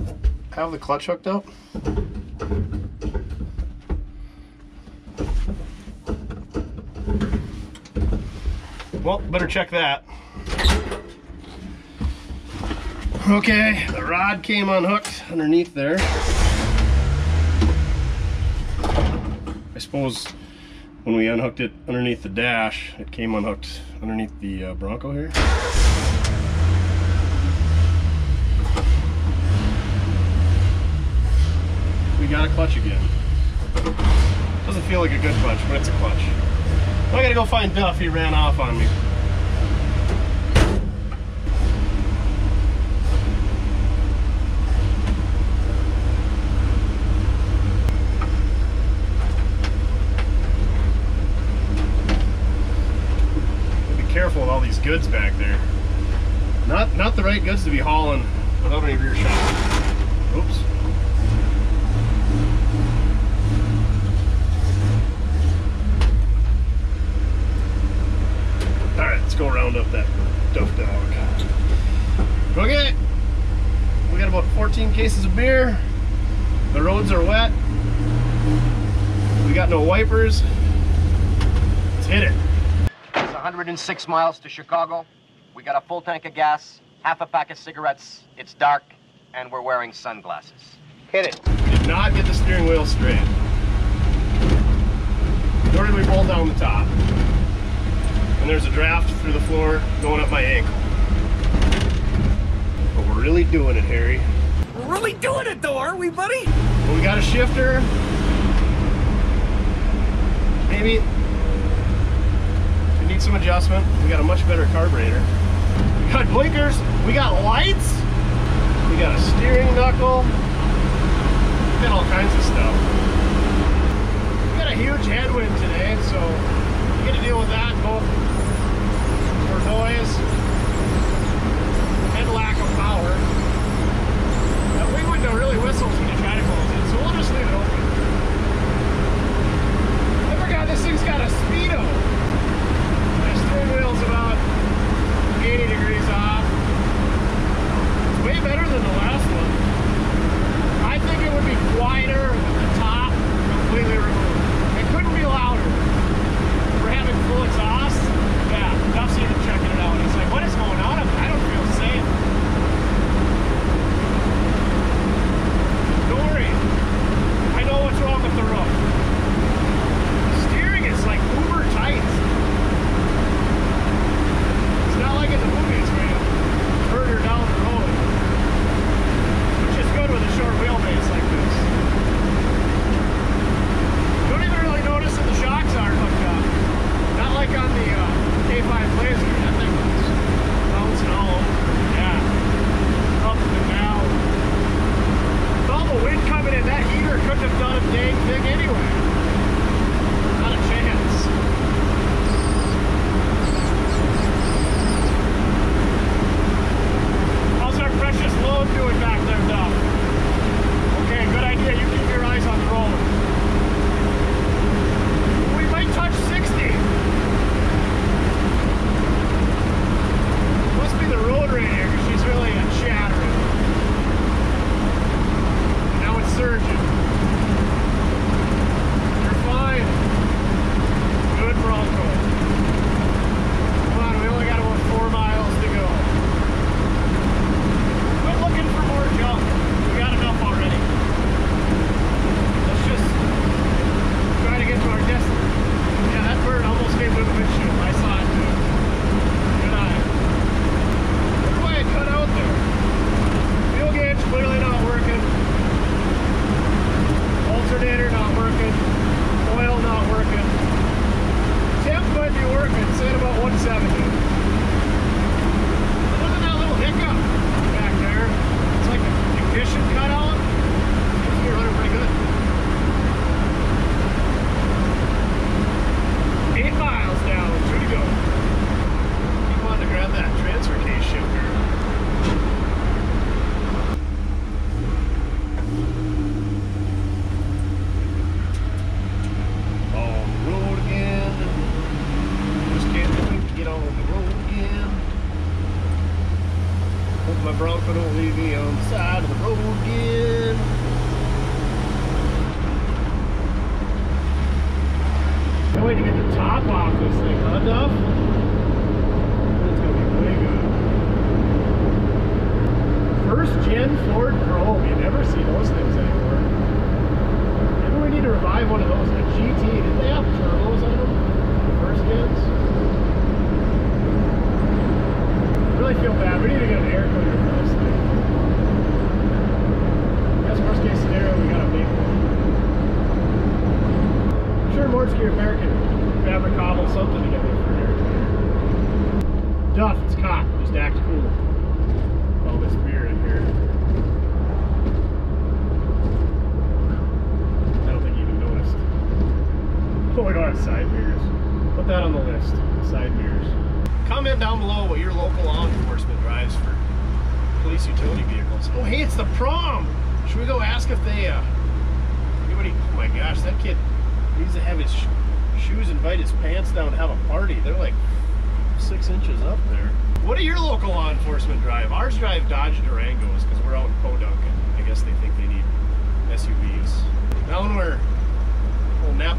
have the clutch hooked up? Well, better check that. Okay, the rod came unhooked underneath there. I suppose when we unhooked it underneath the dash, it came unhooked underneath the uh, Bronco here. We got a clutch again. Doesn't feel like a good clutch, but it's a clutch. I gotta go find Duff, he ran off on me. goods back there. Not not the right goods to be hauling without any rear shock. Oops. Alright, let's go round up that duff dog. Go get it! We got about 14 cases of beer. The roads are wet. We got no wipers. Let's hit it. 106 miles to Chicago. We got a full tank of gas, half a pack of cigarettes. It's dark, and we're wearing sunglasses. Hit it. Did not get the steering wheel straight. Nor did we roll down the top. And there's a draft through the floor going up my ankle. But we're really doing it, Harry. We're really doing it, though, aren't we, buddy? Well, we got a shifter. Maybe some adjustment. We got a much better carburetor. We got blinkers. We got lights. We got a steering knuckle. We got all kinds of stuff. We got a huge headwind today, so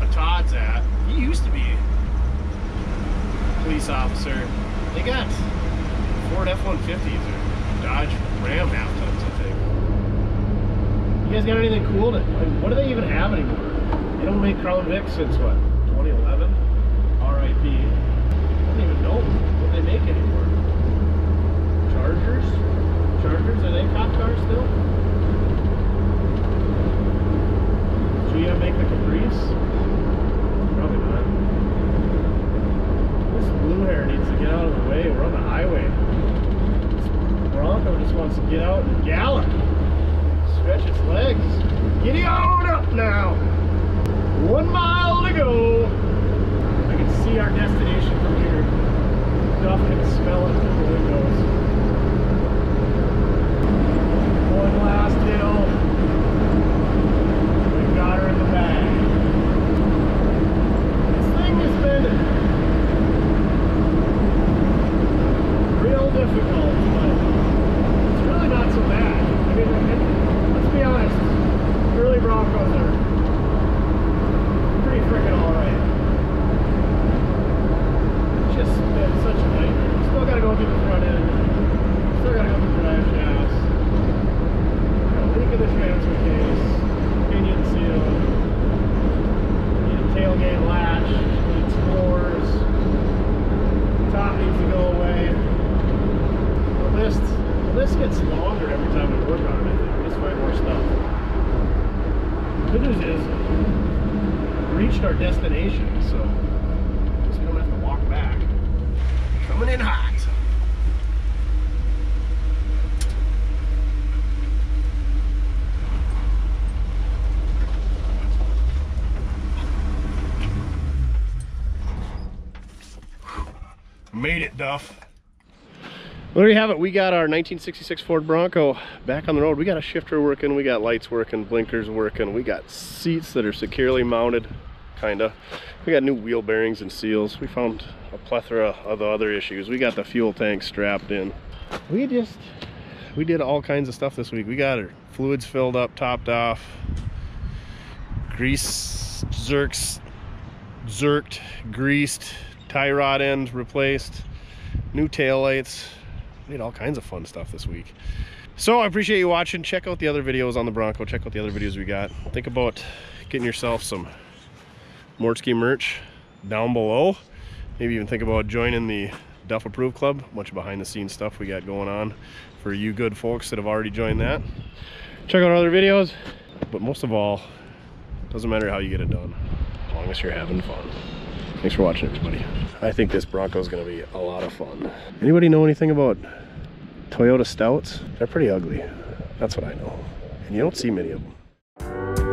Napa Todd's at, he used to be a police officer. They got Ford F-150s or Dodge Ram half tons, I think. You guys got anything cool to, like, what do they even have anymore? They don't make Crown Vic since what, 2011? RIP. I don't even know what they make anymore. Chargers? Chargers, are they cop cars still? GM make the Caprice? Probably not. This blue hair needs to get out of the way. We're on the highway. Bronco just wants to get out and gallop. Stretch its legs. Giddy on up now. One mile to go. I can see our destination from here. Duff can smell it through the windows. One last hill. We got her in the bag. This thing has been real difficult, but it's really not so bad. I mean, it, let's be honest, early Broncos are pretty freaking alright. Just been such a nightmare. Still gotta go through the front end. Still gotta go through the drive shafts. Got a leak in the transfer case. Pinion seal. Need a tailgate latch. Needs floors. Top needs to go away. The list, the list gets longer every time we work on it. Just find more stuff. Good news is, we reached our destination, so guess we don't have to walk back. Coming in hot. Made it, Duff. Well, there you have it. We got our 1966 Ford Bronco back on the road. We got a shifter working, we got lights working, blinkers working, we got seats that are securely mounted, kinda. We got new wheel bearings and seals. We found a plethora of the other issues. We got the fuel tank strapped in. We just, we did all kinds of stuff this week. We got our fluids filled up, topped off, grease zerks, zerked, greased, tie rod end replaced, new tail lights. We did all kinds of fun stuff this week. So I appreciate you watching. Check out the other videos on the Bronco. Check out the other videos we got. Think about getting yourself some Mortske merch down below. Maybe even think about joining the Duff Approved Club. Much behind the scenes stuff we got going on for you good folks that have already joined that. Check out our other videos. But most of all, doesn't matter how you get it done, as long as you're having fun. Thanks for watching, everybody. I think this Bronco is going to be a lot of fun. Anybody know anything about Toyota Stouts. They're pretty ugly. That's what I know. And you don't see many of them.